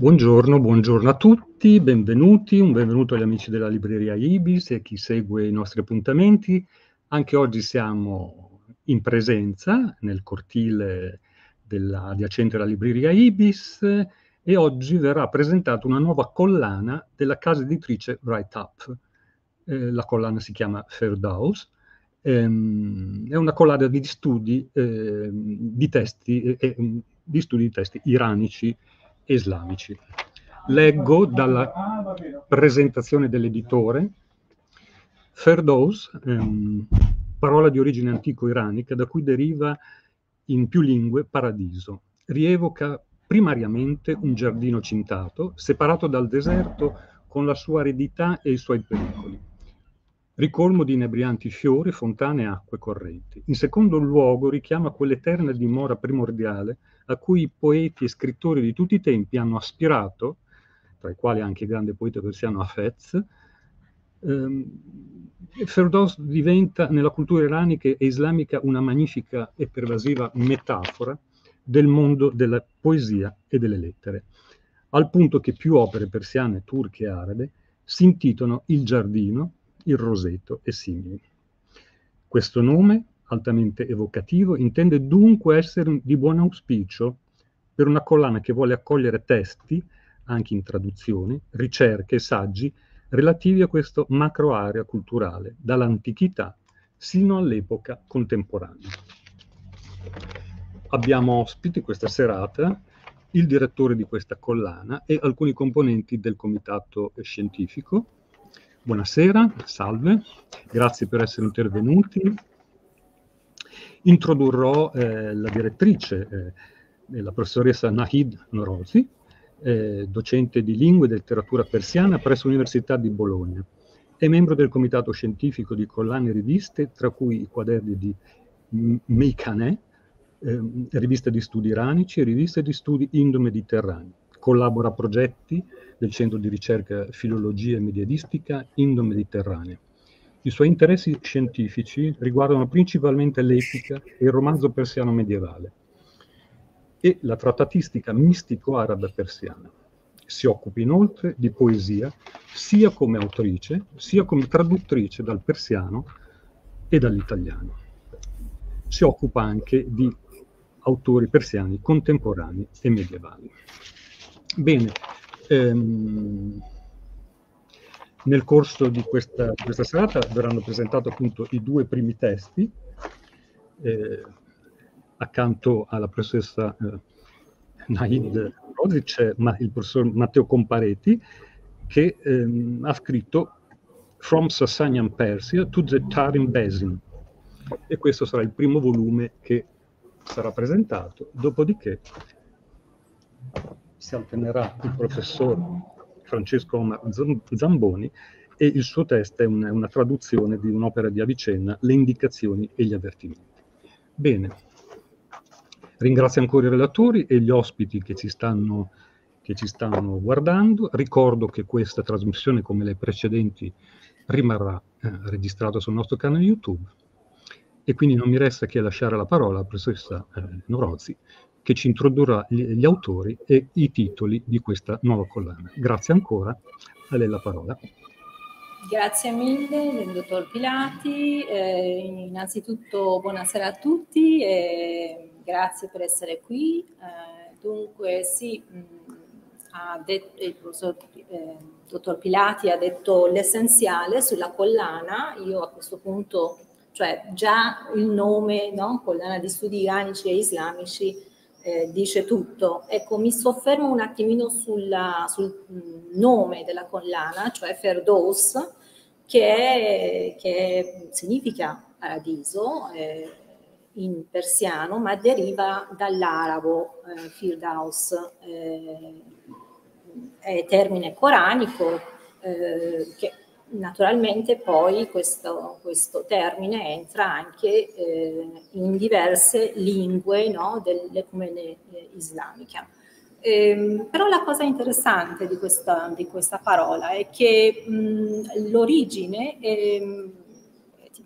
Buongiorno, buongiorno a tutti, benvenuti, un benvenuto agli amici della libreria Ibis e chi segue i nostri appuntamenti. Anche oggi siamo in presenza nel cortile della, adiacente alla libreria Ibis e oggi verrà presentata una nuova collana della casa editrice Write Up. Eh, la collana si chiama Ferdaus, ehm, è una collana di studi eh, di testi, eh, di studi di testi iranici islamici. Leggo dalla presentazione dell'editore Ferdows, ehm, parola di origine antico-iranica, da cui deriva in più lingue paradiso. Rievoca primariamente un giardino cintato, separato dal deserto con la sua aridità e i suoi pericoli ricolmo di inebrianti fiori, fontane acque correnti. In secondo luogo richiama quell'eterna dimora primordiale a cui poeti e scrittori di tutti i tempi hanno aspirato, tra i quali anche il grande poeta persiano Hafez, ehm, Ferdows diventa nella cultura iranica e islamica una magnifica e pervasiva metafora del mondo della poesia e delle lettere, al punto che più opere persiane, turche e arabe si intitolano Il giardino, il roseto e simili. Questo nome, altamente evocativo, intende dunque essere di buon auspicio per una collana che vuole accogliere testi, anche in traduzioni, ricerche e saggi relativi a questa macro area culturale, dall'antichità sino all'epoca contemporanea. Abbiamo ospiti questa serata il direttore di questa collana e alcuni componenti del comitato scientifico, Buonasera, salve, grazie per essere intervenuti. Introdurrò eh, la direttrice, eh, la professoressa Nahid Norosi, eh, docente di lingua e letteratura persiana presso l'Università di Bologna. È membro del comitato scientifico di collane e riviste, tra cui i quaderni di Meikaneh, eh, rivista di studi iranici e rivista di studi indo-mediterranei. Collabora a progetti del Centro di ricerca Filologia Mediadistica Indo-Mediterranea. I suoi interessi scientifici riguardano principalmente l'etica e il romanzo persiano medievale e la trattatistica mistico-araba persiana. Si occupa inoltre di poesia sia come autrice sia come traduttrice dal persiano e dall'italiano. Si occupa anche di autori persiani contemporanei e medievali. Bene, Ehm, nel corso di questa, questa, serata verranno presentati appunto i due primi testi, eh, accanto alla professoressa eh, Naid Rosic c'è il professor Matteo Compareti che ehm, ha scritto From Sassanian Persia to the Tarim Basin. E questo sarà il primo volume che sarà presentato, dopodiché si alternerà il professor Francesco Zamboni e il suo testo è una, una traduzione di un'opera di Avicenna, Le indicazioni e gli avvertimenti. Bene, ringrazio ancora i relatori e gli ospiti che ci stanno, che ci stanno guardando. Ricordo che questa trasmissione, come le precedenti, rimarrà eh, registrata sul nostro canale YouTube e quindi non mi resta che lasciare la parola alla professoressa eh, Norozzi che ci introdurrà gli, autori e i titoli di questa nuova collana. Grazie ancora, a lei la parola. Grazie mille, dottor Pilati. Eh, innanzitutto buonasera a tutti e grazie per essere qui. Eh, dunque, sì, mh, ha detto, il professor eh, dottor Pilati ha detto l'essenziale sulla collana. Io a questo punto, cioè già il nome, no? collana di studi iranici e islamici, eh, dice tutto. Ecco, mi soffermo un attimino sulla, sul nome della collana, cioè Ferdos, che, che significa paradiso eh, in persiano, ma deriva dall'arabo eh, Firdaus, eh, è termine coranico eh, che Naturalmente poi questo, questo, termine entra anche eh, in diverse lingue no, dell'ecumene eh, islamica. Eh, però la cosa interessante di questa, di questa parola è che mh, l'origine, è,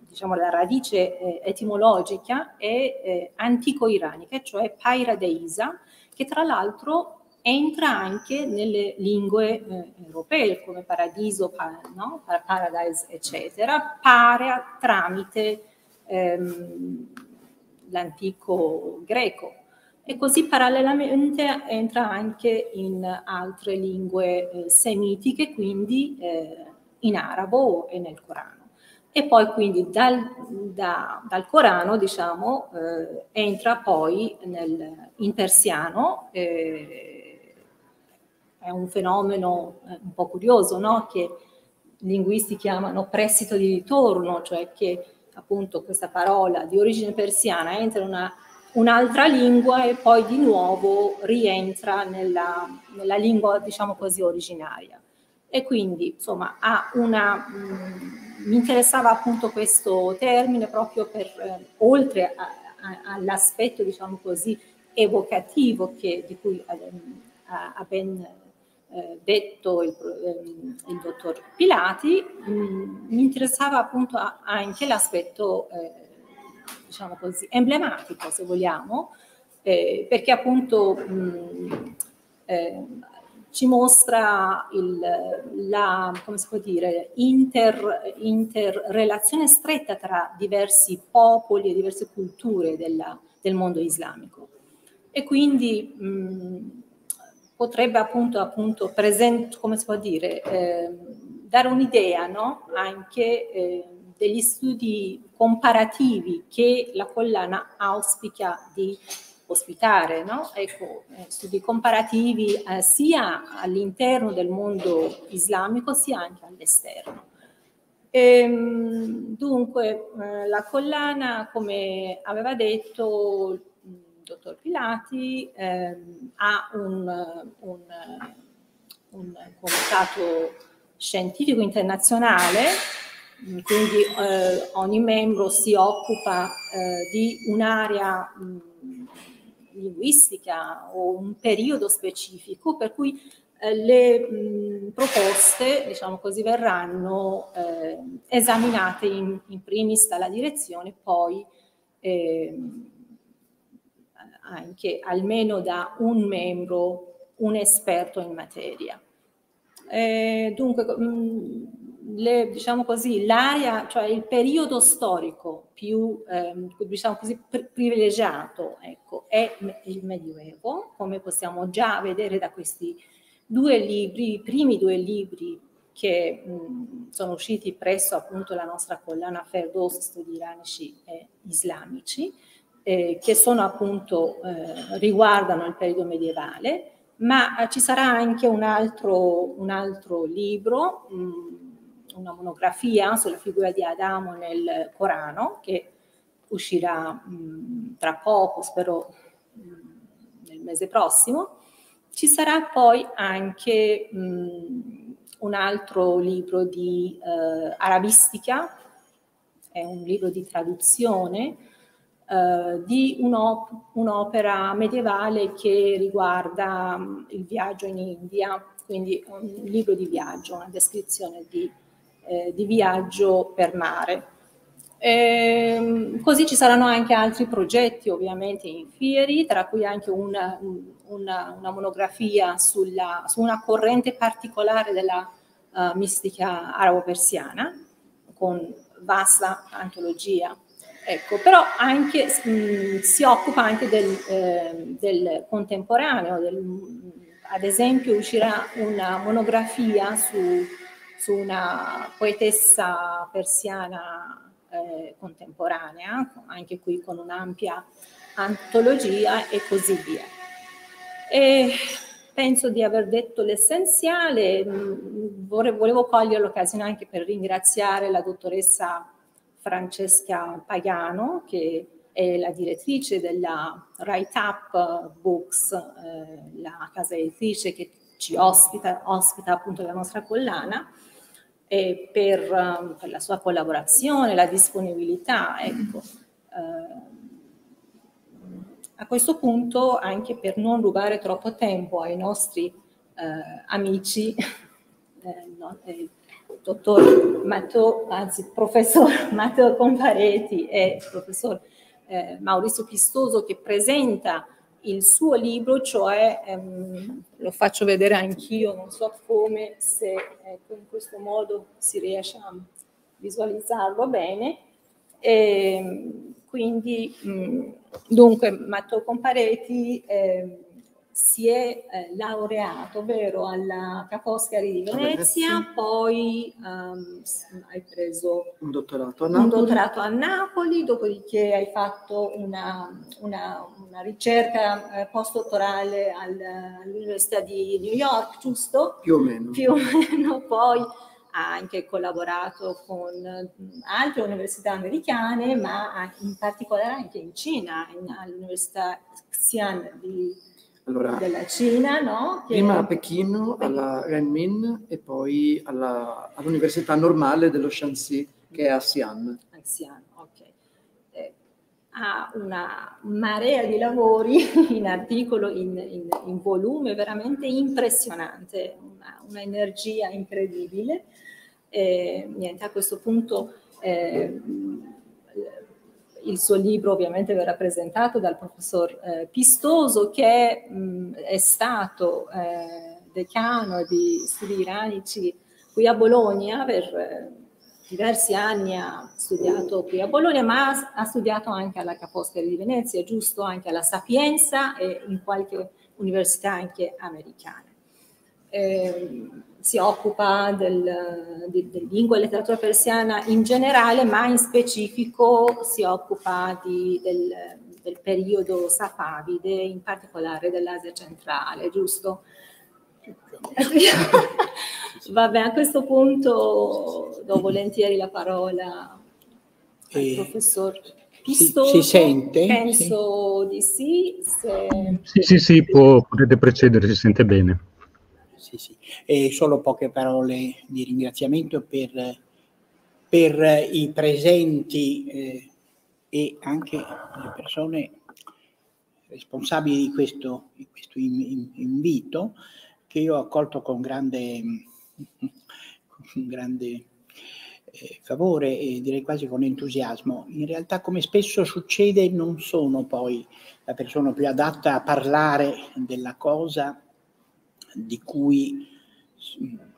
diciamo la radice eh, etimologica è eh, antico-iranica, cioè Paira Deisa, che tra l'altro entra anche nelle lingue eh, europee come paradiso, pa, no? paradise, eccetera, parea tramite ehm, l'antico greco. E così parallelamente entra anche in altre lingue eh, semitiche, quindi eh, in arabo e nel Corano. E poi quindi dal, da, dal Corano, diciamo, eh, entra poi nel, in persiano, eh, è un fenomeno eh, un po' curioso, no? che i linguisti chiamano prestito di ritorno, cioè che appunto questa parola di origine persiana entra in una, un'altra lingua e poi di nuovo rientra nella, nella lingua, diciamo così, originaria. E quindi, insomma, ha una... Mh, mm, mi interessava appunto questo termine proprio per, eh, oltre a, a, all'aspetto, diciamo così, evocativo che, di cui eh, ha ben eh, detto il, ehm, il, dottor Pilati, mh, mm, mi interessava appunto anche l'aspetto, eh, diciamo così, emblematico, se vogliamo, eh, perché appunto mh, mm, eh, ci mostra il, la, come si può dire, inter, interrelazione stretta tra diversi popoli e diverse culture della, del mondo islamico. E quindi mh, mm, potrebbe appunto, appunto present, come si può dire, eh, dare un'idea no? anche eh, degli studi comparativi che la collana auspica di ospitare, no? ecco, eh, studi comparativi eh, sia all'interno del mondo islamico sia anche all'esterno. Ehm, dunque, eh, la collana, come aveva detto, dottor Pilati, ehm, ha un, un, un, comitato scientifico internazionale, quindi eh, ogni membro si occupa eh, di un'area linguistica o un periodo specifico, per cui eh, le mh, proposte, diciamo così, verranno eh, esaminate in, in, primis dalla direzione, poi eh, anche almeno da un membro, un esperto in materia. Eh, dunque, mm, le, diciamo così, l'area, cioè il periodo storico più ehm, diciamo così, privilegiato ecco, è il Medioevo, come possiamo già vedere da questi due libri, i primi due libri che mh, mm, sono usciti presso appunto la nostra collana Ferdos, studi iranici e islamici eh, che sono appunto, eh, riguardano il periodo medievale, ma eh, ci sarà anche un altro, un altro libro, mh, mm, una monografia sulla figura di Adamo nel Corano, che uscirà mh, mm, tra poco, spero mm, nel mese prossimo. Ci sarà poi anche un altro libro di eh, arabistica, è un libro di traduzione, eh, di un'opera medievale che riguarda um, il viaggio in India, quindi un libro di viaggio, una descrizione di, eh, di viaggio per mare. E, ehm, così ci saranno anche altri progetti ovviamente in Fieri, tra cui anche una, una, una monografia sulla, su una corrente particolare della uh, mistica arabo-persiana, con vasta antologia Ecco, però anche, mh, si occupa anche del, eh, del contemporaneo, del, ad esempio uscirà una monografia su, su una poetessa persiana eh, contemporanea, anche qui con un'ampia antologia e così via. E penso di aver detto l'essenziale, volevo cogliere l'occasione anche per ringraziare la dottoressa Francesca Pagano, che è la direttrice della Write Up Books, eh, la casa editrice che ci ospita, ospita appunto la nostra collana, e per, um, per la sua collaborazione, la disponibilità. Ecco. Eh, a questo punto, anche per non rubare troppo tempo ai nostri eh, amici, eh, no, eh, dottor Matteo, anzi professor Matteo Compareti e professor eh, Maurizio Pistoso che presenta il suo libro, cioè ehm, lo faccio vedere anch'io, non so come, se ecco, in questo modo si riesce a visualizzarlo bene. E, ehm, quindi, mh, dunque, Matteo Compareti eh, si è eh, laureato, ovvero alla Ca' Foscari di Venezia, poi um, hai preso un dottorato, un dottorato, a Napoli, dopodiché hai fatto una, una, una ricerca eh, postdottorale al, all'Università di New York, giusto? Più o meno. Più o meno, poi ha anche collaborato con altre università americane, ma in particolare anche in Cina, in, all'Università Xi'an di allora, della Cina, no? Che prima a Pechino, alla Renmin e poi alla, all'Università Normale dello Shanxi, che è a Xi'an. A Xi'an, ok. Eh, ha una marea di lavori in articolo, in, in, in volume veramente impressionante, una, una energia incredibile. Eh, niente, a questo punto... Eh, il suo libro ovviamente verrà presentato dal professor eh, Pistoso che mh, è stato eh, decano di studi iranici qui a Bologna per eh, diversi anni ha studiato qui a Bologna ma ha, studiato anche alla Ca' Foscari di Venezia, giusto anche alla Sapienza e in qualche università anche americana. Eh, si occupa del, di, di, lingua e letteratura persiana in generale, ma in specifico si occupa di, del, del, periodo safavide, in particolare dell'Asia centrale, giusto? Vabbè, a questo punto do volentieri la parola al eh, professor Pistoso. Si, si, sente? Penso sì. di sì. Se... Sì, sì, sì, può, potete precedere, si sente bene sì, sì. E solo poche parole di ringraziamento per, per i presenti eh, e anche le persone responsabili di questo, di questo invito che io ho accolto con grande, con grande eh, favore e direi quasi con entusiasmo. In realtà, come spesso succede, non sono poi la persona più adatta a parlare della cosa di cui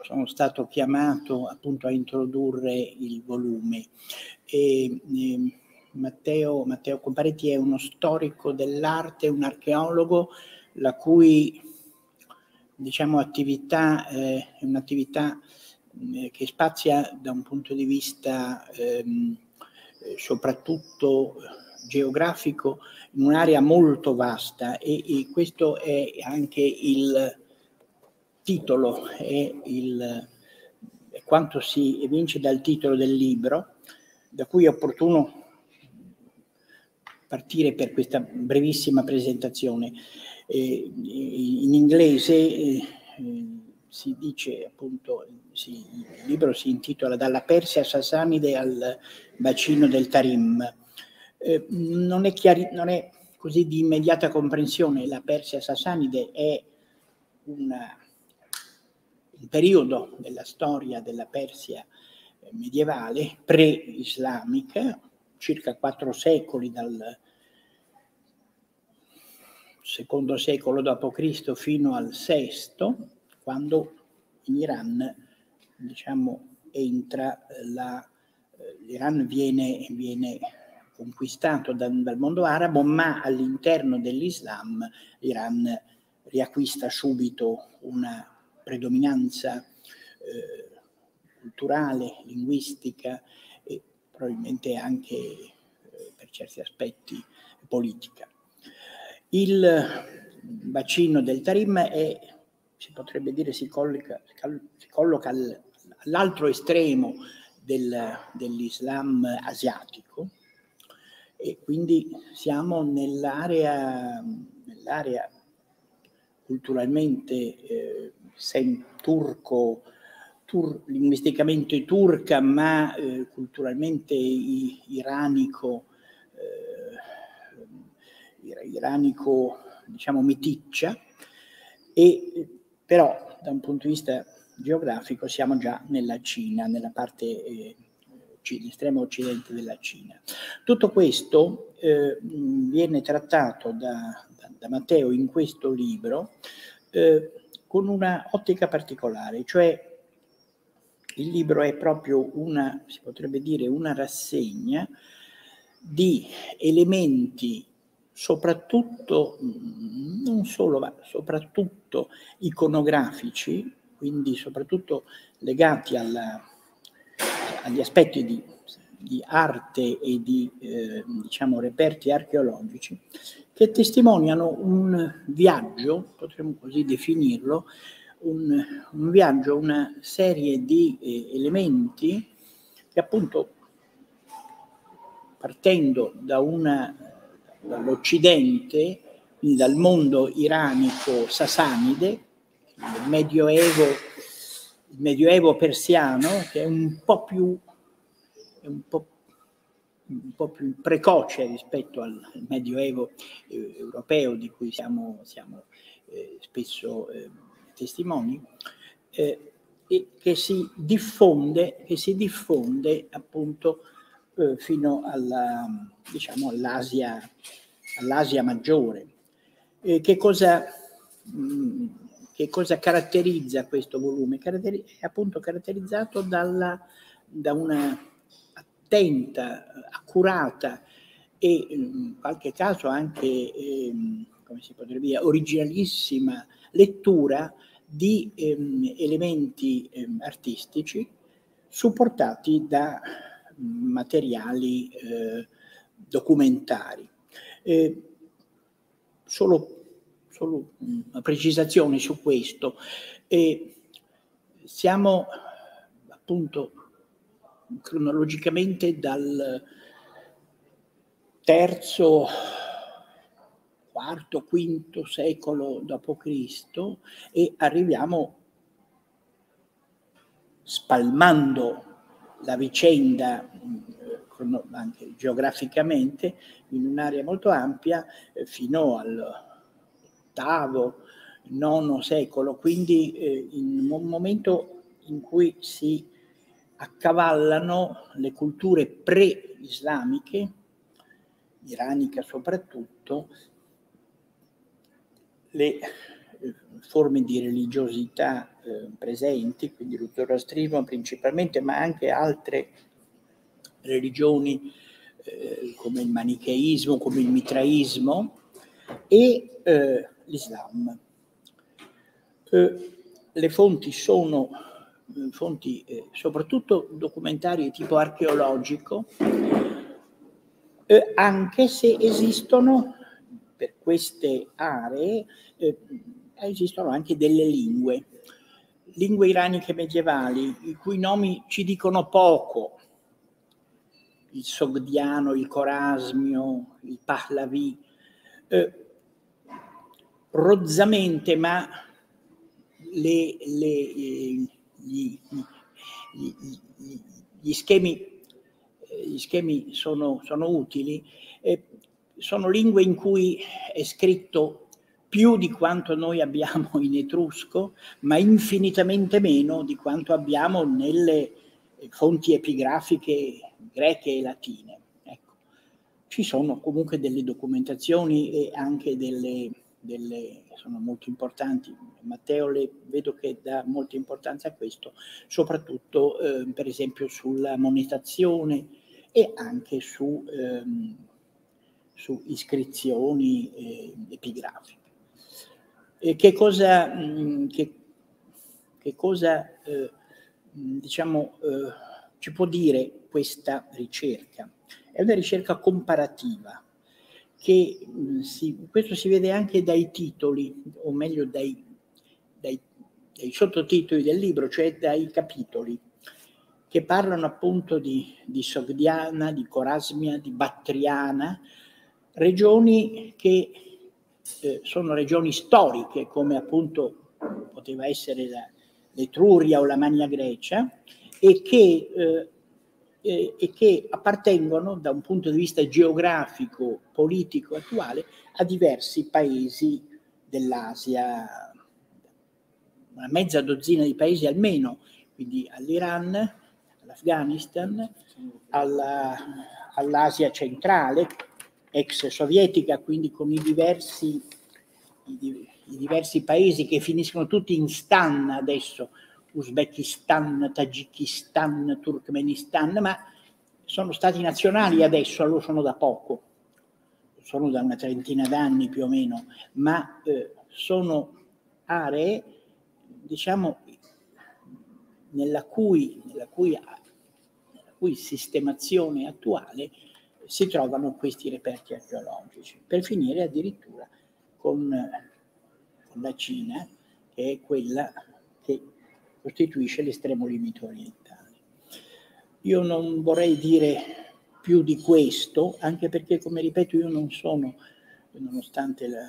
sono stato chiamato appunto a introdurre il volume. E, e, Matteo, Matteo Comparetti è uno storico dell'arte, un archeologo la cui diciamo, attività eh, è un'attività eh, che spazia da un punto di vista ehm, eh, soprattutto geografico in un'area molto vasta e, e questo è anche il titolo e il, quanto si evince dal titolo del libro, da cui è opportuno partire per questa brevissima presentazione. Eh, in inglese eh, si dice appunto, si, il libro si intitola Dalla Persia Sassanide al bacino del Tarim. Eh, non, è chiari, non è così di immediata comprensione, la Persia Sassanide è una il periodo della storia della Persia eh, medievale, pre-islamica, circa quattro secoli dal secondo secolo d.C. fino al sesto, quando in Iran diciamo, entra la, eh, l'Iran viene, viene conquistato dal, dal mondo arabo, ma all'interno dell'Islam l'Iran riacquista subito una predominanza eh, culturale, linguistica e probabilmente anche eh, per certi aspetti politica. Il bacino del Tarim è, si potrebbe dire, si colloca, si colloca all'altro estremo del, dell'Islam asiatico e quindi siamo nell'area, nell'area culturalmente eh, turco, tur, linguisticamente turca, ma eh, culturalmente i, iranico, eh, iranico, diciamo, meticcia, e però da un punto di vista geografico siamo già nella Cina, nella parte eh, estremo occidente della Cina. Tutto questo eh, viene trattato da, da Matteo in questo libro eh, con una ottica particolare, cioè il libro è proprio una, si potrebbe dire, una rassegna di elementi soprattutto, non solo, ma soprattutto iconografici, quindi soprattutto legati alla, agli aspetti di, di, arte e di eh, diciamo, reperti archeologici, che testimoniano un viaggio, potremmo così definirlo, un, un viaggio, una serie di eh, elementi che appunto partendo da dall'Occidente, quindi dal mondo iranico sasanide, il medioevo, il medioevo persiano, che è un po' più, un po', un po più precoce rispetto al medioevo eh, europeo di cui siamo, siamo eh, spesso eh, testimoni, eh, e che si diffonde, che si diffonde appunto eh, fino alla, diciamo, all'Asia, all'Asia maggiore. Che, cosa, mh, mm, che, cosa, caratterizza questo volume? Caratteri- è appunto caratterizzato dalla, da una attenta, accurata e in qualche caso anche, eh, come si potrebbe dire, originalissima lettura di ehm, elementi ehm, artistici supportati da materiali eh, documentari. Eh, solo, solo, una precisazione su questo. Eh, siamo appunto cronologicamente dal terzo quarto, quinto secolo d.C. e arriviamo spalmando la vicenda anche geograficamente in un'area molto ampia eh, fino all'ottavo, nono secolo, quindi eh, in un momento in cui si accavallano le culture pre-islamiche, iranica soprattutto, le eh, forme di religiosità eh, presenti, quindi lo principalmente, ma anche altre religioni eh, come il manicheismo, come il mitraismo e eh, l'Islam. Eh, le fonti sono eh, fonti soprattutto documentarie tipo archeologico, anche se esistono per queste aree eh, esistono anche delle lingue, lingue iraniche medievali, i cui nomi ci dicono poco, il sogdiano, il corasmio, il pahlavi, eh, rozzamente, ma le, le, eh, gli, gli, gli, gli, schemi, eh, sono, sono utili, eh, sono lingue in cui è scritto più di quanto noi abbiamo in etrusco, ma infinitamente meno di quanto abbiamo nelle fonti epigrafiche greche e latine. Ecco. Ci sono comunque delle documentazioni e anche delle, delle sono molto importanti. Matteo le, vedo che dà molta importanza a questo, soprattutto eh, per esempio sulla monetazione e anche su, ehm, su iscrizioni eh, epigrafiche. E che cosa, mm, che, che cosa eh, diciamo, eh, ci può dire questa ricerca? È una ricerca comparativa, che si, questo si vede anche dai titoli, o meglio dai, dai, dai sottotitoli del libro, cioè dai capitoli, che parlano appunto di, di Sogdiana, di Corasmia, di Battriana, regioni che eh, sono regioni storiche, come appunto poteva essere l'Etruria o la Magna Grecia, e che, eh, eh, e che appartengono da un punto di vista geografico, politico attuale a diversi paesi dell'Asia, una mezza dozzina di paesi almeno, quindi all'Iran, all'Afghanistan, alla, all'Asia centrale, ex sovietica, quindi con i diversi i, i diversi paesi che finiscono tutti in stan adesso, Uzbekistan, Tagikistan, Turkmenistan, ma sono stati nazionali adesso, lo sono da poco, sono da una trentina d'anni più o meno, ma eh, sono aree, diciamo, nella cui, nella, cui, nella cui sistemazione attuale si trovano questi reperti archeologici, per finire addirittura con, con la Cina, che è quella che costituisce l'estremo limite orientale. Io non vorrei dire più di questo, anche perché, come ripeto, io non sono, nonostante la,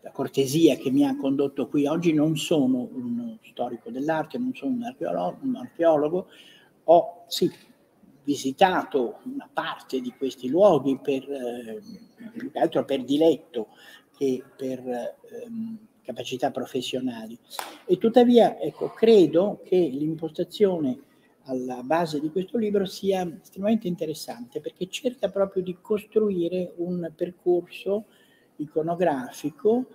la cortesia che mi ha condotto qui oggi, non sono uno storico dell'arte, non sono un archeologo, un archeologo ho sì, visitato una parte di questi luoghi per, eh, più che altro per diletto che per ehm, capacità professionali. E tuttavia, ecco, credo che l'impostazione alla base di questo libro sia estremamente interessante perché cerca proprio di costruire un percorso iconografico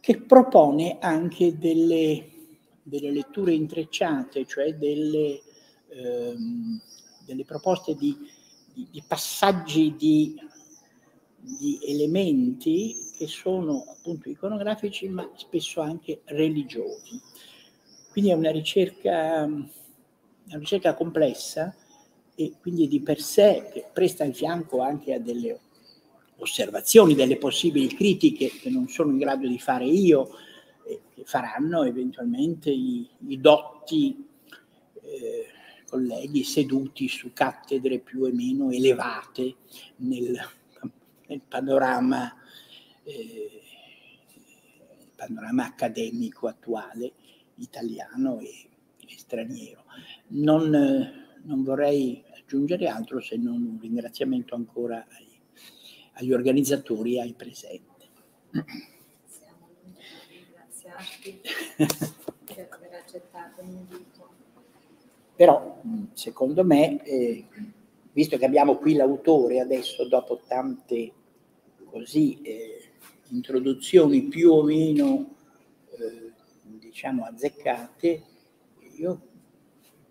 che propone anche delle, delle letture intrecciate, cioè delle, ehm, delle proposte di, di, di passaggi di, di, elementi che sono appunto iconografici ma spesso anche religiosi. Quindi è una ricerca, una ricerca complessa e quindi di per sé che presta il fianco anche a delle osservazioni, delle possibili critiche che non sono in grado di fare io, e che faranno eventualmente i, i dotti eh, colleghi seduti su cattedre più o meno elevate nel, nel panorama, eh, panorama accademico attuale italiano e, e straniero. Non, non, vorrei aggiungere altro se non un ringraziamento ancora ai, agli organizzatori e ai presenti. Siamo ringraziati per aver accettato l'invito. Però, secondo me, eh, visto che abbiamo qui l'autore adesso, dopo tante così eh, introduzioni più o meno, eh, diciamo, azzeccate, io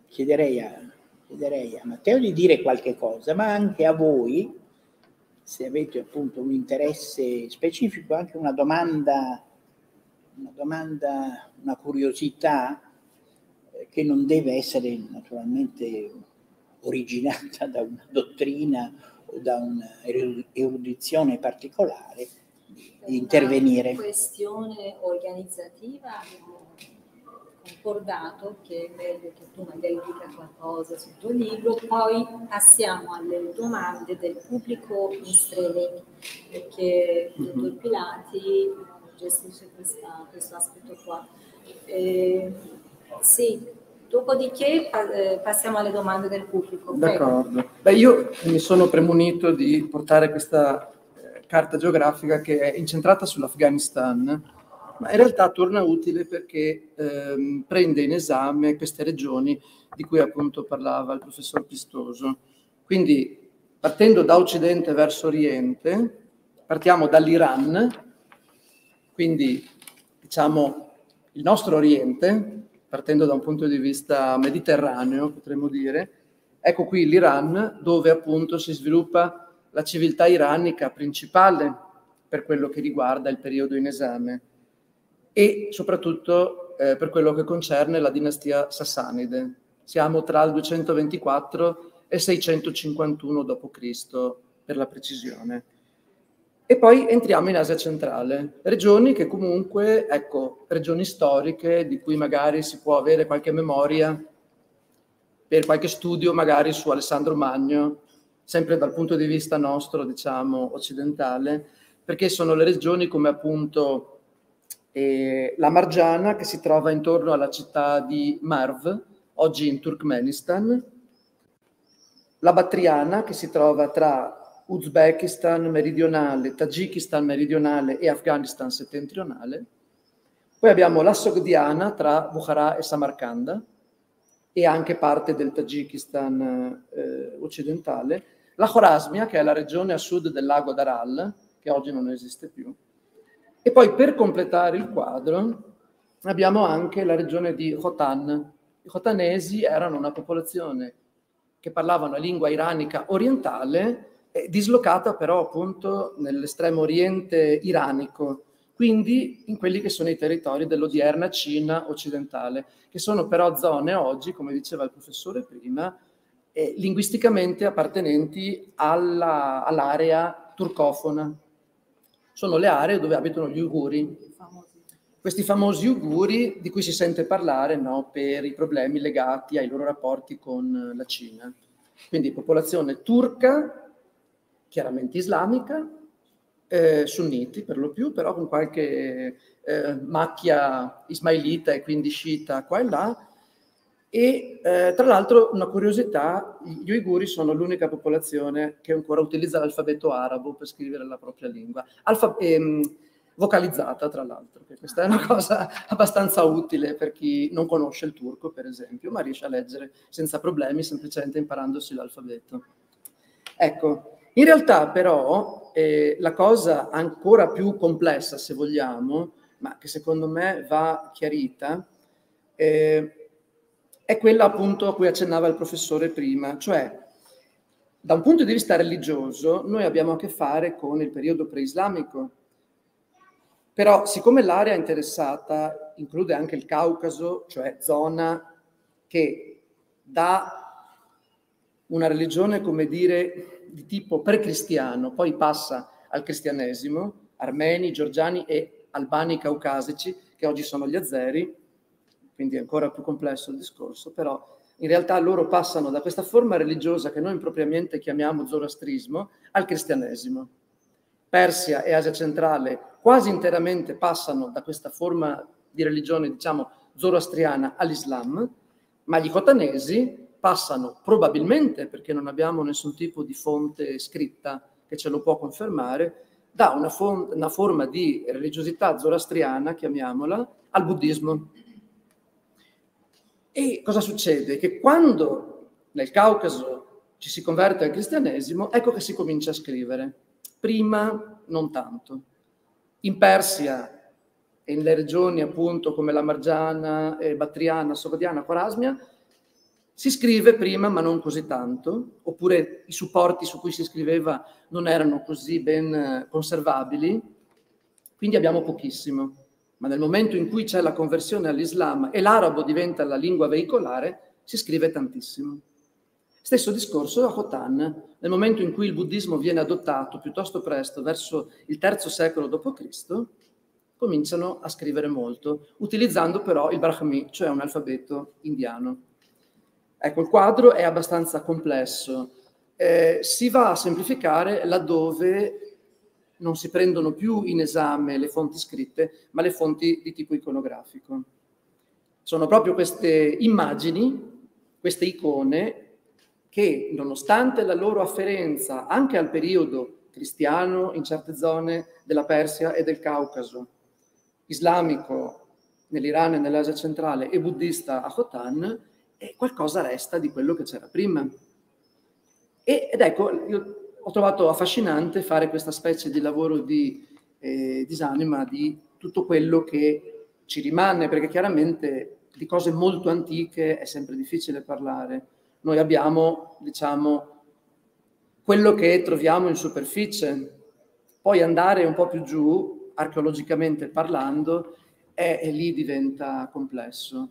chiederei a, chiederei a Matteo di dire qualche cosa, ma anche a voi, se avete appunto un interesse specifico, anche una domanda, una domanda, una curiosità che non deve essere naturalmente originata da una dottrina da un'erudizione particolare, di intervenire. Una questione organizzativa abbiamo concordato che è meglio che tu magari dica qualcosa sul tuo libro, poi passiamo alle domande del pubblico in streaming, perché il dottor mhm. Pilati gestisce questa, questo aspetto qua. Eh, sì, dopodiché eh, passiamo alle domande del pubblico. D'accordo. Beh, io mi sono premunito di portare questa eh, carta geografica che è incentrata sull'Afghanistan, ma in realtà torna utile perché ehm, prende in esame queste regioni di cui appunto parlava il professor Pistoso. Quindi partendo da occidente verso oriente, partiamo dall'Iran, quindi diciamo il nostro oriente, partendo da un punto di vista mediterraneo, potremmo dire, ecco qui l'Iran, dove appunto si sviluppa la civiltà iranica principale per quello che riguarda il periodo in esame e soprattutto eh, per quello che concerne la dinastia sassanide. Siamo tra il 224 e 651 d.C. per la precisione. E poi entriamo in Asia centrale, regioni che comunque, ecco, regioni storiche di cui magari si può avere qualche memoria per qualche studio magari su Alessandro Magno, sempre dal punto di vista nostro, diciamo, occidentale, perché sono le regioni come appunto eh, la Margiana che si trova intorno alla città di Marv, oggi in Turkmenistan, la Battriana che si trova tra Uzbekistan meridionale, Tagikistan meridionale e Afghanistan settentrionale. Poi abbiamo la Sogdiana tra Bukhara e Samarcanda e anche parte del Tagikistan eh, occidentale. la Khorasmia, che è la regione a sud del lago d'Aral, che oggi non esiste più, e poi per completare il quadro abbiamo anche la regione di Khotan. I khotanesi erano una popolazione che parlavano la lingua iranica orientale, dislocata però appunto nell'estremo oriente iranico, quindi in quelli che sono i territori dell'odierna Cina occidentale, che sono però zone oggi, come diceva il professore prima, eh, linguisticamente appartenenti alla, all'area turcofona. Sono le aree dove abitano gli uiguri. Questi famosi uiguri di cui si sente parlare no, per i problemi legati ai loro rapporti con la Cina. Quindi popolazione turca, chiaramente islamica, eh, sunniti per lo più, però con qualche eh, macchia ismailita e quindi sciita qua e là. E eh, tra l'altro una curiosità, gli uiguri sono l'unica popolazione che ancora utilizza l'alfabeto arabo per scrivere la propria lingua, Alfa- ehm, vocalizzata tra l'altro, che questa è una cosa abbastanza utile per chi non conosce il turco per esempio, ma riesce a leggere senza problemi semplicemente imparandosi l'alfabeto. Ecco, in realtà però eh, la cosa ancora più complessa, se vogliamo, ma che secondo me va chiarita, eh, è quella appunto a cui accennava il professore prima, cioè da un punto di vista religioso noi abbiamo a che fare con il periodo preislamico, però siccome l'area interessata include anche il Caucaso, cioè zona che dà una religione, come dire, di tipo precristiano, poi passa al cristianesimo, armeni, georgiani e albani caucasici, che oggi sono gli azeri, quindi è ancora più complesso il discorso, però in realtà loro passano da questa forma religiosa che noi impropriamente chiamiamo zoroastrismo al cristianesimo. Persia e Asia centrale quasi interamente passano da questa forma di religione, diciamo, zoroastriana all'Islam, ma gli cotanesi passano probabilmente, perché non abbiamo nessun tipo di fonte scritta che ce lo può confermare, da una, fon- una forma di religiosità zoroastriana, chiamiamola, al buddismo. E cosa succede? Che quando nel Caucaso ci si converte al cristianesimo, ecco che si comincia a scrivere. Prima non tanto. In Persia e nelle regioni appunto come la Margiana, eh, Battriana, Sogodiana, Quarasmia, si scrive prima, ma non così tanto, oppure i supporti su cui si scriveva non erano così ben eh, conservabili, quindi abbiamo pochissimo. Ma nel momento in cui c'è la conversione all'Islam e l'arabo diventa la lingua veicolare, si scrive tantissimo. Stesso discorso a Khotan, nel momento in cui il buddismo viene adottato piuttosto presto, verso il terzo secolo d.C., cominciano a scrivere molto, utilizzando però il Brahmi, cioè un alfabeto indiano. Ecco, il quadro è abbastanza complesso. Eh, si va a semplificare laddove non si prendono più in esame le fonti scritte, ma le fonti di tipo iconografico. Sono proprio queste immagini, queste icone, che nonostante la loro afferenza anche al periodo cristiano in certe zone della Persia e del Caucaso, islamico nell'Iran e nell'Asia centrale e buddista a Khotan, e qualcosa resta di quello che c'era prima. E, ed ecco, io ho trovato affascinante fare questa specie di lavoro di eh, disanima di tutto quello che ci rimane, perché chiaramente di cose molto antiche è sempre difficile parlare. Noi abbiamo, diciamo, quello che troviamo in superficie, poi andare un po' più giù, archeologicamente parlando, e, lì diventa complesso.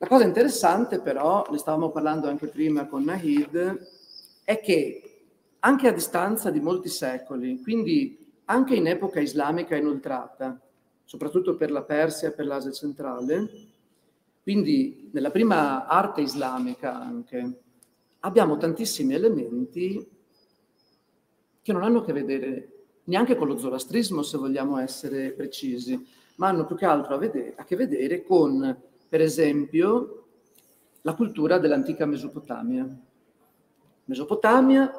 La cosa interessante però, ne stavamo parlando anche prima con Nahid, è che anche a distanza di molti secoli, quindi anche in epoca islamica inoltrata, soprattutto per la Persia e per l'Asia centrale, quindi nella prima arte islamica anche, abbiamo tantissimi elementi che non hanno a che vedere neanche con lo zoroastrismo, se vogliamo essere precisi, ma hanno più che altro a, vedere, a che vedere con per esempio, la cultura dell'antica Mesopotamia. Mesopotamia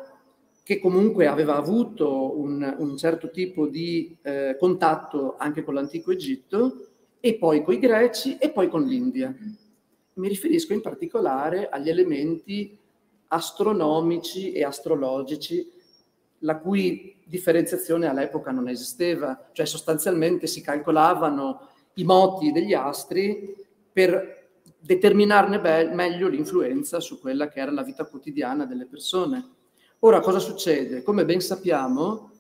che comunque aveva avuto un, un certo tipo di eh, contatto anche con l'antico Egitto e poi con i greci e poi con l'India. Mi riferisco in particolare agli elementi astronomici e astrologici, la cui differenziazione all'epoca non esisteva, cioè sostanzialmente si calcolavano i moti degli astri per determinarne be- meglio l'influenza su quella che era la vita quotidiana delle persone. Ora cosa succede? Come ben sappiamo,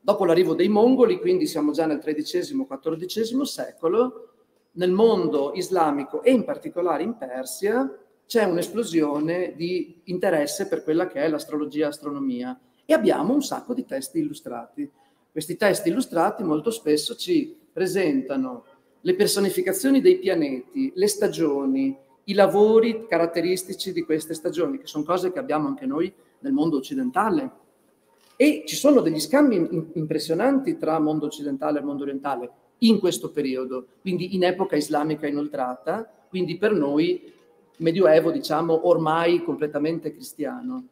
dopo l'arrivo dei mongoli, quindi siamo già nel XIII-XIV secolo, nel mondo islamico e in particolare in Persia c'è un'esplosione di interesse per quella che è l'astrologia e astronomia e abbiamo un sacco di testi illustrati. Questi testi illustrati molto spesso ci presentano le personificazioni dei pianeti, le stagioni, i lavori caratteristici di queste stagioni, che sono cose che abbiamo anche noi nel mondo occidentale. E ci sono degli scambi impressionanti tra mondo occidentale e mondo orientale in questo periodo, quindi in epoca islamica inoltrata, quindi per noi medioevo, diciamo, ormai completamente cristiano.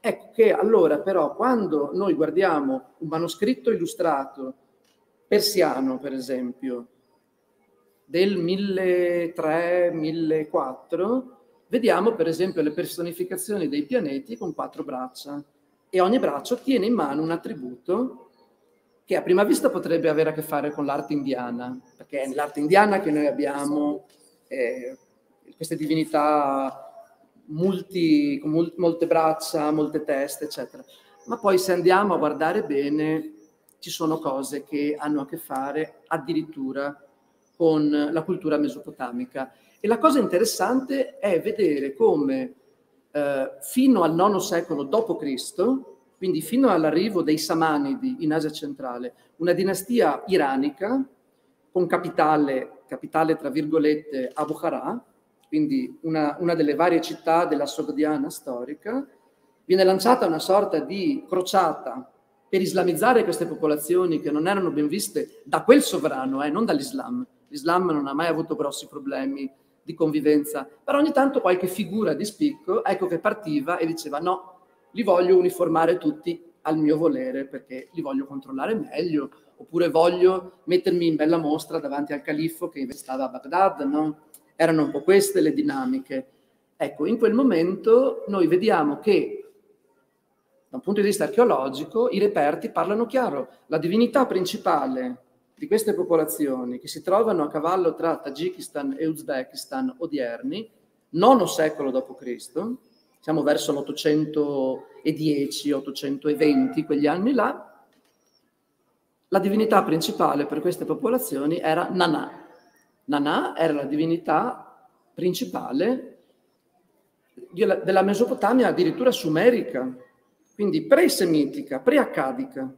Ecco che allora però quando noi guardiamo un manoscritto illustrato persiano, per esempio, del 1300-1400, vediamo per esempio le personificazioni dei pianeti con quattro braccia e ogni braccio tiene in mano un attributo che a prima vista potrebbe avere a che fare con l'arte indiana, perché è nell'arte indiana che noi abbiamo eh, queste divinità multi, con mul- molte braccia, molte teste, eccetera. Ma poi se andiamo a guardare bene, ci sono cose che hanno a che fare addirittura con la cultura mesopotamica. E la cosa interessante è vedere come eh, fino al IX secolo d.C., quindi fino all'arrivo dei Samanidi in Asia centrale, una dinastia iranica con capitale, capitale tra virgolette, a Bukhara, quindi una, una delle varie città della Sogdiana storica, viene lanciata una sorta di crociata per islamizzare queste popolazioni che non erano ben viste da quel sovrano, eh, non dall'Islam, l'Islam non ha mai avuto grossi problemi di convivenza, però ogni tanto qualche figura di spicco, ecco che partiva e diceva no, li voglio uniformare tutti al mio volere perché li voglio controllare meglio, oppure voglio mettermi in bella mostra davanti al califfo che investava a Baghdad, no? Erano un po' queste le dinamiche. Ecco, in quel momento noi vediamo che da un punto di vista archeologico i reperti parlano chiaro. La divinità principale di queste popolazioni che si trovano a cavallo tra Tagikistan e Uzbekistan odierni, nono secolo d.C., siamo verso l'810, 820, quegli anni là, la divinità principale per queste popolazioni era Nanà. Nanà era la divinità principale della Mesopotamia addirittura sumerica, quindi pre-semitica, pre-accadica.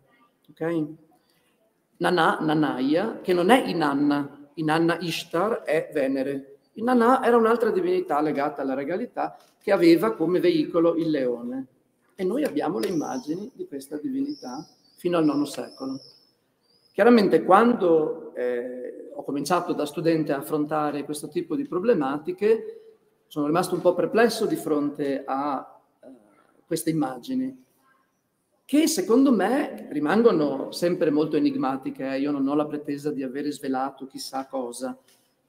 Okay? Nanà, Nanaia, che non è Inanna, Inanna Ishtar è Venere. Inanna era un'altra divinità legata alla regalità che aveva come veicolo il leone. E noi abbiamo le immagini di questa divinità fino al IX secolo. Chiaramente quando eh, ho cominciato da studente a affrontare questo tipo di problematiche, sono rimasto un po' perplesso di fronte a eh, queste immagini che secondo me rimangono sempre molto enigmatiche. Eh. Io non ho la pretesa di avere svelato chissà cosa,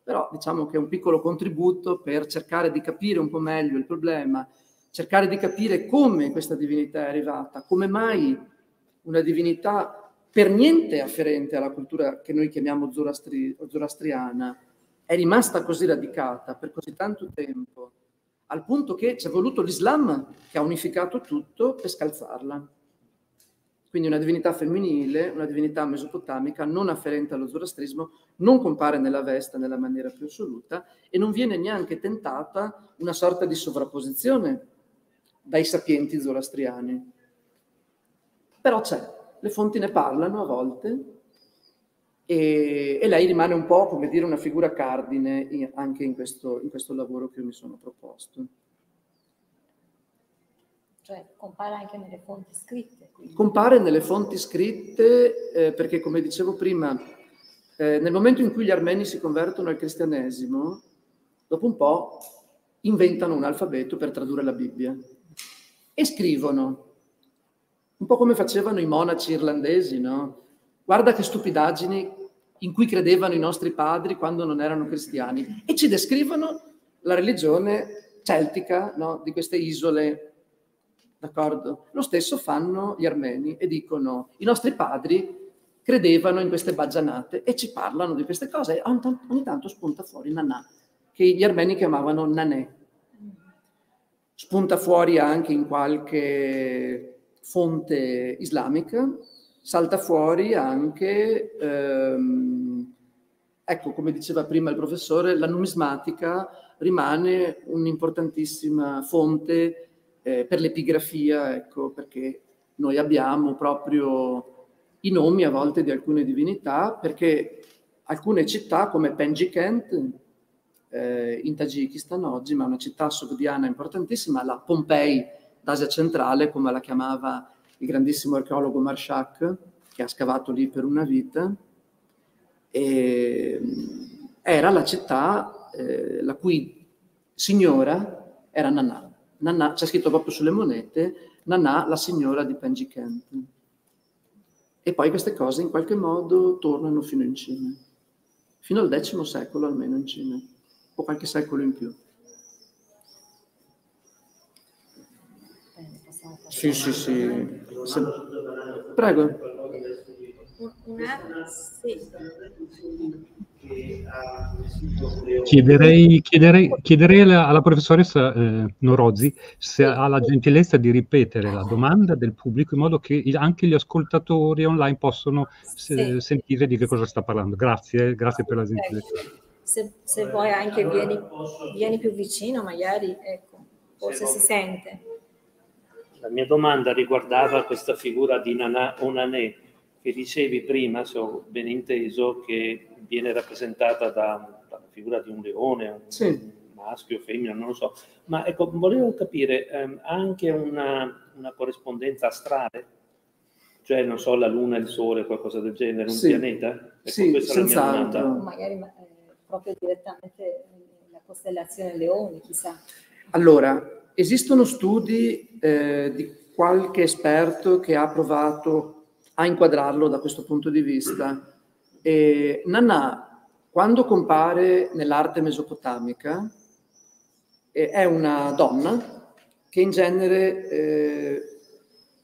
però diciamo che è un piccolo contributo per cercare di capire un po' meglio il problema, cercare di capire come questa divinità è arrivata, come mai una divinità per niente afferente alla cultura che noi chiamiamo zoroastri- zoroastriana è rimasta così radicata per così tanto tempo, al punto che ci è voluto l'Islam che ha unificato tutto per scalzarla. Quindi una divinità femminile, una divinità mesopotamica non afferente allo zoroastrismo, non compare nella Vesta nella maniera più assoluta e non viene neanche tentata una sorta di sovrapposizione dai sapienti zoroastriani. Però c'è, le fonti ne parlano a volte e, e lei rimane un po', come dire, una figura cardine in, anche in questo, in questo lavoro che io mi sono proposto. Cioè compare anche nelle fonti scritte. Quindi. Compare nelle fonti scritte eh, perché, come dicevo prima, eh, nel momento in cui gli armeni si convertono al cristianesimo, dopo un po' inventano un alfabeto per tradurre la Bibbia e scrivono, un po' come facevano i monaci irlandesi, no? Guarda che stupidaggini in cui credevano i nostri padri quando non erano cristiani e ci descrivono la religione celtica no? di queste isole d'accordo? Lo stesso fanno gli armeni e dicono i nostri padri credevano in queste baggianate e ci parlano di queste cose. Ogni tanto spunta fuori Nanà, che gli armeni chiamavano Nanè. Spunta fuori anche in qualche fonte islamica, salta fuori anche, ehm, ecco, come diceva prima il professore, la numismatica rimane un'importantissima fonte eh, per l'epigrafia, ecco, perché noi abbiamo proprio i nomi a volte di alcune divinità, perché alcune città come Penjikent, eh, in Tagikistan oggi, ma una città sogdiana importantissima, la Pompei d'Asia centrale, come la chiamava il grandissimo archeologo Marshak, che ha scavato lì per una vita, e era la città eh, la cui signora era Nanà. Nanà, c'è scritto proprio sulle monete, Nanà, la signora di Penjikent. E poi queste cose in qualche modo tornano fino in Cina, fino al X secolo almeno in Cina, o qualche secolo in più. Sì, sì, sì. Se... Prego. Chiederei, chiederei, chiederei alla, alla, professoressa eh, Norozzi se ha la gentilezza di ripetere la domanda del pubblico in modo che anche gli ascoltatori online possono se, sentire di che cosa sta parlando. Grazie, eh, grazie per la gentilezza. Se, se vuoi anche vieni, vieni, più vicino, magari, ecco, forse si sente. La mia domanda riguardava questa figura di Nana Onanè che dicevi prima, se ho ben inteso, che viene rappresentata da, dalla figura di un leone, un sì. maschio, femmina, non lo so. Ma ecco, volevo capire, ehm, anche una, una, corrispondenza astrale? Cioè, non so, la Luna, il Sole, qualcosa del genere, un sì. pianeta? Ecco, sì, senz'altro. Magari eh, proprio direttamente la costellazione Leone, chissà. Allora, esistono studi eh, di qualche esperto che ha provato a inquadrarlo da questo punto di vista. E Nanà, quando compare nell'arte mesopotamica, eh, è una donna che in genere eh,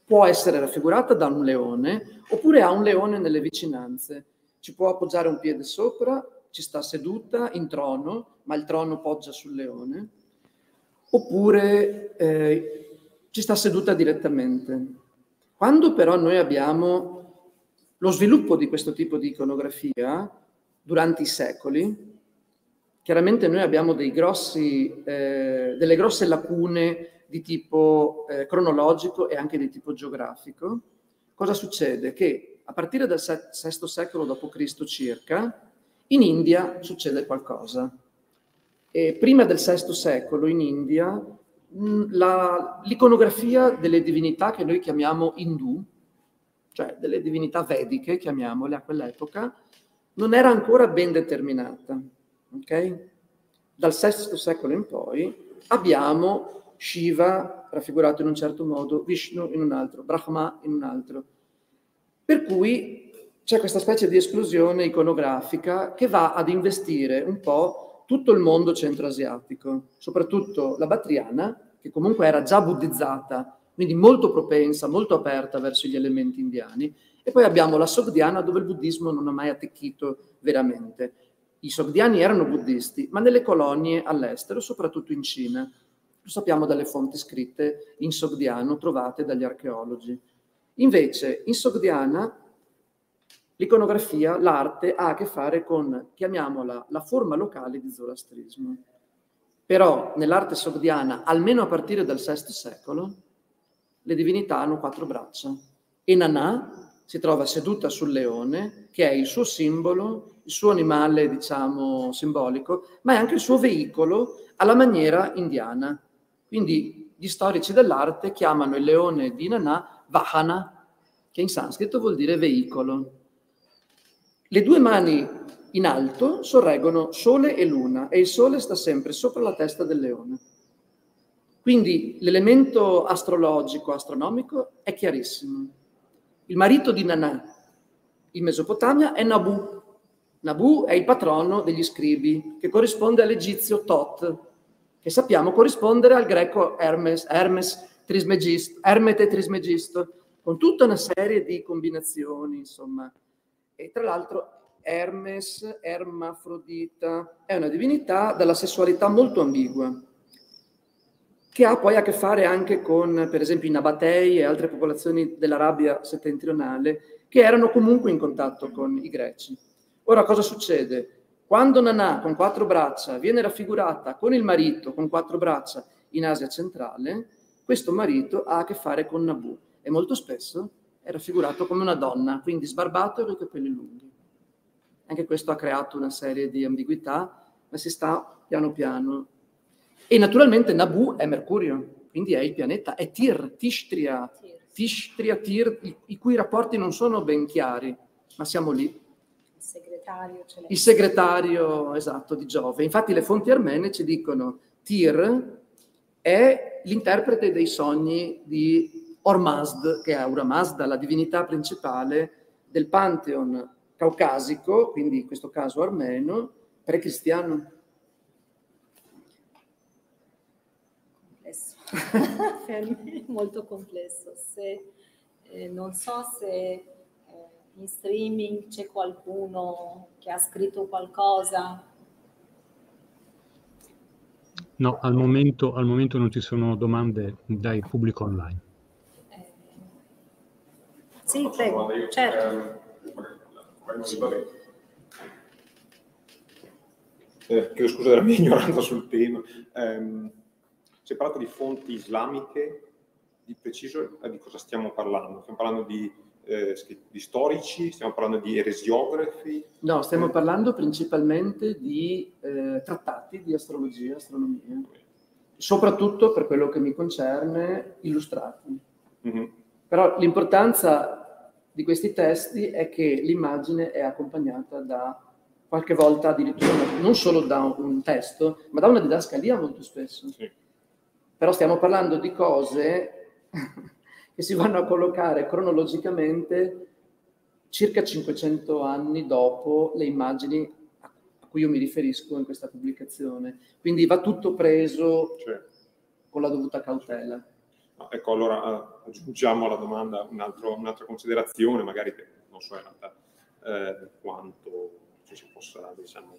può essere raffigurata da un leone oppure ha un leone nelle vicinanze. Ci può appoggiare un piede sopra, ci sta seduta in trono, ma il trono poggia sul leone, oppure eh, ci sta seduta direttamente. Quando però noi abbiamo lo sviluppo di questo tipo di iconografia durante i secoli, chiaramente noi abbiamo grossi, eh, delle grosse lacune di tipo eh, cronologico e anche di tipo geografico. Cosa succede? Che a partire dal VI secolo d.C. circa, in India succede qualcosa. E prima del VI secolo in India la, l'iconografia delle divinità che noi chiamiamo indù, cioè delle divinità vediche, chiamiamole a quell'epoca, non era ancora ben determinata. Okay? Dal VI secolo in poi abbiamo Shiva raffigurato in un certo modo, Vishnu in un altro, Brahma in un altro. Per cui c'è questa specie di esplosione iconografica che va ad investire un po' tutto il mondo centroasiatico, soprattutto la Batriana, che comunque era già buddizzata, quindi molto propensa, molto aperta verso gli elementi indiani, e poi abbiamo la Sogdiana dove il buddismo non ha mai attecchito veramente. I Sogdiani erano buddisti, ma nelle colonie all'estero, soprattutto in Cina. Lo sappiamo dalle fonti scritte in Sogdiano trovate dagli archeologi. Invece, in Sogdiana L'iconografia, l'arte, ha a che fare con, chiamiamola, la forma locale di zoroastrismo. Però nell'arte sogdiana, almeno a partire dal VI secolo, le divinità hanno quattro braccia. E Nanà si trova seduta sul leone, che è il suo simbolo, il suo animale, diciamo, simbolico, ma è anche il suo veicolo alla maniera indiana. Quindi gli storici dell'arte chiamano il leone di Nanà Vahana, che in sanscrito vuol dire veicolo. Le due mani in alto sorreggono Sole e Luna e il Sole sta sempre sopra la testa del leone. Quindi l'elemento astrologico, astronomico è chiarissimo. Il marito di Nanà in Mesopotamia è Nabu. Nabu è il patrono degli scribi, che corrisponde all'egizio Tot, che sappiamo corrispondere al greco Hermes, Hermes Trismegisto, Ermete Trismegisto, con tutta una serie di combinazioni, insomma. E tra l'altro Hermes, Ermafrodita, è una divinità dalla sessualità molto ambigua, che ha poi a che fare anche con, per esempio, i Nabatei e altre popolazioni dell'Arabia settentrionale, che erano comunque in contatto con i greci. Ora cosa succede? Quando Nanà con quattro braccia viene raffigurata con il marito con quattro braccia in Asia centrale, questo marito ha a che fare con Nabu e molto spesso è raffigurato come una donna, quindi sbarbato e con i capelli lunghi. Anche questo ha creato una serie di ambiguità, ma si sta piano piano. E naturalmente Nabu è Mercurio, quindi è il pianeta, è Tir, Tishtria, Tishtria, Tir, i, i cui rapporti non sono ben chiari, ma siamo lì. Il segretario, il segretario esatto di Giove. Infatti le fonti armene ci dicono Tir è l'interprete dei sogni di Ormazd, che è Aura Mazda, la divinità principale del Pantheon caucasico, quindi in questo caso armeno, pre-cristiano. Complesso, molto complesso. Se, eh, non so se eh, in streaming c'è qualcuno che ha scritto qualcosa. No, al momento, al momento non ci sono domande dai pubblico online. Sì, prego, certo. Ehm, eh, chiedo scusa della mia ignoranza sul tema. Eh, si è parlato di fonti islamiche, di preciso eh, di cosa stiamo parlando? Stiamo parlando di, eh, di storici, stiamo parlando di eresiografi? No, stiamo eh. parlando principalmente di eh, trattati di astrologia, astronomia, soprattutto per quello che mi concerne, illustrati. Mm-hmm. Però l'importanza di questi testi è che l'immagine è accompagnata da qualche volta addirittura non solo da un testo, ma da una didascalia molto spesso. Sì. Però stiamo parlando di cose che si vanno a collocare cronologicamente circa 500 anni dopo le immagini a cui io mi riferisco in questa pubblicazione. Quindi va tutto preso sì. con la dovuta cautela. Ecco, allora aggiungiamo alla domanda un altro, un'altra considerazione, magari che non so in realtà eh, quanto ci si possa, diciamo,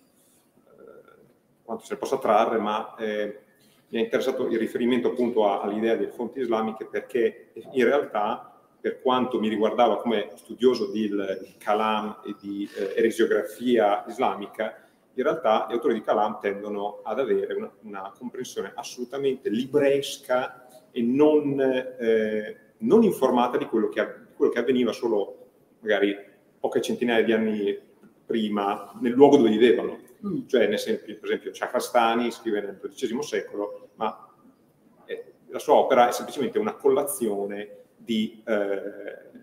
eh, quanto se possa trarre, ma eh, mi è interessato il riferimento appunto a, all'idea delle fonti islamiche perché in realtà per quanto mi riguardava come studioso di, di Kalam e di eh, eresiografia islamica, in realtà gli autori di Kalam tendono ad avere una, una comprensione assolutamente libresca e non, eh, non informata di quello, che, quello, che, avveniva solo magari poche centinaia di anni prima nel luogo dove vivevano. Mm. Cioè, senso, per esempio, Chakrastani scrive nel XII secolo, ma eh, la sua opera è semplicemente una collazione di, eh,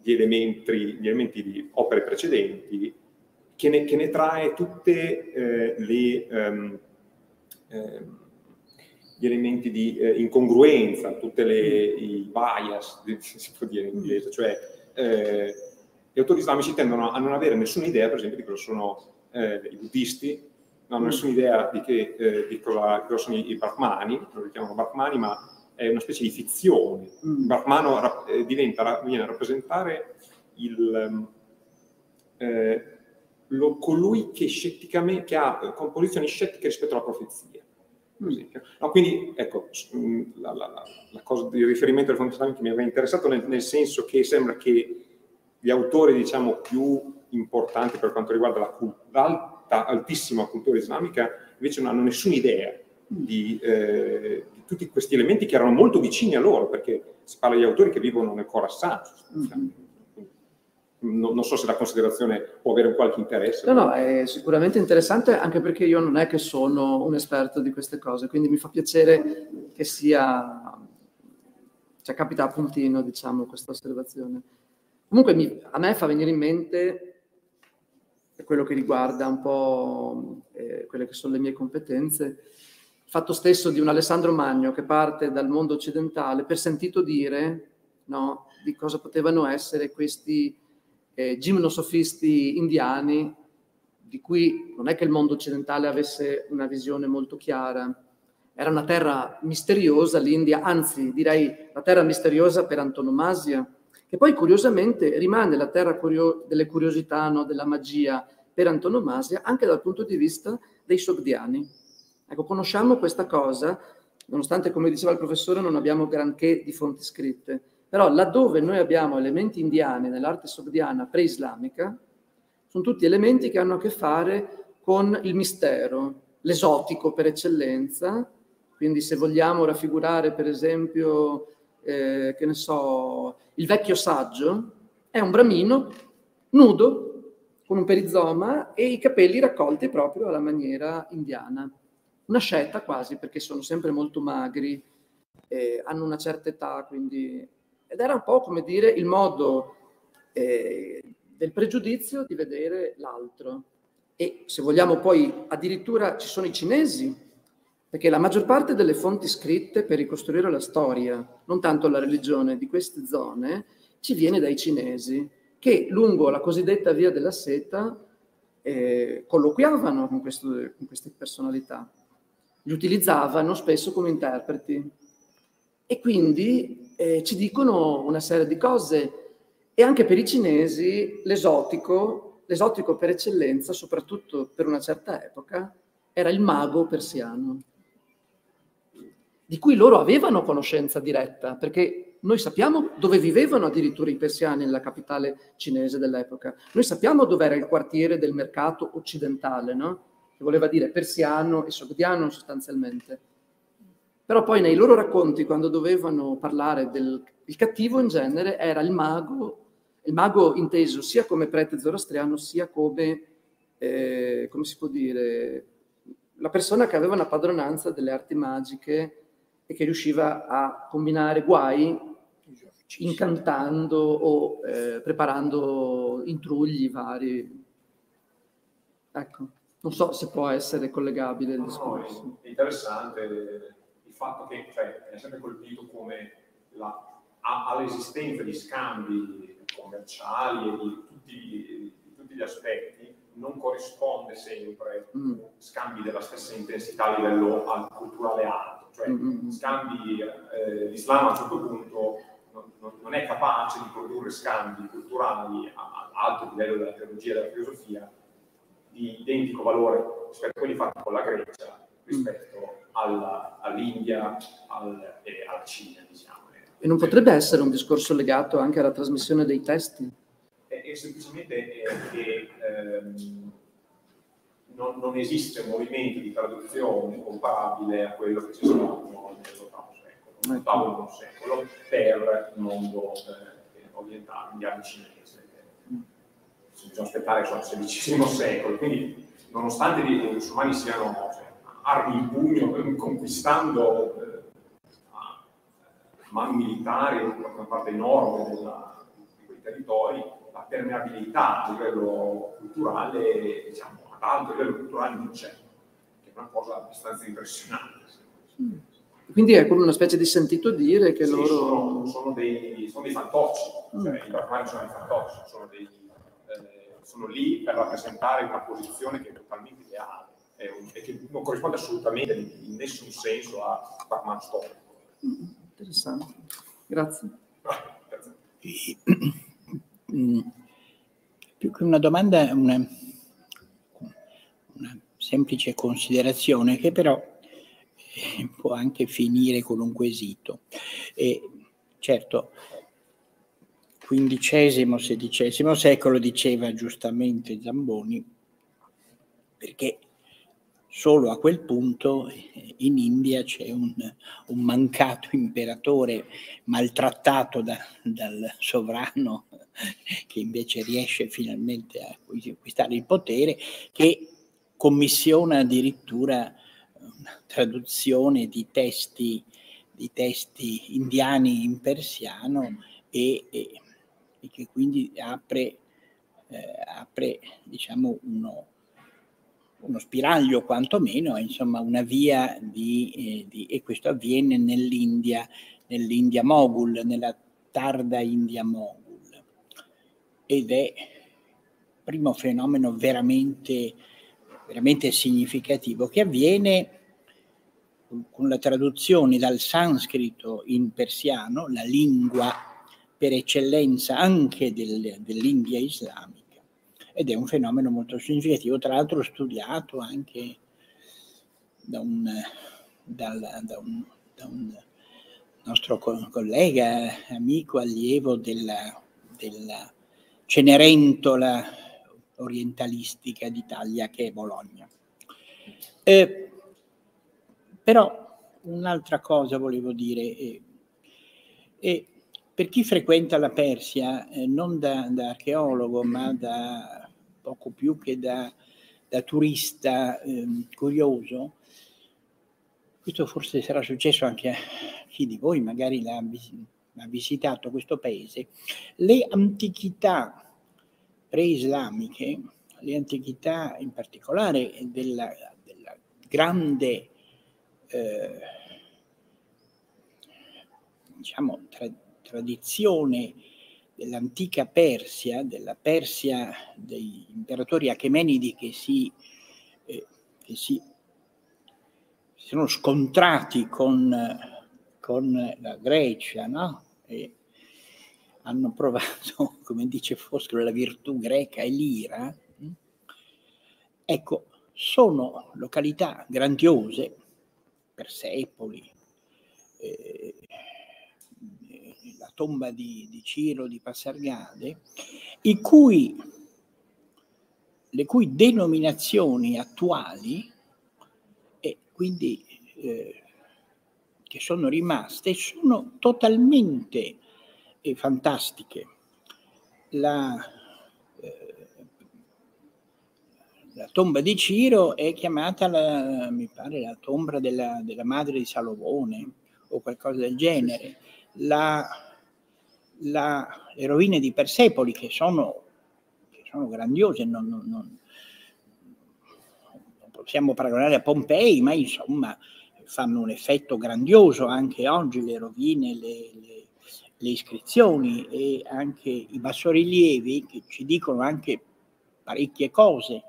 di, elementi, di elementi, di opere precedenti che ne, che ne trae tutte eh, le... Um, gli elementi di eh, incongruenza, tutti i bias, si può dire in inglese, cioè eh, gli autori islamici tendono a non avere nessuna idea, per esempio, di cosa sono eh, i buddisti, non hanno nessuna idea di, che, eh, di cosa, cosa, sono i brahmani, li chiamano brahmani, ma è una specie di fizione. Il brahmano eh, diventa, viene a rappresentare il, ehm, eh, lo, colui che, scetticamente, che ha composizioni scettiche rispetto alla profezia. No, quindi ecco, mm, la, la, la, cosa di riferimento alle fonti islamiche mi aveva interessato nel, nel, senso che sembra che gli autori diciamo, più importanti per quanto riguarda la, l'alta, altissima cultura islamica invece non hanno nessuna idea di, eh, di, tutti questi elementi che erano molto vicini a loro, perché si parla di autori che vivono nel Khorasan, mm-hmm non, non, so se la considerazione può avere un qualche interesse. No, no, è sicuramente interessante anche perché io non è che sono un esperto di queste cose, quindi mi fa piacere che sia, cioè capita a puntino, diciamo, questa osservazione. Comunque mi, a me fa venire in mente quello che riguarda un po' eh, quelle che sono le mie competenze, il fatto stesso di un Alessandro Magno che parte dal mondo occidentale per sentito dire no, di cosa potevano essere questi eh, gimnosofisti indiani, di cui non è che il mondo occidentale avesse una visione molto chiara, era una terra misteriosa l'India, anzi direi la terra misteriosa per antonomasia, che poi curiosamente rimane la terra curio- delle curiosità, no, della magia per antonomasia, anche dal punto di vista dei sogdiani. Ecco, conosciamo questa cosa, nonostante, come diceva il professore, non abbiamo granché di fonti scritte, però laddove noi abbiamo elementi indiani nell'arte sogdiana pre-islamica, sono tutti elementi che hanno a che fare con il mistero, l'esotico per eccellenza, quindi se vogliamo raffigurare per esempio, eh, che ne so, il vecchio saggio, è un bramino nudo con un perizoma e i capelli raccolti proprio alla maniera indiana. Una scelta quasi, perché sono sempre molto magri, eh, hanno una certa età, quindi... Ed era un po' come dire il modo eh, del pregiudizio di vedere l'altro. E se vogliamo poi, addirittura ci sono i cinesi, perché la maggior parte delle fonti scritte per ricostruire la storia, non tanto la religione di queste zone, ci viene dai cinesi che lungo la cosiddetta via della seta eh, colloquiavano con, questo, con queste personalità, li utilizzavano spesso come interpreti e quindi eh, ci dicono una serie di cose e anche per i cinesi l'esotico, l'esotico per eccellenza, soprattutto per una certa epoca, era il mago persiano, di cui loro avevano conoscenza diretta, perché noi sappiamo dove vivevano addirittura i persiani nella capitale cinese dell'epoca. Noi sappiamo dove era il quartiere del mercato occidentale, no? Che voleva dire persiano e sogdiano sostanzialmente. Però poi nei loro racconti, quando dovevano parlare del cattivo in genere, era il mago, il mago inteso sia come prete zoroastriano, sia come, eh, come si può dire, la persona che aveva una padronanza delle arti magiche e che riusciva a combinare guai incantando o eh, preparando intrugli vari. Ecco, non so se può essere collegabile il discorso. No, è interessante fatto che cioè, è sempre colpito come la, all'esistenza di scambi commerciali e di tutti, di tutti gli aspetti non corrisponde sempre mm. scambi della stessa intensità a livello culturale alto, cioè mm-hmm. scambi, eh, l'Islam a un certo punto non, non, è capace di produrre scambi culturali a, a alto livello della teologia e della filosofia di identico valore rispetto a quelli fatti con la Grecia, rispetto alla, all'India al, e alla Cina, diciamo. E non potrebbe essere un discorso legato anche alla trasmissione dei testi? È, è semplicemente che ehm, non, non, esiste un movimento di traduzione comparabile a quello che c'è stato ottavo ecco. secolo per il mondo eh, orientale, indiano cinese. Bisogna aspettare cioè, il XVI secolo, quindi nonostante i musulmani siano cioè, armi in pugno, eh, conquistando eh, mani militari, una parte enorme della, di quei territori, la permeabilità a livello culturale, diciamo, ad alto livello culturale non c'è, che è una cosa abbastanza impressionante. Mm. Quindi è come una specie di sentito dire che sì, loro... Sono, sono, dei, sono dei fantocci, mm. cioè, i brahmani sono dei fantocci, sono, dei, eh, sono, lì per rappresentare una posizione che è totalmente ideale un, e che non corrisponde assolutamente in, nessun senso a Brahman storico. Mm, interessante, grazie. Mm, più che una domanda, una, una semplice considerazione che però può anche finire con un quesito. E, certo, XV, XVI secolo diceva giustamente Zamboni, perché solo a quel punto in India c'è un, un mancato imperatore maltrattato da, dal sovrano che invece riesce finalmente a acquistare il potere, che commissiona addirittura traduzione di testi, di testi indiani in persiano e, e, e che quindi apre, eh, apre diciamo uno, uno spiraglio quantomeno, insomma una via di, eh, di, e questo avviene nell'India, nell'India Mogul, nella tarda India Mogul. Ed è il primo fenomeno veramente, veramente significativo che avviene con la traduzione dal sanscrito in persiano, la lingua per eccellenza anche del, dell'India islamica, ed è un fenomeno molto significativo, tra l'altro studiato anche da un, dal, da un, da un nostro collega, amico, allievo della, della Cenerentola orientalistica d'Italia che è Bologna. Eh, però un'altra cosa volevo dire, eh, eh, per chi frequenta la Persia, eh, non da, da, archeologo, ma da poco più che da, da turista ehm, curioso, questo forse sarà successo anche a chi di voi magari l'ha, ha visitato questo paese, le antichità pre-islamiche, le antichità in particolare della, della grande eh, diciamo, tra, tradizione dell'antica Persia, della Persia degli imperatori achemenidi che si, eh, che si, sono scontrati con, con la Grecia, no? E hanno provato, come dice Foscolo, la virtù greca e l'ira. Ecco, sono località grandiose, Persepoli, eh, la tomba di, di Ciro di Passargade, cui, le cui denominazioni attuali, e quindi eh, che sono rimaste, sono totalmente eh, fantastiche. La, eh, la tomba di Ciro è chiamata, la, mi pare, la tomba della, della madre di Salomone o qualcosa del genere. La, la, le rovine di Persepoli che sono, che sono grandiose, non, non, non, possiamo paragonare a Pompei, ma insomma fanno un effetto grandioso anche oggi le rovine, le, le, le iscrizioni e anche i bassorilievi che ci dicono anche parecchie cose.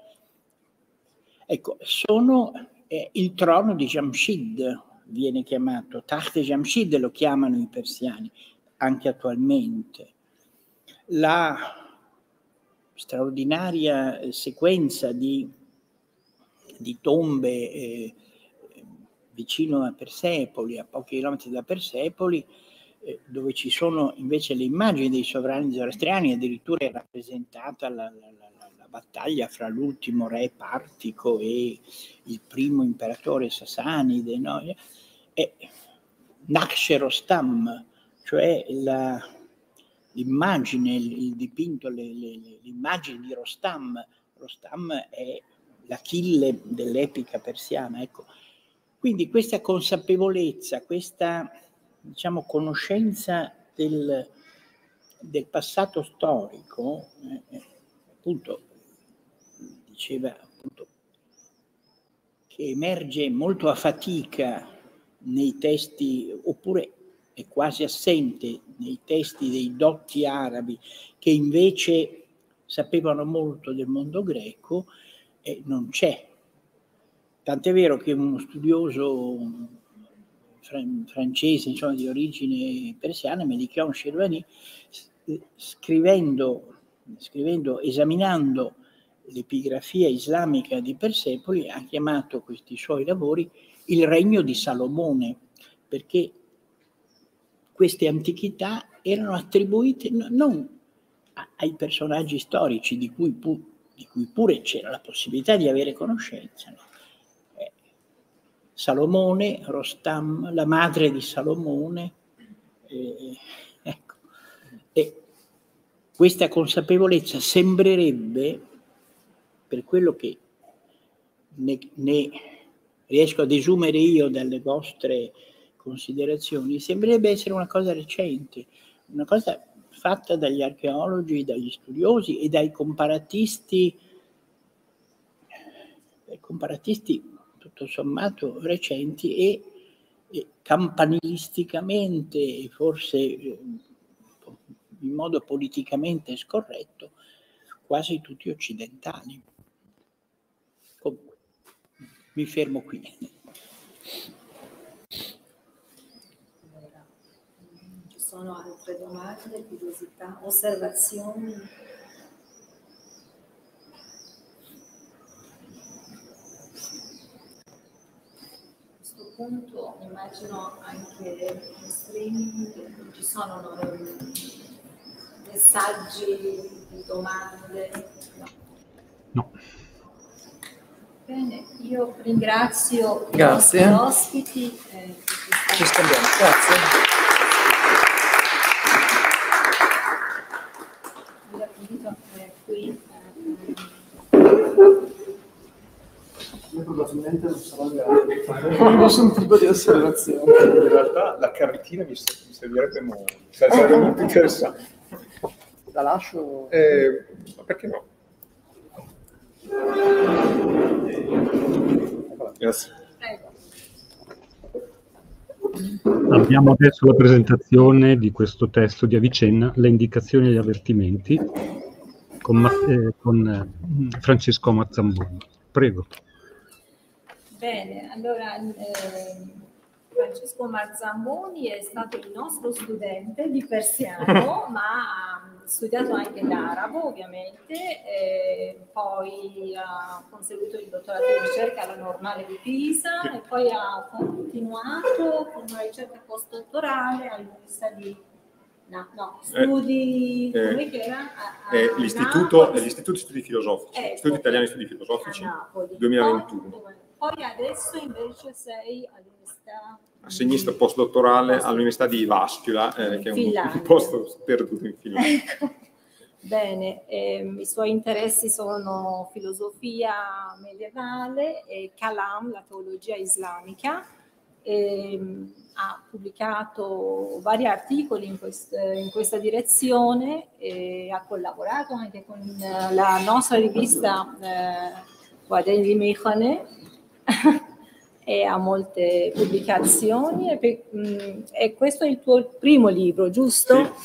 Ecco, sono eh, il trono di Jamshid, viene chiamato, Takht Jamshid lo chiamano i persiani, anche attualmente. La straordinaria eh, sequenza di, di tombe eh, vicino a Persepoli, a pochi chilometri da Persepoli, eh, dove ci sono invece le immagini dei sovrani zoroastriani, addirittura è rappresentata la, la, la, la, battaglia fra l'ultimo re Partico e il primo imperatore Sassanide, no? e Naksherostam, cioè la, l'immagine, il dipinto, le, le, l'immagine di Rostam. Rostam è l'Achille dell'epica persiana. Ecco. Quindi questa consapevolezza, questa diciamo, conoscenza del, del passato storico, eh, appunto, diceva appunto, che emerge molto a fatica nei testi, oppure è quasi assente nei testi dei dotti arabi che invece sapevano molto del mondo greco, eh, non c'è. Tant'è vero che uno studioso francese, insomma, di origine persiana, Medichion Shervani, scrivendo, scrivendo, esaminando l'epigrafia islamica di Persepoli, ha chiamato questi suoi lavori il regno di Salomone, perché queste antichità erano attribuite non ai personaggi storici di cui, pu, di cui pure c'era la possibilità di avere conoscenza. No? Eh, Salomone, Rostam, la madre di Salomone, eh, ecco. e questa consapevolezza sembrerebbe, per quello che ne, ne riesco a desumere io dalle vostre considerazioni, sembrerebbe essere una cosa recente, una cosa fatta dagli archeologi, dagli studiosi e dai comparatisti, dai comparatisti tutto sommato recenti e, e campanilisticamente, forse eh, in modo politicamente scorretto, quasi tutti occidentali. Comunque, mi fermo qui. Sono altre domande, curiosità, osservazioni? A questo punto immagino anche in streaming ci sono no, messaggi, domande. No. Bene, io ringrazio Grazie. i nostri ospiti. eh, Ci scambiamo, grazie. Vi invito eh, qui. Io probabilmente non sarò in grado di fare nessun tipo di osservazione. In realtà la cartina mi, servirebbe molto, sarebbe molto interessante. La lascio. Eh, ma perché no? Grazie. Abbiamo adesso la presentazione di questo testo di Avicenna, le indicazioni e gli avvertimenti, con, eh, con eh, Francesco Mazzamboni. Prego. Bene, allora ehm, Francesco Marzamboni è stato il nostro studente di persiano, ma ha studiato anche l'arabo ovviamente, poi ha conseguito il dottorato di ricerca alla Normale di Pisa e poi ha continuato con una ricerca postdottorale all'Università di no, no, studi, Eh, come che era? A- a È l'istituto, Napoli. l'Istituto di Studi Filosofici, Ecco. Istituto Italiano di Studi Filosofici, Napoli. 2021. Poi, adesso invece sei all'università assegnista postdottorale all'Università di Vaschula, eh, che è un, un posto sperduto in Finlandia. Ecco. Bene, ehm, i suoi interessi sono filosofia medievale e Kalam, la teologia islamica. Ehm, ha pubblicato vari articoli in, quest- in questa direzione e ha collaborato anche con eh, la nostra rivista eh, Quaderni Mechane e ha molte pubblicazioni e, mh, e questo è il tuo primo libro, giusto?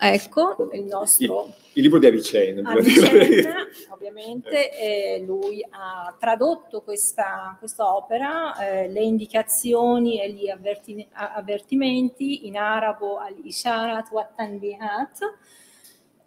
Ecco, il nostro Il libro di Avicenna. a devo dire la verità. Vicenna, ovviamente, eh, lui ha tradotto questa quest'opera, eh, le indicazioni e gli avverti- avvertimenti in arabo al-Isharat wa tanbihat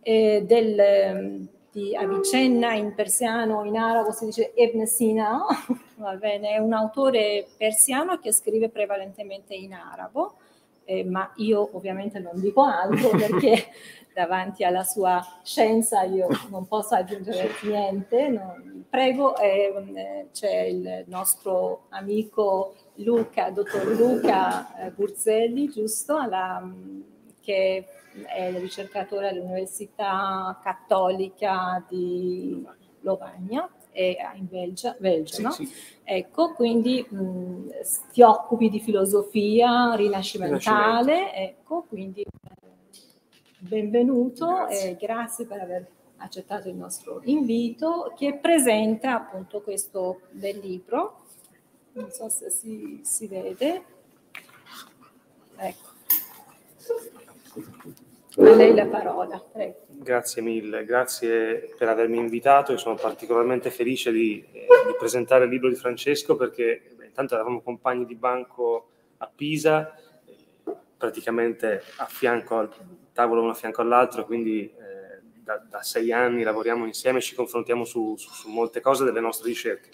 eh, del, ehm, di Avicenna in persiano, in arabo si dice Ibn Sina, va bene, è un autore persiano che scrive prevalentemente in arabo, eh, ma io ovviamente non dico altro perché davanti alla sua scienza io non posso aggiungere niente. no. Prego, eh, c'è il nostro amico Luca, dottor Luca eh, Burzelli, giusto? Alla, mm, che è il ricercatore all'Università Cattolica di Lovagna e in Belgio, Belgio Sì, no? sì. Ecco, quindi mh, ti occupi di filosofia rinascimentale, ecco, quindi benvenuto Grazie. e grazie per aver accettato il nostro invito che presenta appunto questo bel libro. Non so se si, si vede. Ecco. A lei la parola, prego. Grazie mille, grazie per avermi invitato. Io sono particolarmente felice di, eh, di presentare il libro di Francesco perché beh, intanto eravamo compagni di banco a Pisa, eh, praticamente a fianco al tavolo uno a fianco all'altro, quindi eh, da, da sei anni lavoriamo insieme e ci confrontiamo su, su- su molte cose delle nostre ricerche.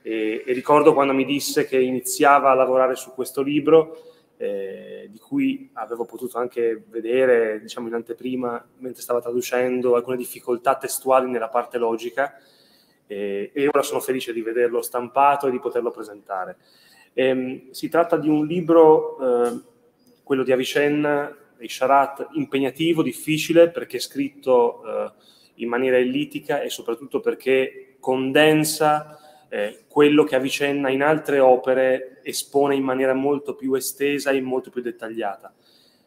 E, e ricordo quando mi disse che iniziava a lavorare su questo libro, eh, di cui avevo potuto anche vedere, diciamo, in anteprima, mentre stava traducendo, alcune difficoltà testuali nella parte logica, eh, e ora sono felice di vederlo stampato e di poterlo presentare. Ehm, si tratta di un libro, eh, quello di Avicenna, Isharat, impegnativo, difficile, perché è scritto eh, in maniera ellitica e soprattutto perché condensa eh, quello che Avicenna in altre opere espone in maniera molto più estesa e molto più dettagliata.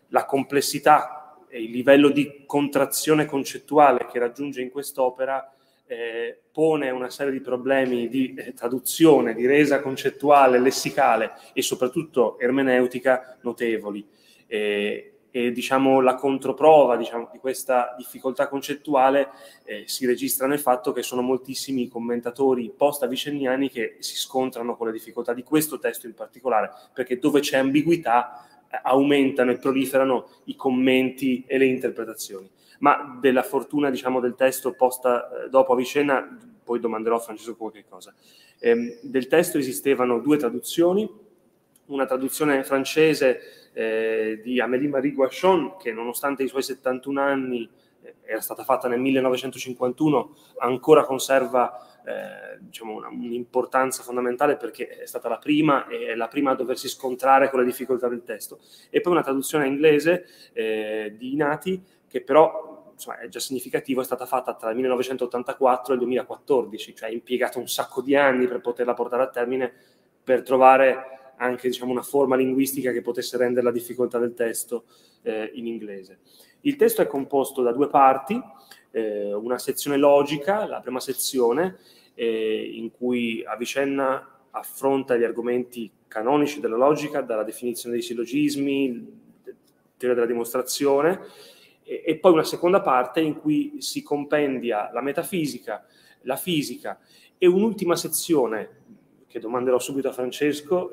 La complessità e il livello di contrazione concettuale che raggiunge in quest'opera eh, pone una serie di problemi di eh, traduzione, di resa concettuale, lessicale e soprattutto ermeneutica notevoli. Eh, e diciamo la controprova diciamo, di questa difficoltà concettuale eh, si registra nel fatto che sono moltissimi i commentatori post-aviceniani che si scontrano con le difficoltà di questo testo in particolare, perché dove c'è ambiguità aumentano e proliferano i commenti e le interpretazioni. Ma della fortuna diciamo, del testo posta eh, dopo a Vicenna, poi domanderò a Francesco qualche cosa. Eh, del testo esistevano due traduzioni, una traduzione francese eh, di Amélie Marie Guachon, che nonostante i suoi 71 anni eh, era stata fatta nel 1951, ancora conserva eh, diciamo una, un'importanza fondamentale perché è stata la prima e è la prima a doversi scontrare con le difficoltà del testo. E poi una traduzione inglese eh, di Inati che però insomma, è già significativo, è stata fatta tra il 1984 e il 2014, cioè ha impiegato un sacco di anni per poterla portare a termine, per trovare anche diciamo, una forma linguistica che potesse rendere la difficoltà del testo eh, in inglese. Il testo è composto da due parti, eh, una sezione logica, la prima sezione, eh, in cui Avicenna affronta gli argomenti canonici della logica, dalla definizione dei sillogismi, teoria della dimostrazione, e, e poi una seconda parte in cui si compendia la metafisica, la fisica e un'ultima sezione che domanderò subito a Francesco,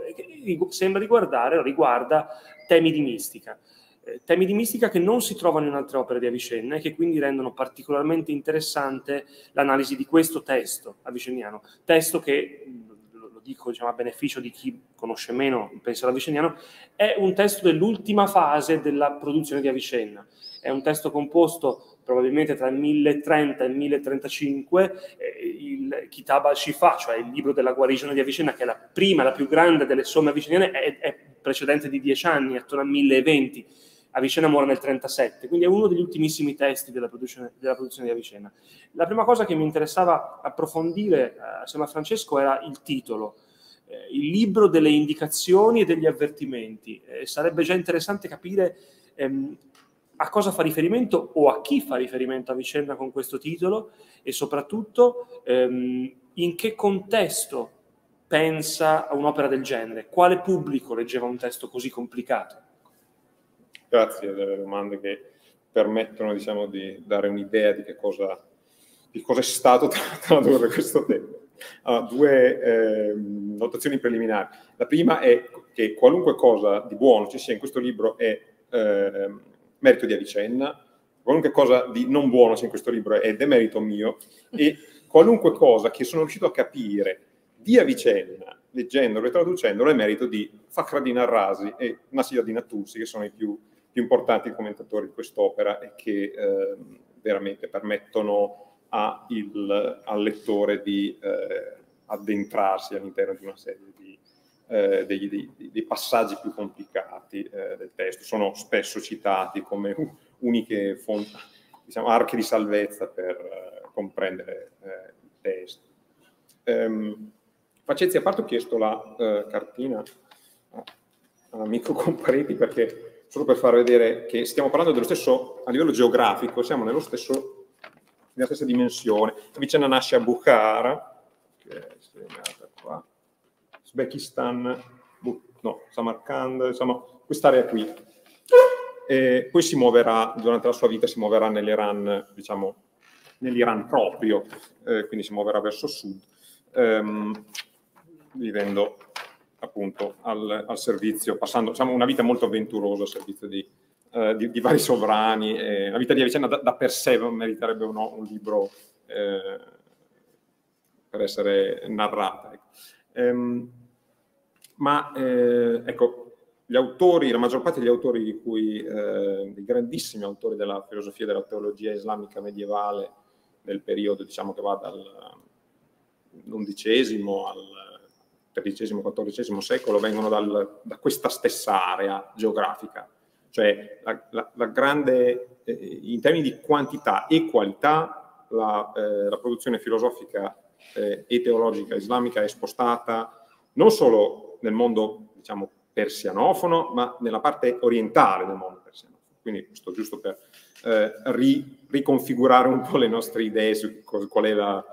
sembra riguardare riguarda temi di mistica. Eh, temi di mistica che non si trovano in altre opere di Avicenna e che quindi rendono particolarmente interessante l'analisi di questo testo aviceniano, testo che, lo dico diciamo, a beneficio di chi conosce meno il pensiero aviceniano, è un testo dell'ultima fase della produzione di Avicenna. È un testo composto probabilmente tra il 1030 e il 1035, eh, il Kitab al-Shifa, cioè il libro della guarigione di Avicenna, che è la prima, la più grande delle somme aviceniane, è, è precedente di dieci anni, attorno al 1020 Avicenna muore nel 37, quindi è uno degli ultimissimi testi della produzione, della produzione di Avicenna. La prima cosa che mi interessava approfondire eh, assieme a Francesco era il titolo, eh, il libro delle indicazioni e degli avvertimenti. Eh, sarebbe già interessante capire ehm, a cosa fa riferimento o a chi fa riferimento a Avicenna con questo titolo e soprattutto ehm, in che contesto pensa a un'opera del genere, quale pubblico leggeva un testo così complicato. Grazie delle domande che permettono diciamo, di dare un'idea di che cosa, di cosa è stato tradurre questo tempo. Allora, due eh, notazioni preliminari. La prima è che qualunque cosa di buono ci sia in questo libro è eh, merito di Avicenna, qualunque cosa di non buono sia in questo libro è demerito mio e qualunque cosa che sono riuscito a capire di Avicenna, leggendolo e traducendolo, è merito di Fakhradin Arrasi e Nasiruddin Attusi, che sono i più più importanti commentatori di quest'opera e che eh, veramente permettono il, al lettore di eh, addentrarsi all'interno di una serie di, eh, dei, dei, dei, passaggi più complicati eh, del testo. Sono spesso citati come uniche fonti, diciamo, archi di salvezza per eh, comprendere eh, il testo. Um, Facezzi, a parte ho chiesto la cartina all'amico Compareti perché solo per far vedere che stiamo parlando dello stesso, a livello geografico, siamo nello stesso, nella stessa dimensione. Vicenda nasce a Bukhara, che è segnata qua, Uzbekistan, no, Samarkand, insomma, quest'area qui. E poi si muoverà, durante la sua vita, si muoverà nell'Iran, diciamo, nell'Iran proprio, eh, quindi si muoverà verso sud, ehm, vivendo appunto al, al servizio, passando diciamo, una vita molto avventurosa al servizio di, eh, di, di vari sovrani. Eh, la vita di Avicenna da, da, per sé meriterebbe un, un libro eh, per essere narrata. Ecco. Ehm, ma eh, ecco, gli autori, la maggior parte degli autori di cui, eh, dei grandissimi autori della filosofia e della teologia islamica medievale del periodo, diciamo che va dall'undicesimo al XIII-XIV secolo vengono dal, da questa stessa area geografica, cioè la, la, la grande, eh, in termini di quantità e qualità, la, eh, la produzione filosofica eh, e teologica islamica è spostata non solo nel mondo, diciamo, persianofono, ma nella parte orientale del mondo persianofono. Quindi questo giusto per eh, ri, riconfigurare un po' le nostre idee su qual è la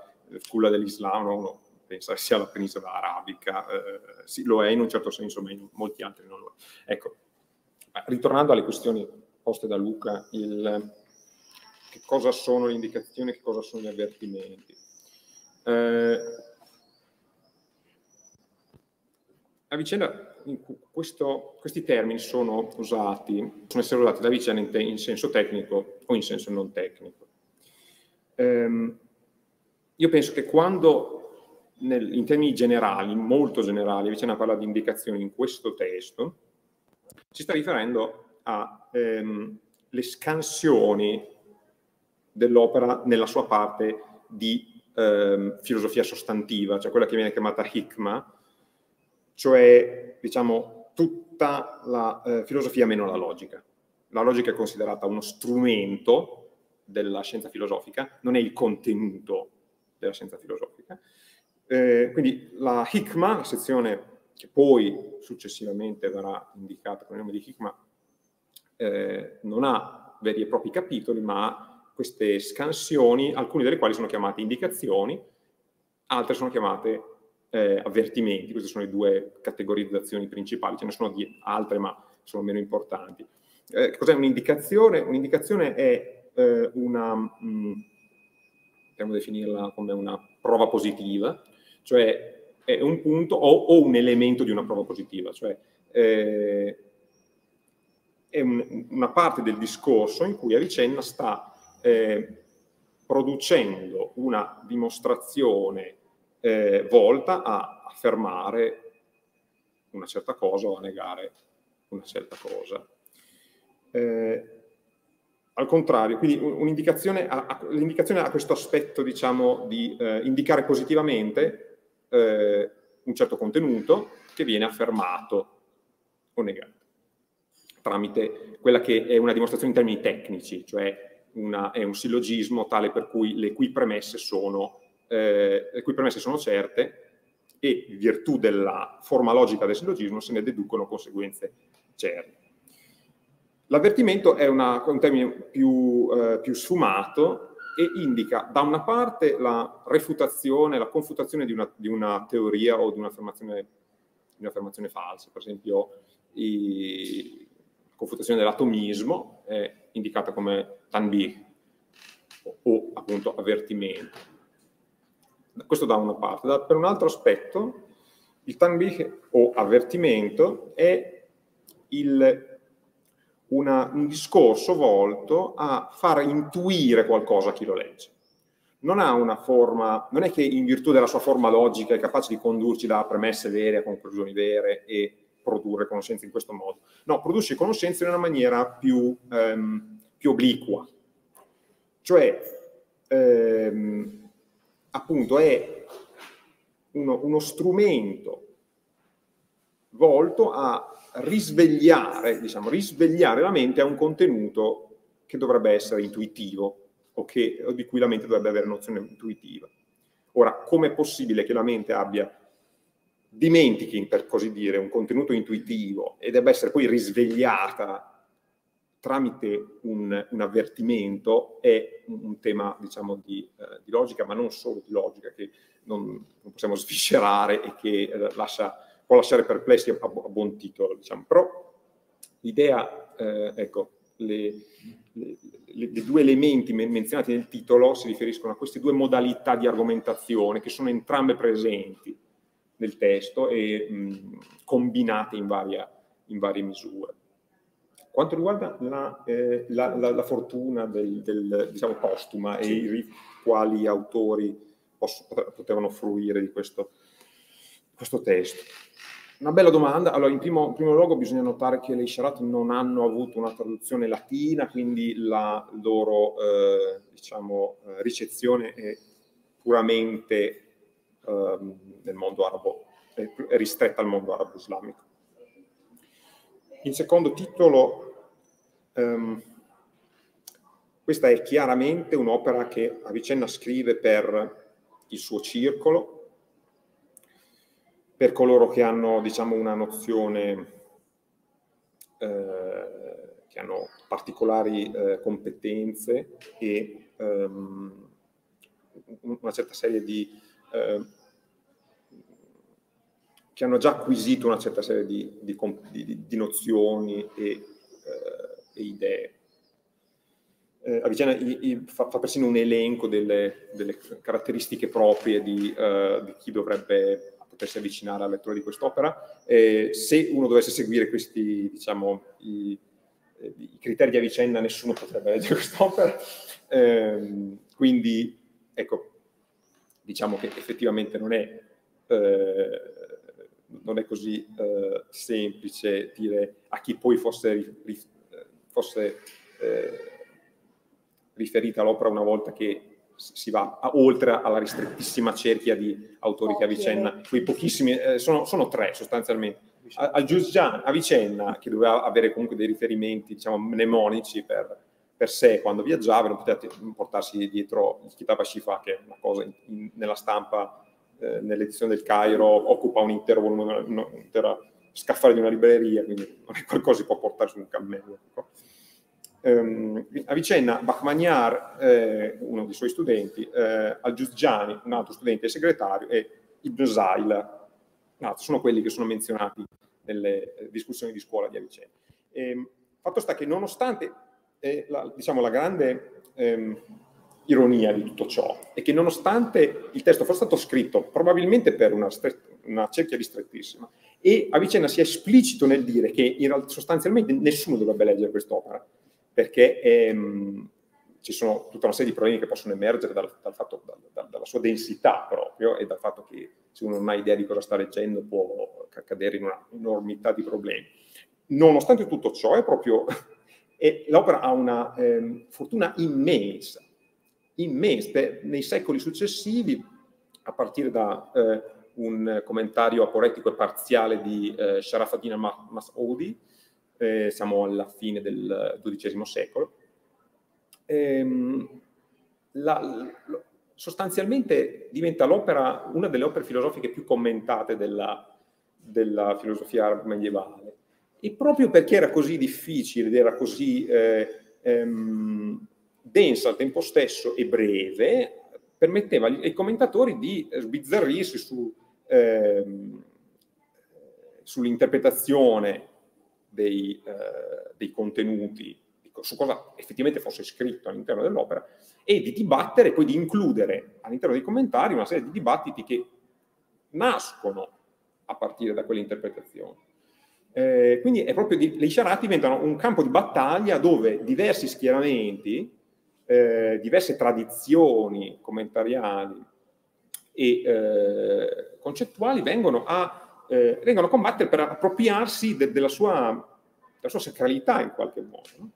culla dell'Islam, no? pensa sia la penisola arabica, eh, sì, lo è in un certo senso, ma in molti altri non lo è. Ecco, ritornando alle questioni poste da Luca, il, che cosa sono le indicazioni, che cosa sono gli avvertimenti. Eh, a vicenda questo, questi termini sono usati, possono essere usati da vicenda in, in, senso tecnico o in senso non tecnico. Ehm, io penso che quando nel, in termini generali, molto generali, Vicenda parla di indicazioni in questo testo, si sta riferendo alle ehm, scansioni dell'opera nella sua parte di ehm, filosofia sostantiva, cioè quella che viene chiamata hikma, cioè diciamo tutta la eh, filosofia meno la logica. La logica è considerata uno strumento della scienza filosofica, non è il contenuto della scienza filosofica. Eh, quindi la hikma, la sezione che poi successivamente verrà indicata con il nome di hikma, eh, non ha veri e propri capitoli, ma ha queste scansioni, alcune delle quali sono chiamate indicazioni, altre sono chiamate eh, avvertimenti, queste sono le due categorizzazioni principali, ce ne sono altre ma sono meno importanti. Eh, cos'è un'indicazione? Un'indicazione è eh, una, mh, mm, possiamo definirla come una prova positiva, cioè è un punto o, o un elemento di una prova positiva, cioè eh, è un, una parte del discorso in cui Avicenna sta eh, producendo una dimostrazione eh, volta a affermare una certa cosa o a negare una certa cosa. Eh, al contrario, quindi un'indicazione ha, l'indicazione ha questo aspetto, diciamo, di eh, indicare positivamente eh, un certo contenuto che viene affermato o negato tramite quella che è una dimostrazione in termini tecnici, cioè una, è un sillogismo tale per cui le cui premesse sono eh, le cui premesse sono certe e in virtù della forma logica del sillogismo se ne deducono conseguenze certe. L'avvertimento è una, un termine più, eh, più, sfumato e indica da una parte la refutazione, la confutazione di una, di una teoria o di un'affermazione, un'affermazione falsa. Per esempio, la confutazione dell'atomismo è indicata come tanbih o appunto avvertimento questo da una parte. Da, per un altro aspetto, il Tanbih o avvertimento è il, una, un discorso volto a far intuire qualcosa a chi lo legge. Non ha una forma, non è che in virtù della sua forma logica è capace di condurci da premesse vere a conclusioni vere e produrre conoscenze in questo modo. No, produce conoscenze in una maniera più, ehm, più obliqua. Cioè, ehm, appunto è uno, uno strumento volto a risvegliare, diciamo, risvegliare la mente a un contenuto che dovrebbe essere intuitivo o, che, o di cui la mente dovrebbe avere nozione intuitiva. Ora, com'è possibile che la mente abbia dimentichi, per così dire, un contenuto intuitivo e debba essere poi risvegliata tramite un, un, avvertimento è un, tema diciamo, di, eh, di, logica, ma non solo di logica, che non, non possiamo sviscerare e che eh, lascia, può lasciare perplessi a, a buon titolo. Diciamo. Però l'idea, eh, ecco, le, le, le, due elementi menzionati nel titolo si riferiscono a queste due modalità di argomentazione che sono entrambe presenti nel testo e mh, combinate in, varia, in varie misure. Quanto riguarda la, eh, la, la, la fortuna del, del, diciamo, postuma e i quali autori posso, potevano fruire di questo, questo testo. Una bella domanda. Allora, in primo, in primo, luogo bisogna notare che le Isharat non hanno avuto una traduzione latina, quindi la loro eh, diciamo, eh, ricezione è puramente eh, nel mondo arabo, è ristretta al mondo arabo islamico. Il secondo titolo, um, questa è chiaramente un'opera che Avicenna scrive per il suo circolo, per coloro che hanno diciamo, una nozione, eh, che hanno particolari eh, competenze e um, una certa serie di eh, che hanno già acquisito una certa serie di, di, di, di nozioni e, eh, e idee. Eh, Avicena fa, fa, persino un elenco delle, delle caratteristiche proprie di, uh, di chi dovrebbe potersi avvicinare alla lettura di quest'opera. Eh, se uno dovesse seguire questi, diciamo, i, i, criteri di Avicenna, nessuno potrebbe leggere quest'opera. Eh, quindi, ecco, diciamo che effettivamente non è, eh, non è così eh, semplice dire a chi poi fosse, fosse eh, riferita l'opera una volta che si va a, oltre alla ristrettissima cerchia di autori che Avicenna, quei pochissimi, eh, sono, sono, tre sostanzialmente. Al Giusgian, Avicenna, che doveva avere comunque dei riferimenti, diciamo, mnemonici per, per sé quando viaggiava, non poteva portarsi dietro il Kitab Shifa, che è una cosa in, in, nella stampa, eh, nell'edizione del Cairo, occupa un intero volume, un'intera scaffale di una libreria, quindi non è qualcosa che può portare su un cammello. Ecco ehm, a Vicenna Bachmaniar, eh, uno dei suoi studenti, eh, Al-Giugiani, un altro studente e segretario, e Ibn Zail, no, sono quelli che sono menzionati nelle eh, discussioni di scuola di Avicenna. E, fatto sta che nonostante eh, la, diciamo, la grande ehm, ironia di tutto ciò è che nonostante il testo fosse stato scritto probabilmente per una, una cerchia ristrettissima e Avicenna sia esplicito nel dire che sostanzialmente nessuno dovrebbe leggere quest'opera, perché ehm, ci sono tutta una serie di problemi che possono emergere dal, dal fatto, dal, dalla sua densità proprio e dal fatto che se uno non ha idea di cosa sta leggendo può cadere in una enormità di problemi. Nonostante tutto ciò, è proprio, è, l'opera ha una eh, fortuna immensa, immensa. nei secoli successivi, a partire da eh, un commentario aporetico e parziale di eh, Sharafaddin al-Mas'udi, eh, siamo alla fine del XII secolo. Ehm, la, la, sostanzialmente diventa una delle opere filosofiche più commentate della, della filosofia araba medievale. E proprio perché era così difficile ed era così eh, ehm, densa al tempo stesso e breve, permetteva ai commentatori di sbizzarrirsi su, ehm, sull'interpretazione dei, eh, dei contenuti, su cosa effettivamente fosse scritto all'interno dell'opera, e di dibattere poi di includere all'interno dei commentari una serie di dibattiti che nascono a partire da quelle interpretazioni. Eh, quindi è proprio di, le Isharati diventano un campo di battaglia dove diversi schieramenti, eh, diverse tradizioni commentariali e eh, concettuali vengono a eh, vengono a combattere per appropriarsi de- della, sua, della, sua, sacralità in qualche modo. No?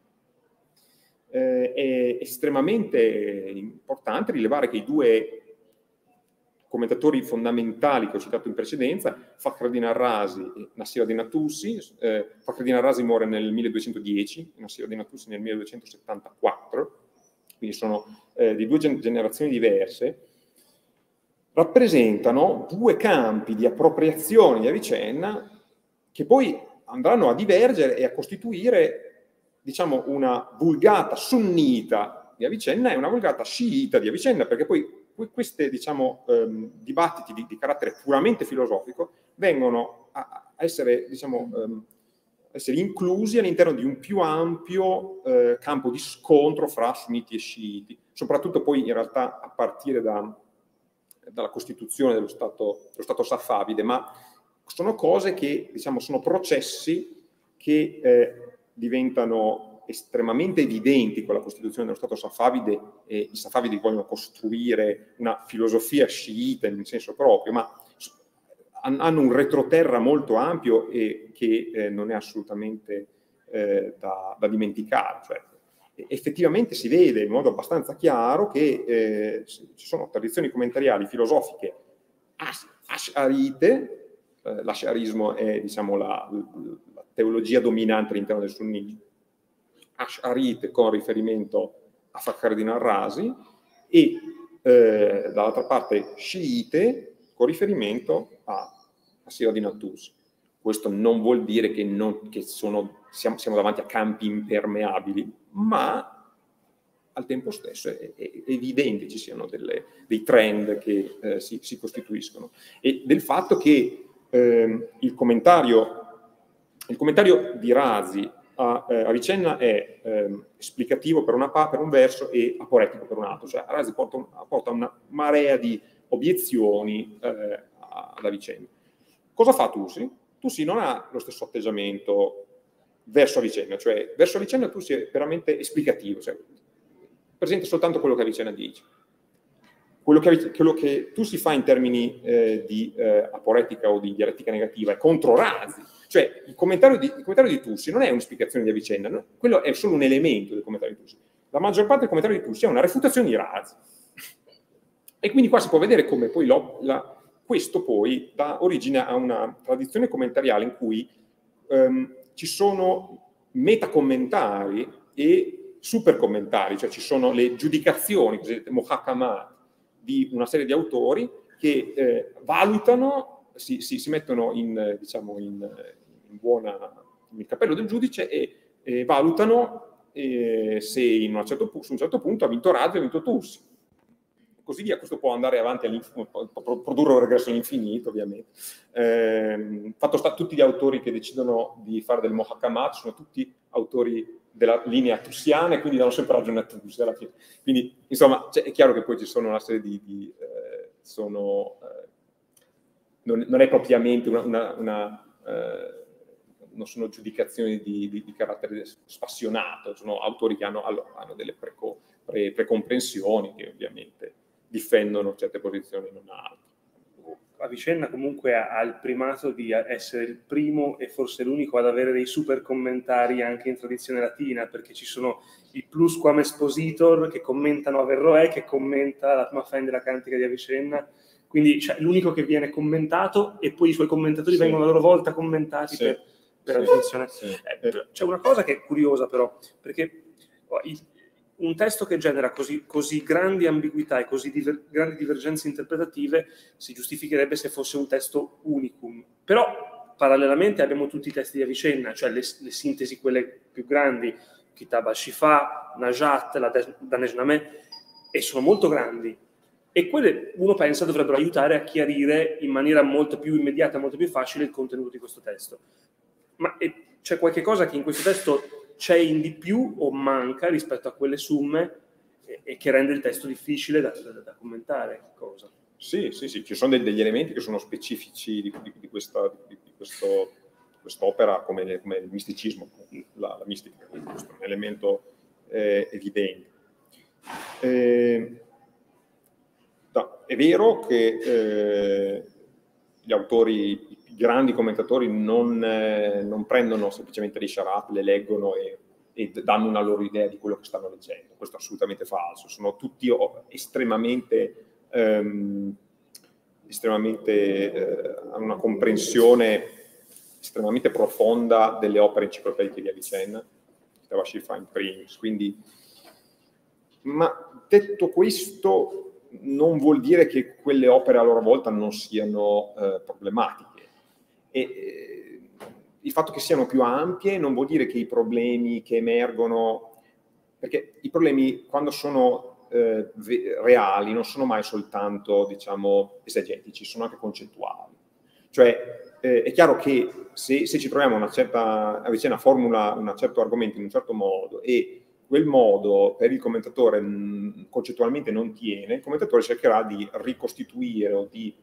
Eh, è estremamente importante rilevare che i due commentatori fondamentali che ho citato in precedenza, Fakhreddin al-Razi e Nassir Natussi, eh, Fakhreddin al-Razi muore nel 1210, Nassir Natussi nel 1274, quindi sono eh, di due generazioni diverse, rappresentano due campi di appropriazione di Avicenna che poi andranno a divergere e a costituire diciamo, una vulgata sunnita di Avicenna e una vulgata sciita di Avicenna, perché poi questi diciamo, ehm, dibattiti di, di, carattere puramente filosofico vengono a, essere, diciamo, ehm, essere, inclusi all'interno di un più ampio eh, campo di scontro fra sunniti e sciiti, soprattutto poi in realtà a partire da, dalla costituzione dello Stato, dello Stato safavide, ma sono cose che, diciamo, sono processi che eh, diventano estremamente evidenti con la costituzione dello Stato safavide e i safavidi vogliono costruire una filosofia sciita in senso proprio, ma hanno un retroterra molto ampio e che eh, non è assolutamente eh, da, da, dimenticare. Cioè, effettivamente si vede in modo abbastanza chiaro che eh, ci sono tradizioni commentariali filosofiche asharite, eh, l'asharismo è diciamo, la, la, teologia dominante all'interno del sunnismo, asharite con riferimento a Fakhreddin al-Razi e eh, dall'altra parte sciite con riferimento a, a Sira di Nattusi. Questo non vuol dire che, non, che sono, siamo, siamo davanti a campi impermeabili, ma al tempo stesso è, è evidente ci siano delle, dei trend che eh, si, si, costituiscono e del fatto che eh, il, commentario, il, commentario, di Razi a, eh, a Vicenna è ehm, esplicativo per, una, per, un verso e aporetico per un altro, cioè Razi porta, porta una marea di obiezioni eh, a, ad Avicenna. Cosa fa Tusi? Tusi non ha lo stesso atteggiamento verso Avicenna, cioè verso Avicenna Tusi è veramente esplicativo, cioè presenta soltanto quello che Avicenna dice. Quello che, quello che tu si fa in termini eh, di eh, aporetica o di dialettica negativa è contro Razi, cioè il commentario di, il commentario di Tussi non è una spiegazione di Avicenna, no? quello è solo un elemento del commentario di Tussi. La maggior parte del commentario di Tussi è una refutazione di Razi. E quindi qua si può vedere come poi la, questo poi dà origine a una tradizione commentariale in cui ehm, ci sono metacommentari e super commentari, cioè ci sono le giudicazioni, cosiddette mohakamat, di una serie di autori che eh, valutano, si, si, si, mettono in, diciamo, in, in buona, nel cappello del giudice e, e valutano eh, se un certo, su un certo punto ha vinto Razzi o ha vinto Tussi. Così via, questo può andare avanti, può produrre un regresso all'infinito, ovviamente. Eh, fatto sta, tutti gli autori che decidono di fare del Mohakamat sono tutti autori della linea tussiana e quindi danno sempre ragione a Tussi alla fine. Quindi, insomma, cioè, è chiaro che poi ci sono una serie di... di eh, sono, eh, non, non, è propriamente una... una, una eh, non sono giudicazioni di, di, di, carattere spassionato, sono autori che hanno, hanno delle preco, pre, precomprensioni che ovviamente difendono certe posizioni e non altre. Avicenna comunque ha, il primato di essere il primo e forse l'unico ad avere dei super commentari anche in tradizione latina, perché ci sono i plus quam expositor che commentano Averroè, che commenta la prima fine della cantica di Avicenna, quindi cioè, l'unico che viene commentato e poi i suoi commentatori sì. vengono a loro volta commentati sì. per, per sì. la definizione. Eh, c'è una cosa che è curiosa però, perché oh, il, un testo che genera così, così grandi ambiguità e così diver, grandi divergenze interpretative si giustificherebbe se fosse un testo unicum. Però parallelamente abbiamo tutti i testi di Avicenna, cioè le, le sintesi, quelle più grandi, Kitab al-Shifa, Najat, la Daneshnameh, e sono molto grandi. E quelle, uno pensa, dovrebbero aiutare a chiarire in maniera molto più immediata, molto più facile il contenuto di questo testo. Ma c'è qualche cosa che in questo testo c'è in di più o manca rispetto a quelle summe e, e che rende il testo difficile da, da, da commentare. Cosa? Sì, sì, sì, ci sono degli, degli elementi che sono specifici di, di, di, questa, di questo, quest'opera come, come, il misticismo, la, la mistica, questo è un elemento eh, evidente. Eh, no, è vero che eh, gli autori, grandi commentatori non, eh, non prendono semplicemente dei sharap, le leggono e, e, danno una loro idea di quello che stanno leggendo. Questo è assolutamente falso. Sono tutti estremamente, ehm, estremamente eh, una comprensione estremamente profonda delle opere enciclopediche di Avicenna, Shifa in primis. Quindi, ma detto questo, non vuol dire che quelle opere a loro volta non siano eh, problematiche e, eh, il fatto che siano più ampie non vuol dire che i problemi che emergono, perché i problemi quando sono eh, reali non sono mai soltanto, diciamo, esegetici, sono anche concettuali. Cioè, eh, è chiaro che se, se, ci troviamo una certa, a vicenda formula un certo argomento in un certo modo e quel modo per il commentatore mm, concettualmente non tiene, il commentatore cercherà di ricostituire o di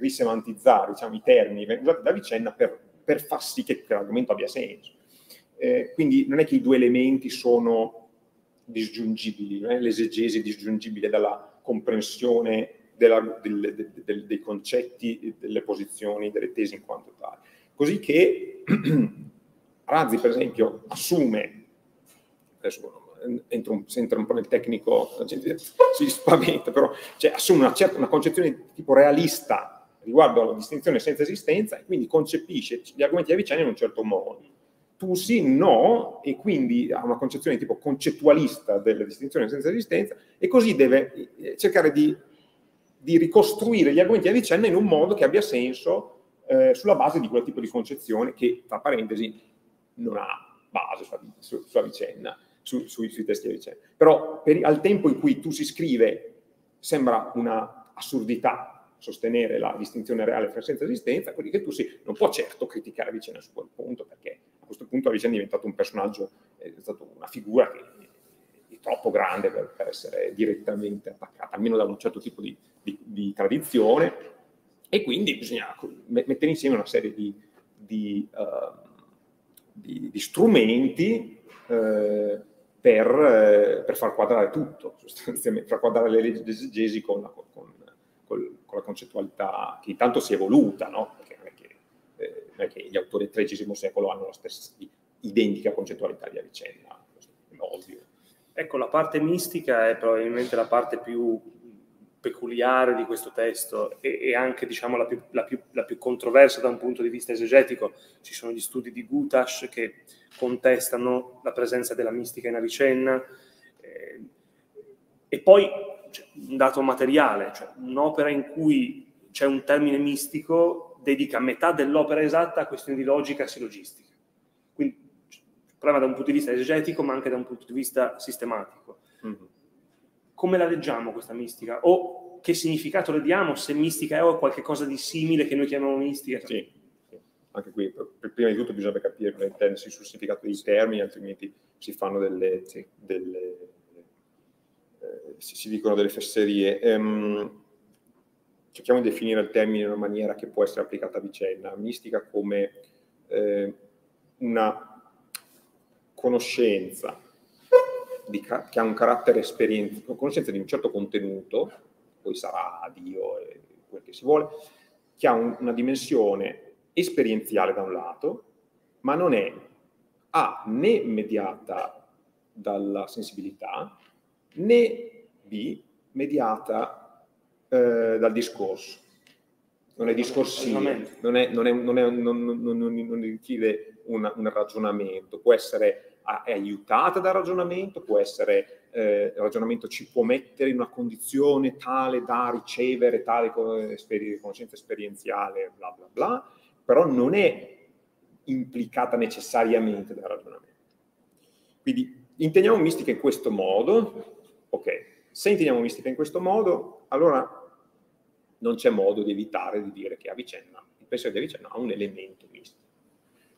risemantizzare diciamo, i termini usati da vicenda per, per far sì che, che l'argomento abbia senso. Eh, quindi non è che i due elementi sono disgiungibili, eh? l'esegesi è disgiungibile dalla comprensione della, del, del, del, dei concetti, delle posizioni, delle tesi in quanto tali. Così che Razzi, per esempio, assume adesso entro un, entra un po' nel tecnico, la gente si spaventa, però cioè, assume una, certa, una concezione tipo realista riguardo alla distinzione senza esistenza e quindi concepisce gli argomenti di vicenda in un certo modo. Tu sì, no, e quindi ha una concezione tipo concettualista della distinzione senza esistenza e così deve eh, cercare di, di ricostruire gli argomenti di vicenda in un modo che abbia senso eh, sulla base di quel tipo di concezione che, tra parentesi, non ha base sulla, sulla vicenda su, su, sui testi di vicenda. Però per, al tempo in cui tu si scrive sembra una assurdità sostenere la distinzione reale fra senza esistenza, quelli che tu sì, non può certo criticare Vicenda su quel punto, perché a questo punto Vicenda è diventato un personaggio, è stata una figura che è troppo grande per, per, essere direttamente attaccata, almeno da un certo tipo di, di, di tradizione, e quindi bisogna mettere insieme una serie di, di, uh, di, di strumenti uh, per, uh, per, far quadrare tutto, sostanzialmente, far quadrare le leggi esegesi con con, con, con la, concettualità che intanto si è evoluta, no? Perché non è che, eh, non è che gli autori del XIII secolo hanno la stessa identica concettualità di Avicenna, è ovvio. Ecco, la parte mistica è probabilmente la parte più peculiare di questo testo e, e anche diciamo, la, più, la, più, la, più, controversa da un punto di vista esegetico. Ci sono gli studi di Gutash che contestano la presenza della mistica in Avicenna eh, e poi cioè, un dato materiale, cioè un'opera in cui c'è un termine mistico dedica metà dell'opera esatta a questioni di logica e silogistica. Quindi problema da un punto di vista esegetico ma anche da un punto di vista sistematico. Mm-hmm come la leggiamo questa mistica? O che significato le diamo? Se mistica è o qualcosa di simile che noi chiamiamo mistica? Sì. Anche qui prima di tutto bisogna capire cosa intendersi sul significato dei termini, altrimenti si fanno delle, delle eh, si, si, dicono delle fesserie. Ehm, cerchiamo di definire il termine in una maniera che può essere applicata a vicenda. Mistica come eh, una conoscenza di, che ha un carattere esperienziale, conoscenza di un certo contenuto, poi sarà Dio e quel che si vuole, che ha un, una dimensione esperienziale da un lato, ma non è A né mediata dalla sensibilità, né B mediata eh, dal discorso. Non è discorsivo, non, è, non, è, non, è, non richiede un, un ragionamento, può essere aiutata dal ragionamento, può essere, eh, il ragionamento ci può mettere in una condizione tale da ricevere tale conoscenza esperienziale, bla bla bla, però non è implicata necessariamente dal ragionamento. Quindi intendiamo mistica in questo modo, ok, se intendiamo mistica in questo modo, allora non c'è modo di evitare di dire che Avicenna, il pensiero di Avicenna ha un elemento mistico.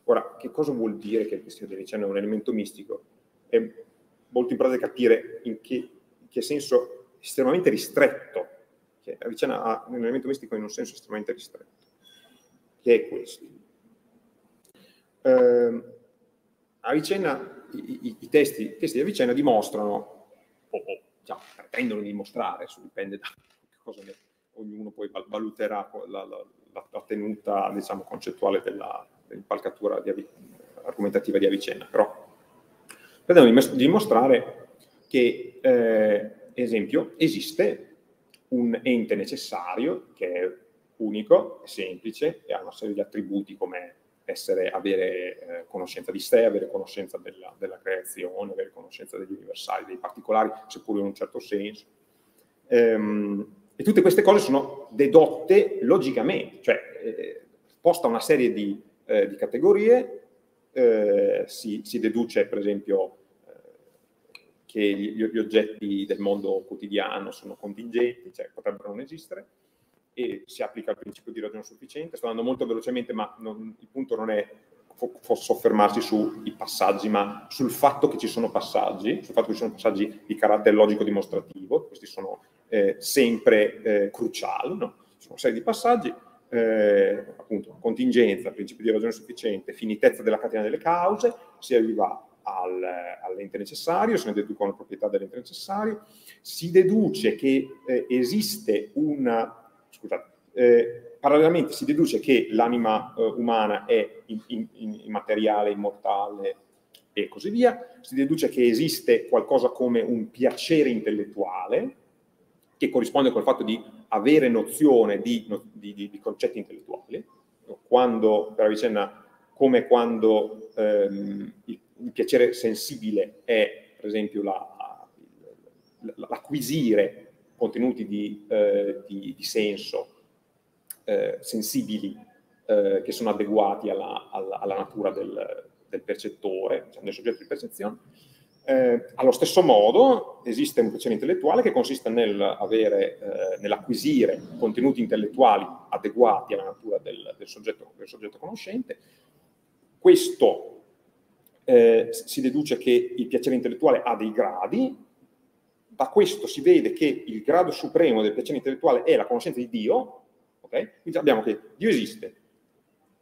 Ora, che cosa vuol dire che il pensiero di Avicenna è un elemento mistico? È molto importante capire in che, in che senso estremamente ristretto, che Avicenna ha un elemento mistico in un senso estremamente ristretto, che è questo. Eh, Avicenna, i, i, i, testi, i, testi, di Avicenna dimostrano, o, o diciamo, pretendono di dimostrare, dipende da cosa ne, ognuno poi valuterà la, la, la, tenuta diciamo, concettuale della, dell'impalcatura di, argomentativa di Avicenna, però credono di dimostrare che, eh, esempio, esiste un ente necessario che è unico, è semplice e ha una serie di attributi come essere, avere eh, conoscenza di sé, avere conoscenza della, della, creazione, avere conoscenza degli universali, dei particolari, seppur in un certo senso. Ehm, e tutte queste cose sono dedotte logicamente, cioè eh, posta una serie di eh, di categorie, eh, si, si, deduce per esempio eh, che gli, gli, oggetti del mondo quotidiano sono contingenti, cioè potrebbero non esistere, e si applica il principio di ragione sufficiente. Sto andando molto velocemente, ma non, il punto non è soffermarsi sui passaggi, ma sul fatto che ci sono passaggi, sul fatto che ci sono passaggi di carattere logico dimostrativo, questi sono eh, sempre eh, cruciali, no? ci sono una serie di passaggi, eh, appunto, contingenza, principio di ragione sufficiente, finitezza della catena delle cause, si arriva al, all'ente necessario, se ne deducono le proprietà dell'ente necessario, si deduce che eh, esiste una, scusate, eh, parallelamente si deduce che l'anima eh, umana è immateriale, immortale e così via, si deduce che esiste qualcosa come un piacere intellettuale, che corrisponde col fatto di avere nozione di, di, di concetti intellettuali, quando, per Avicenna, come quando ehm, il, il, piacere sensibile è, per esempio, la, l'acquisire contenuti di, eh, di, di senso eh, sensibili eh, che sono adeguati alla, alla, alla natura del, del percettore, cioè del soggetto di percezione, eh, allo stesso modo esiste un piacere intellettuale che consiste nel eh, nell'acquisire contenuti intellettuali adeguati alla natura del, del, soggetto, del soggetto, conoscente. Questo eh, si deduce che il piacere intellettuale ha dei gradi, da questo si vede che il grado supremo del piacere intellettuale è la conoscenza di Dio, ok? Quindi abbiamo che Dio esiste,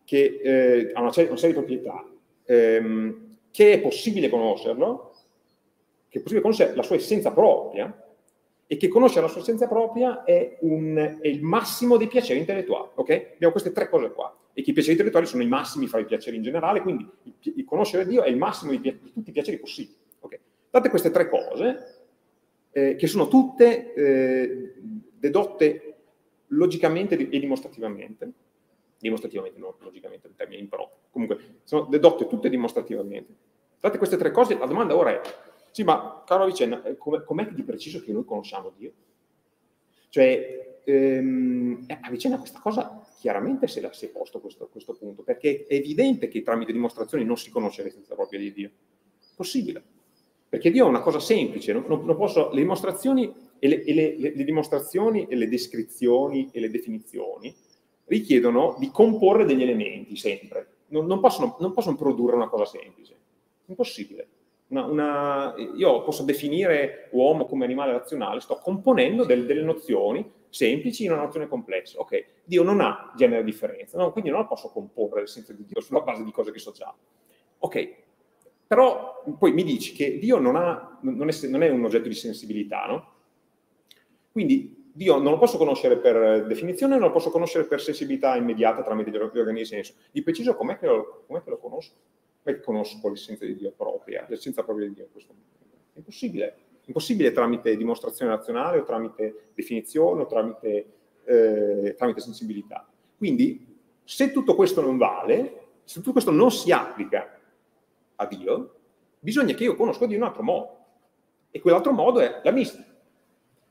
che eh, ha una, serie, una serie di proprietà, ehm, che è possibile conoscerlo, che è possibile conoscere la sua essenza propria, e che conoscere la sua essenza propria è, un, è il massimo dei piaceri intellettuali, ok? Abbiamo queste tre cose qua, e che i piaceri intellettuali sono i massimi fra i piaceri in generale, quindi il, il conoscere Dio è il massimo di, di, tutti i piaceri possibili, ok? Date queste tre cose, eh, che sono tutte eh, dedotte logicamente e dimostrativamente, dimostrativamente, non logicamente il termine improprio, comunque sono dedotte tutte dimostrativamente. Date queste tre cose, la domanda ora è, sì, ma caro Avicenna, eh, com'è, com'è di preciso che noi conosciamo Dio? Cioè, ehm, eh, Avicenna questa cosa chiaramente se la si è posto questo, questo punto, perché è evidente che tramite dimostrazioni non si conosce l'essenza propria di Dio. Possibile. Perché Dio è una cosa semplice, non, non posso, le dimostrazioni e, le, e le, le, le, dimostrazioni e le descrizioni e le definizioni richiedono di comporre degli elementi sempre. Non, non, possono, non possono, produrre una cosa semplice. Impossibile. Una, una, io posso definire uomo come animale razionale, sto componendo del, delle nozioni semplici in una nozione complessa. Ok, Dio non ha genere differenza, no? quindi non la posso comporre l'essenza di Dio sulla base di cose che so già. Ok, però poi mi dici che Dio non, ha, non, è, non è, un oggetto di sensibilità, no? Quindi Dio non lo posso conoscere per definizione, non lo posso conoscere per sensibilità immediata tramite gli organi di senso. Di preciso, com'è che lo, com'è che lo conosco? Com'è che conosco l'essenza di Dio propria, l'essenza propria di Dio? Questo è impossibile. Impossibile tramite dimostrazione razionale o tramite definizione o tramite, eh, tramite sensibilità. Quindi, se tutto questo non vale, se tutto questo non si applica a Dio, bisogna che io conosco Dio in un altro modo. E quell'altro modo è la mistica,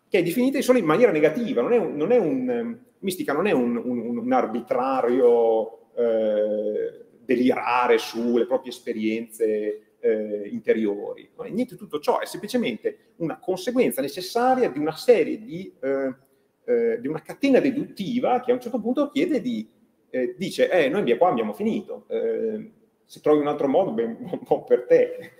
che è definita solo in maniera negativa, non è un, non è un ehm, mistica non è un, un, un arbitrario eh, delirare sulle proprie esperienze eh, interiori. Non è niente tutto ciò, è semplicemente una conseguenza necessaria di una serie di, eh, eh di una catena deduttiva che a un certo punto chiede di, eh, dice, eh, noi qua abbiamo finito, eh, se trovi un altro modo, ben, buon per te.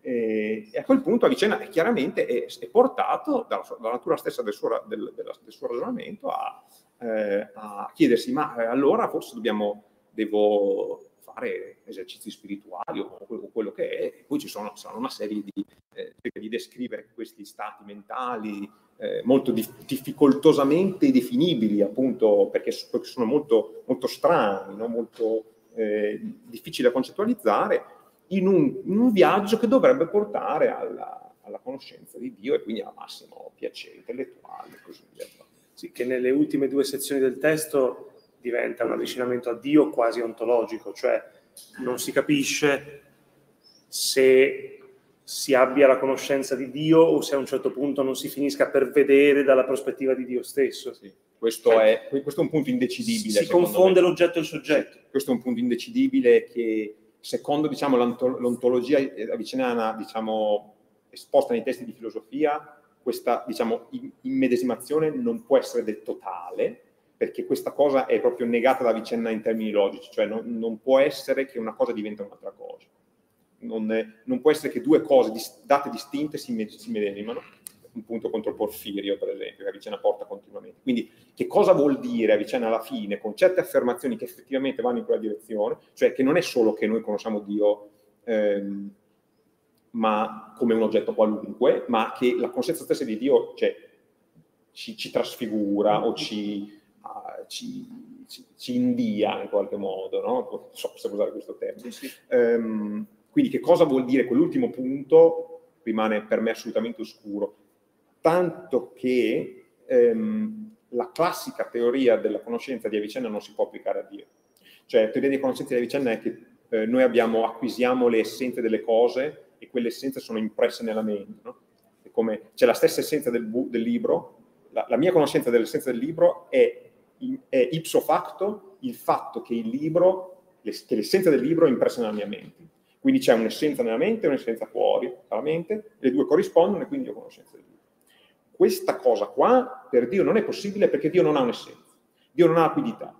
E, a quel punto Avicenna è chiaramente è, è portato dalla, dalla, natura stessa del suo, del, del, suo ragionamento a, eh, a, chiedersi, ma eh, allora forse dobbiamo, devo fare esercizi spirituali o, o quello che è, e poi ci sono, saranno una serie di, eh, di descrivere questi stati mentali eh, molto dif- difficoltosamente definibili, appunto, perché sono molto, molto strani, no? molto eh, difficile da concettualizzare, in un, in un, viaggio che dovrebbe portare alla, alla, conoscenza di Dio e quindi al massimo piacere intellettuale e così via. Sì, che nelle ultime due sezioni del testo diventa un avvicinamento a Dio quasi ontologico, cioè non si capisce se si abbia la conoscenza di Dio o se a un certo punto non si finisca per vedere dalla prospettiva di Dio stesso. Sì. Questo, è, questo, è, un punto indecidibile. Si confonde me. l'oggetto e il soggetto. Questo è un punto indecidibile che, secondo diciamo, l'ontologia avvicinana diciamo, esposta nei testi di filosofia, questa diciamo, immedesimazione non può essere del totale, perché questa cosa è proprio negata da Vicenna in termini logici, cioè non, non può essere che una cosa diventa un'altra cosa. Non, non, può essere che due cose date distinte si, si medesimano un punto contro Porfirio, per esempio, che Avicenna porta continuamente. Quindi, che cosa vuol dire Avicenna alla fine, con certe affermazioni che effettivamente vanno in quella direzione, cioè che non è solo che noi conosciamo Dio ehm, ma come un oggetto qualunque, ma che la conoscenza stessa di Dio cioè, ci, ci, trasfigura o ci, uh, ci, ci, india in qualche modo, no? Non so se usare questo termine. Sì, sì. Um, quindi che cosa vuol dire quell'ultimo punto rimane per me assolutamente oscuro tanto che ehm, la classica teoria della conoscenza di Avicenna non si può applicare a Dio. Cioè, la teoria di conoscenza di Avicenna è che eh, noi abbiamo, acquisiamo le essenze delle cose e quelle essenze sono impresse nella mente. No? Come, c'è la stessa essenza del, del libro, la, la, mia conoscenza dell'essenza del libro è, è, ipso facto il fatto che il libro, che l'essenza del libro è impressa nella mia mente. Quindi c'è un'essenza nella mente e un'essenza fuori dalla mente, le due corrispondono e quindi ho conoscenza del libro. Questa cosa qua per Dio non è possibile perché Dio non ha un'essenza, Dio non ha acuità.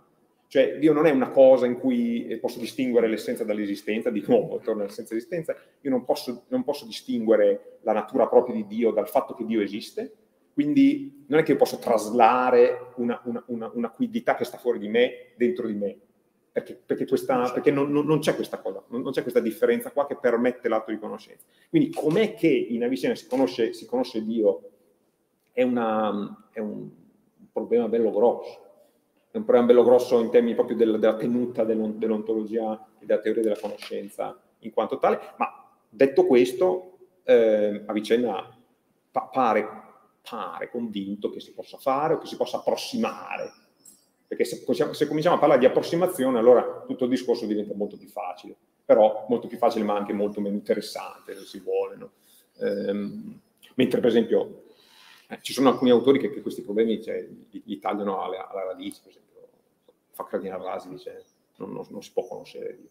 Cioè Dio non è una cosa in cui eh, posso distinguere l'essenza dall'esistenza, di nuovo torno all'essenza dell'esistenza, io non posso, non posso distinguere la natura propria di Dio dal fatto che Dio esiste, Quindi non è che io posso traslare una, una, una, una quiddità che sta fuori di me dentro di me, perché, perché, questa, perché non, non, non, c'è questa cosa, non, non, c'è questa differenza qua che permette l'atto di conoscenza. Quindi com'è che in Avicena si conosce, si conosce Dio è, una, è, un problema bello grosso, è un problema bello grosso in termini proprio della, della tenuta dell'ontologia e della teoria della conoscenza in quanto tale, ma detto questo, eh, Avicenna pa- pare, pare convinto che si possa fare o che si possa approssimare perché se, se, cominciamo a parlare di approssimazione allora tutto il discorso diventa molto più facile, però molto più facile ma anche molto meno interessante se si vuole. No? Ehm, mentre per esempio eh, ci sono alcuni autori che, che questi problemi cioè, li, li, tagliano alla, alla, radice, per esempio Faccradina Rasi dice non, non, non si può conoscere Dio.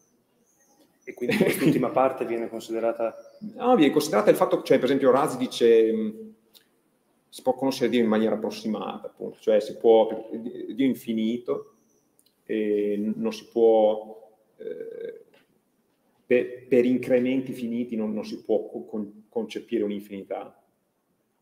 E quindi quest'ultima parte viene considerata... No, viene considerata il fatto, cioè per esempio Rasi dice si può conoscere Dio in maniera approssimata, appunto, cioè si può, Dio è infinito e non si può, eh, per, per, incrementi finiti non, non si può con, concepire un'infinità.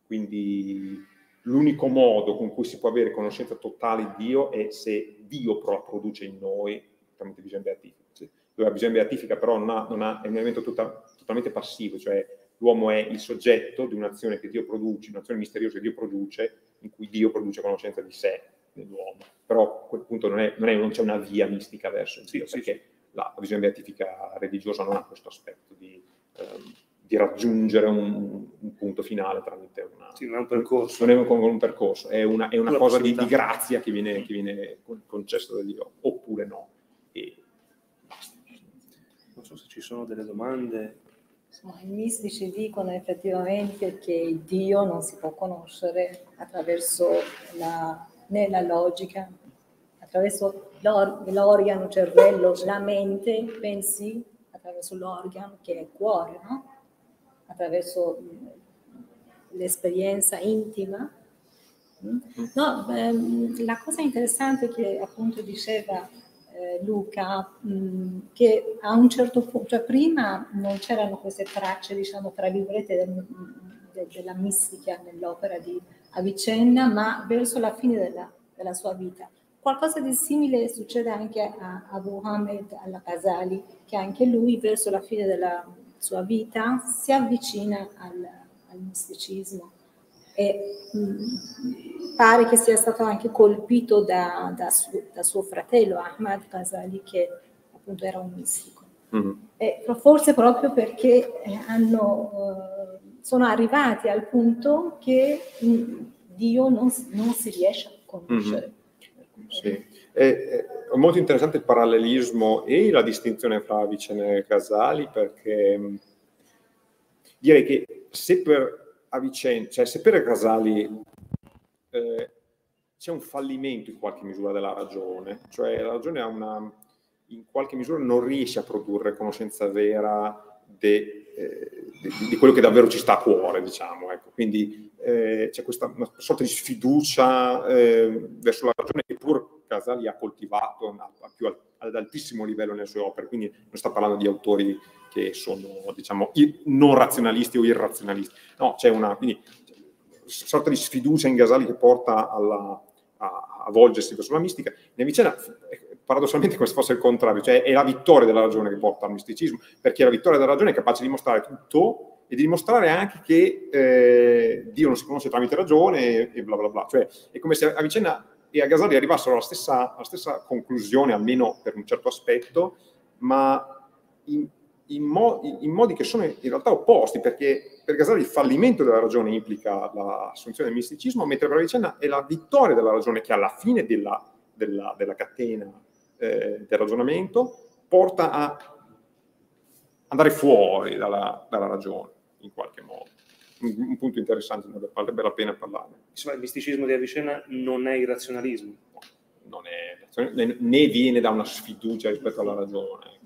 Quindi l'unico modo con cui si può avere conoscenza totale di Dio è se Dio però la produce in noi tramite visione beatifica. Dove la visione beatifica però non ha, non ha, è un elemento tutta, totalmente passivo, cioè l'uomo è il soggetto di un'azione che Dio produce, un'azione misteriosa che Dio produce, in cui Dio produce conoscenza di sé nell'uomo. Però a quel punto non, è, non, è, non c'è una via mistica verso Dio, sì, perché sì. La, la, visione beatifica religiosa non ha questo aspetto di, ehm, di raggiungere un, un, punto finale tramite una... Sì, un percorso. Non è un, un percorso, è una, è una cosa di, di, grazia che viene, che viene concessa da Dio, oppure no. E. Non so se ci sono delle domande I mistici dicono effettivamente che Dio non si può conoscere attraverso la, né la logica, attraverso l'or- l'organo cervello, la mente, pensi attraverso l'organo che è il cuore, no? Attraverso l'esperienza intima. No, ehm, la cosa interessante che appunto diceva eh, Luca, che a un certo punto, cioè prima non c'erano queste tracce, diciamo, tra virgolette, del, de, della mistica nell'opera di Avicenna, ma verso la fine della, della sua vita. Qualcosa di simile succede anche a Abu Hamid al-Ghazali, che anche lui verso la fine della sua vita si avvicina al, al misticismo e mh, mm, pare che sia stato anche colpito da, da, su, da suo fratello Ahmad Ghazali che appunto era un mistico. Mm-hmm. E forse proprio perché eh, hanno, uh, sono arrivati al punto che mh, mm, Dio non, non, si riesce a conoscere. Mm-hmm. Sì. È, molto interessante il parallelismo e la distinzione fra Avicenne e Casali perché mm, direi che se per a vicenda, cioè se per Casali eh, c'è un fallimento in qualche misura della ragione, cioè la ragione una, in qualche misura non riesce a produrre conoscenza vera de, eh, de, di quello che davvero ci sta a cuore, diciamo. Ecco. Quindi eh, c'è questa una sorta di sfiducia eh, verso la ragione che pur Casali ha coltivato a, a più, ad altissimo livello nelle sue opere, quindi non sta parlando di autori che sono, diciamo, non razionalisti o irrazionalisti. No, c'è una quindi, sorta di sfiducia in Gasali che porta alla, a, a volgersi verso la mistica. In Avicena, paradossalmente, come se fosse il contrario, cioè è la vittoria della ragione che porta al misticismo, perché la vittoria della ragione è capace di mostrare tutto e di dimostrare anche che eh, Dio non si conosce tramite ragione e, bla bla bla. Cioè, è come se Avicenna e a Gasali arrivassero alla stessa, alla stessa conclusione, almeno per un certo aspetto, ma in, in, mo- in, modi che sono in realtà opposti, perché per Gasali il fallimento della ragione implica l'assunzione del misticismo, mentre per Avicenna è la vittoria della ragione che alla fine della, della, della catena eh, del ragionamento porta a andare fuori dalla, dalla ragione, in qualche modo. Un, un punto interessante, vale la pena parlarne. Insomma, il misticismo di Avicenna non è irrazionalismo. Non è, né viene da una sfiducia rispetto alla ragione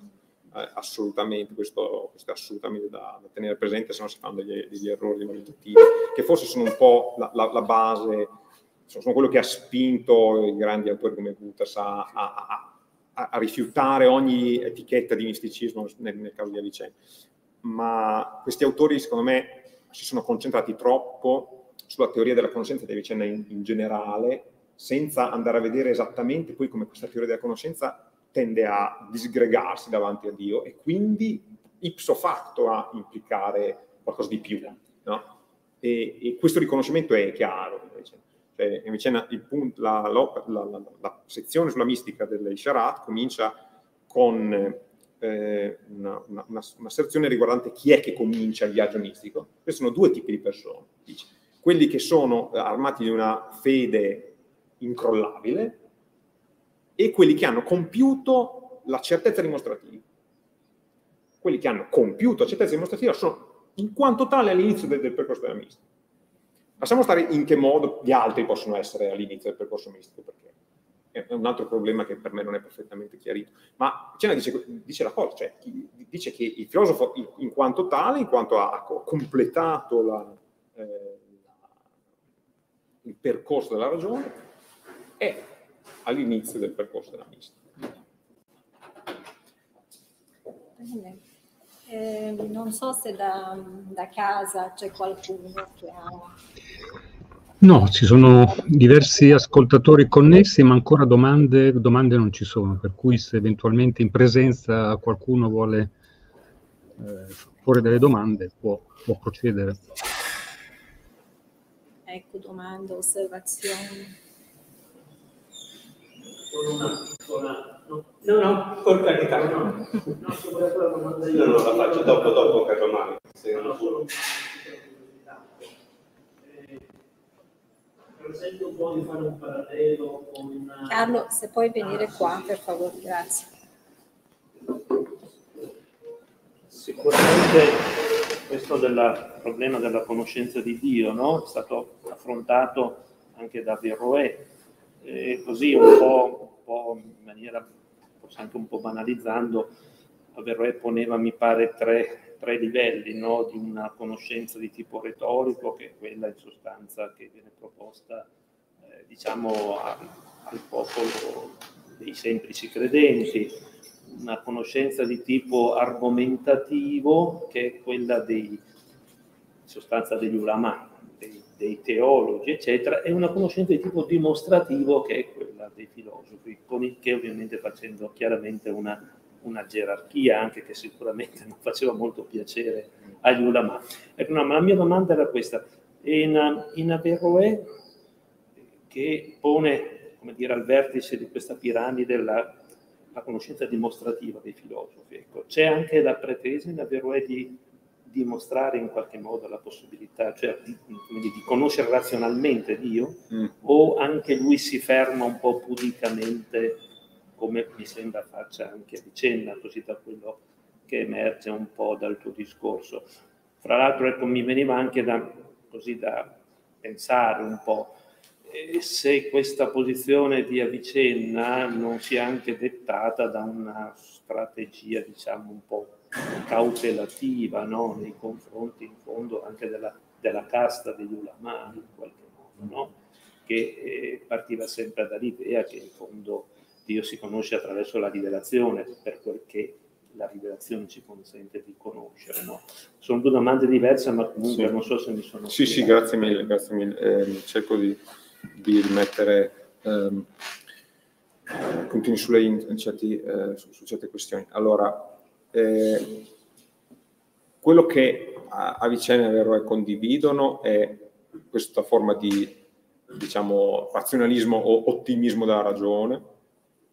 eh, assolutamente, questo, questo, è assolutamente da, da, tenere presente, se no si fanno degli, degli errori valutativi, che forse sono un po' la, la, la, base, sono quello che ha spinto i grandi autori come Gutas a, a, a, a rifiutare ogni etichetta di misticismo nel, nel caso di Avicenna. Ma questi autori, secondo me, si sono concentrati troppo sulla teoria della conoscenza di Avicenna in, in generale, senza andare a vedere esattamente poi come questa teoria della conoscenza tende a disgregarsi davanti a Dio e quindi ipso facto a implicare qualcosa di più. No? E, e, questo riconoscimento è chiaro. Cioè, invece la, la, la, la, sezione sulla mistica dell'Isharat comincia con eh, una, una, un'asserzione riguardante chi è che comincia il viaggio mistico. Questi sono due tipi di persone. Dice. Quelli che sono armati di una fede incrollabile e quelli che hanno compiuto la certezza dimostrativa. Quelli che hanno compiuto la certezza dimostrativa sono in quanto tale all'inizio del, del percorso della mistica. Passiamo a stare in che modo gli altri possono essere all'inizio del percorso mistico, perché è un altro problema che per me non è perfettamente chiarito. Ma Cena dice, dice la cosa, cioè dice che il filosofo in quanto tale, in quanto ha completato la, eh, il percorso della ragione, è all'inizio del percorso della mistica. Eh, non so se da, da casa c'è qualcuno che ha... No, ci sono diversi ascoltatori connessi, ma ancora domande, domande non ci sono, per cui se eventualmente in presenza qualcuno vuole eh, porre delle domande può, può procedere. Ecco, domande, osservazioni. No, no, no con carità. No, no, no, faccio dopo, dopo casomai. Se non solo Presento un po' di fare un parallelo con... Carlo, se puoi venire qua, per favore, grazie. Sicuramente questo del problema della conoscenza di Dio no? è stato affrontato anche da Verroè, e così un po' po' in maniera forse anche un po' banalizzando, Averroè poneva, mi pare, tre, tre livelli no? di una conoscenza di tipo retorico, che è quella in sostanza che viene proposta eh, diciamo a, al popolo dei semplici credenti, una conoscenza di tipo argomentativo, che è quella dei, in sostanza degli ulama, dei, dei teologi, eccetera, e una conoscenza di tipo dimostrativo, che è quella dei filosofi, con il che ovviamente facendo chiaramente una, una gerarchia, anche che sicuramente non faceva molto piacere agli ulama. Ecco, no, ma la mia domanda era questa. In, in Averroè, che pone come dire, al vertice di questa piramide la, la conoscenza dimostrativa dei filosofi, ecco, c'è anche la pretesa in Averroè di dimostrare in qualche modo la possibilità, cioè di, di conoscere razionalmente Dio, mm. o anche lui si ferma un po' pudicamente, come mi sembra faccia anche a vicenda, così da quello che emerge un po' dal tuo discorso. Fra l'altro, ecco, mi veniva anche da, così da pensare un po' eh, se questa posizione di Avicenna non sia anche dettata da una strategia, diciamo, un po' cautelativa no? nei confronti in fondo anche della, della casta degli ulama in qualche modo, no? che eh, partiva sempre dall'idea che in fondo Dio si conosce attraverso la rivelazione per quel che la rivelazione ci consente di conoscere. No? Sono due domande diverse, ma comunque sì. non so se mi sono... Sì, sì, grazie mille, grazie mille. Eh, cerco di, di rimettere ehm, puntini sulle in, certi, eh, su, su, certe questioni. Allora, eh, quello che Avicenna e Verroe condividono è questa forma di diciamo, razionalismo o ottimismo della ragione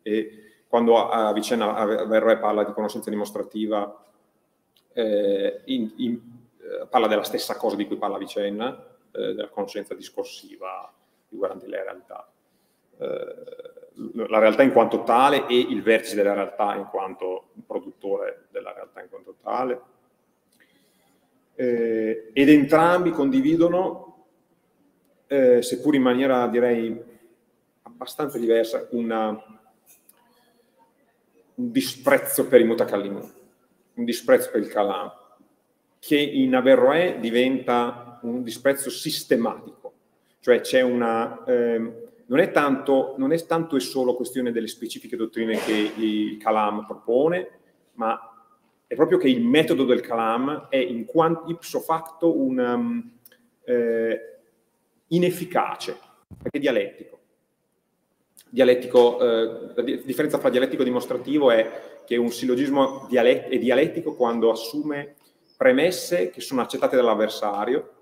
e quando Avicenna Verroe parla di conoscenza dimostrativa eh, in, in, eh, parla della stessa cosa di cui parla Avicenna, eh, della conoscenza discorsiva riguardante le realtà. Eh, la realtà in quanto tale e il vertice della realtà in quanto produttore della realtà in quanto tale. Eh, ed entrambi condividono, eh, seppur in maniera direi abbastanza diversa, una, un disprezzo per i mutakallimun, un disprezzo per il kalam, che in Averroè diventa un disprezzo sistematico, cioè c'è una... Eh, non è, tanto, non è tanto e solo questione delle specifiche dottrine che il Kalam propone, ma è proprio che il metodo del Kalam è in quanto ipso facto un, um, eh, inefficace, perché dialettico. Dialettico eh, la differenza fra dialettico e dimostrativo è che un sillogismo dialet- è dialettico quando assume premesse che sono accettate dall'avversario,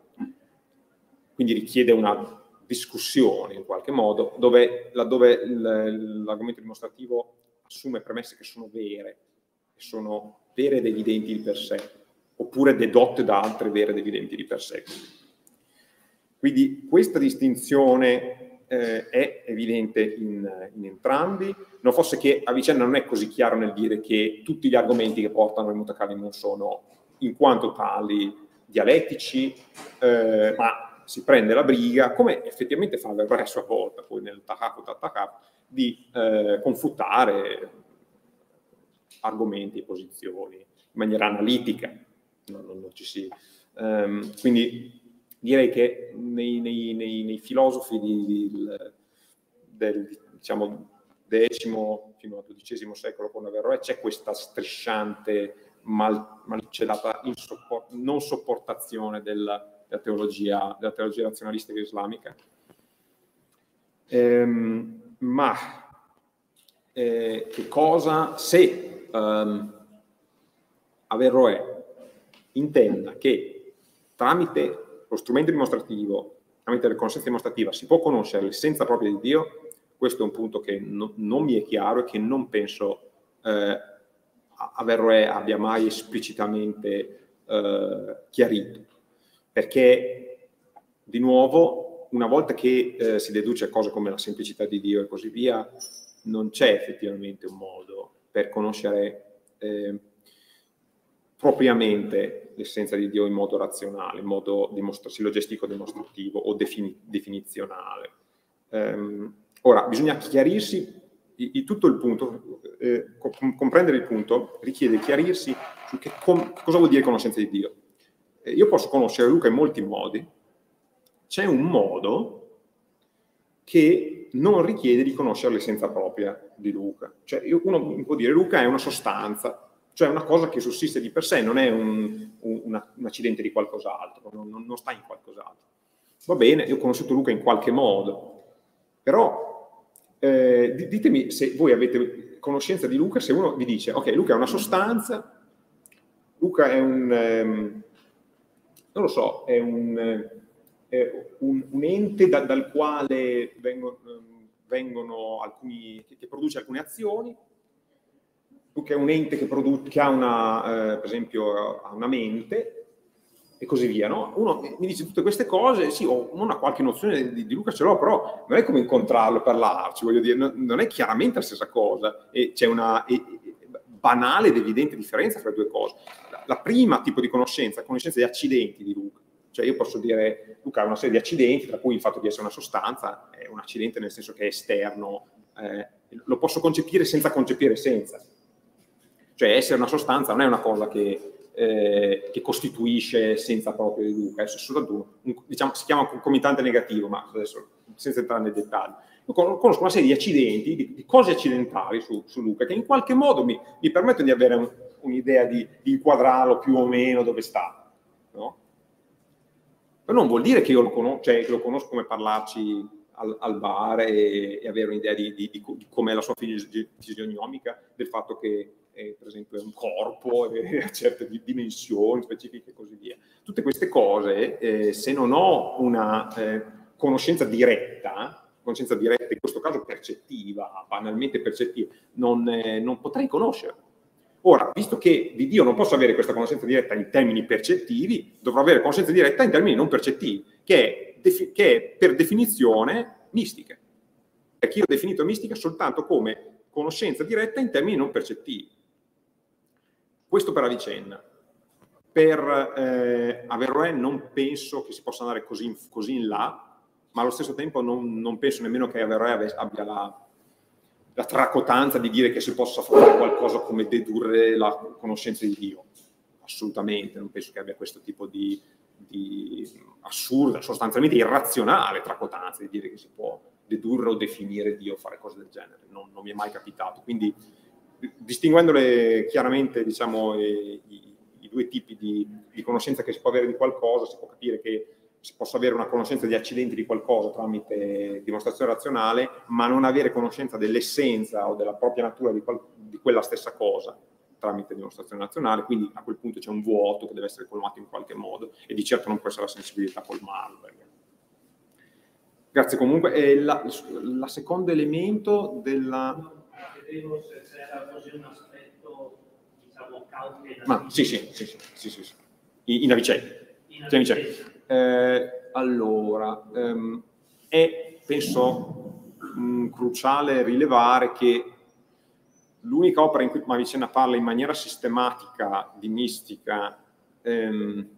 quindi richiede una discussione in qualche modo, dove, laddove l'argomento dimostrativo assume premesse che sono vere, che sono vere ed evidenti di per sé, oppure dedotte da altre vere ed evidenti di per sé. Quindi questa distinzione eh, è evidente in, in, entrambi, non fosse che a vicenda non è così chiaro nel dire che tutti gli argomenti che portano il mutakalim sono in quanto tali dialettici, eh, ma si prende la briga, come effettivamente fa il a sua volta, poi nel Tahakut Tahak, di eh, confutare argomenti e posizioni in maniera analitica. Non, non, non ci si, um, quindi direi che nei, nei, nei, nei filosofi di, di, del diciamo, X fino al XII secolo con Averroè c'è questa strisciante mal, malcelata insopport- non sopportazione della, della, teologia, della teologia razionalistica islamica. Ehm, ma eh, che cosa, se um, Averroè intenda che tramite lo strumento dimostrativo, tramite la conoscenza dimostrativa, si può conoscere l'essenza propria di Dio, questo è un punto che no, non mi è chiaro e che non penso eh, Averroè abbia mai esplicitamente eh, chiarito. Perché, di nuovo, una volta che eh, si deduce cose come la semplicità di Dio e così via, non c'è effettivamente un modo per conoscere eh, propriamente l'essenza di Dio in modo razionale, in modo dimostra- silogestico dimostrativo o defini- definizionale. Um, ora, bisogna chiarirsi, i, i, tutto il punto, eh, com- comprendere il punto richiede chiarirsi su che com- cosa vuol dire conoscenza di Dio. Eh, io posso conoscere Luca in molti modi, c'è un modo che non richiede di conoscere l'essenza propria di Luca. Cioè, uno può dire Luca è una sostanza, cioè una cosa che sussiste di per sé, non è un, un, un accidente di qualcos'altro, non, non, sta in qualcos'altro. Va bene, io ho conosciuto Luca in qualche modo, però eh, ditemi se voi avete conoscenza di Luca, se uno vi dice, ok, Luca è una sostanza, Luca è un, ehm, non lo so, è un, è un, ente da, dal quale vengono, vengono alcuni, che produce alcune azioni, che è un ente che, produ- che ha una, eh, per esempio, ha una mente e così via, no? Uno mi dice tutte queste cose, sì, ho una qualche nozione di, di Luca ce l'ho, però non è come incontrarlo, parlarci, voglio dire, non è chiaramente la stessa cosa e c'è una e, e, banale ed evidente differenza tra le due cose. La, la prima tipo di conoscenza, conoscenza di accidenti di Luca, cioè io posso dire Luca ha una serie di accidenti, tra cui il fatto di essere una sostanza, è un accidente nel senso che è esterno, eh, lo posso concepire senza concepire senza cioè essere una sostanza non è una cosa che, eh, che costituisce senza proprio di Luca, è soltanto un, diciamo, si chiama concomitante negativo, ma adesso senza entrare nei dettagli. Conosco una serie di accidenti, di, di cose accidentali su, su, Luca, che in qualche modo mi, mi permettono di avere un, un'idea di, di, inquadrarlo più o meno dove sta. No? Però non vuol dire che io lo, conos- cioè, lo conosco come parlarci al, al bar e, e, avere un'idea di, di, di, di com'è la sua fisionomica, del fatto che eh, per esempio un corpo, eh, certe dimensioni specifiche e così via. Tutte queste cose, eh, se non ho una eh, conoscenza diretta, conoscenza diretta, in questo caso percettiva, banalmente percettiva, non, eh, non potrei conoscerle. Ora, visto che di Dio non posso avere questa conoscenza diretta in termini percettivi, dovrò avere conoscenza diretta in termini non percettivi, che è, defi- che è per definizione mistica. Perché io ho definito mistica soltanto come conoscenza diretta in termini non percettivi. Questo per la vicenda. Per eh, Averroè non penso che si possa andare così, così in là, ma allo stesso tempo non, non penso nemmeno che Averroè abbia la, la tracotanza di dire che si possa fare qualcosa come dedurre la conoscenza di Dio. Assolutamente, non penso che abbia questo tipo di, di assurda, sostanzialmente irrazionale tracotanza di dire che si può dedurre o definire Dio, fare cose del genere. Non, non mi è mai capitato. Quindi distinguendole chiaramente diciamo, i, i, due tipi di, di, conoscenza che si può avere di qualcosa, si può capire che si possa avere una conoscenza di accidenti di qualcosa tramite dimostrazione razionale, ma non avere conoscenza dell'essenza o della propria natura di, qual- di quella stessa cosa tramite dimostrazione razionale, quindi a quel punto c'è un vuoto che deve essere colmato in qualche modo e di certo non può essere la sensibilità a colmarlo. Grazie comunque. E la, la secondo elemento della... No, vedevo se c'era così un aspetto, diciamo, cautelare. Ma sì, sì, sì, sì, sì, sì, sì. In, avicenda. In avicenda. Eh, allora, ehm, è penso mh, mm, cruciale rilevare che l'unica opera in cui Mavicenna parla in maniera sistematica di mistica ehm,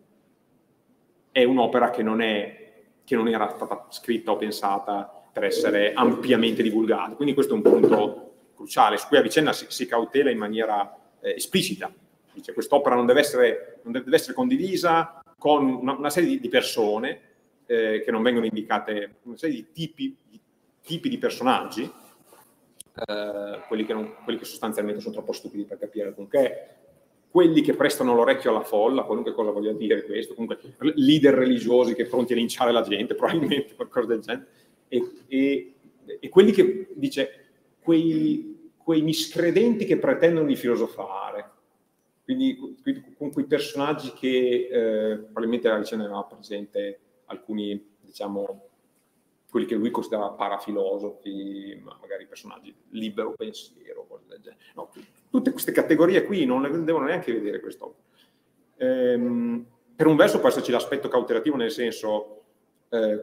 è un'opera che non, è, che non era stata scritta o pensata per essere ampiamente divulgata. Quindi questo è un punto cruciale, su cui Avicenna si, si cautela in maniera eh, esplicita. Dice quest'opera non deve essere, non deve essere condivisa con una, una serie di, di persone eh, che non vengono indicate, una serie di tipi di, tipi di personaggi, eh, quelli, che non, quelli, che sostanzialmente sono troppo stupidi per capire comunque quelli che prestano l'orecchio alla folla, qualunque cosa voglia dire questo, comunque leader religiosi che pronti a linciare la gente, probabilmente qualcosa del genere, e, e, e quelli che, dice, quei, quei miscredenti che pretendono di filosofare, quindi, con quei personaggi che eh, probabilmente la vicenda aveva presente alcuni, diciamo, quelli che lui considerava parafilosofi, ma magari personaggi libero pensiero, cose del genere. No, tutte queste categorie qui non le devono neanche vedere quest'opera. Ehm, per un verso può esserci l'aspetto cautelativo nel senso, eh,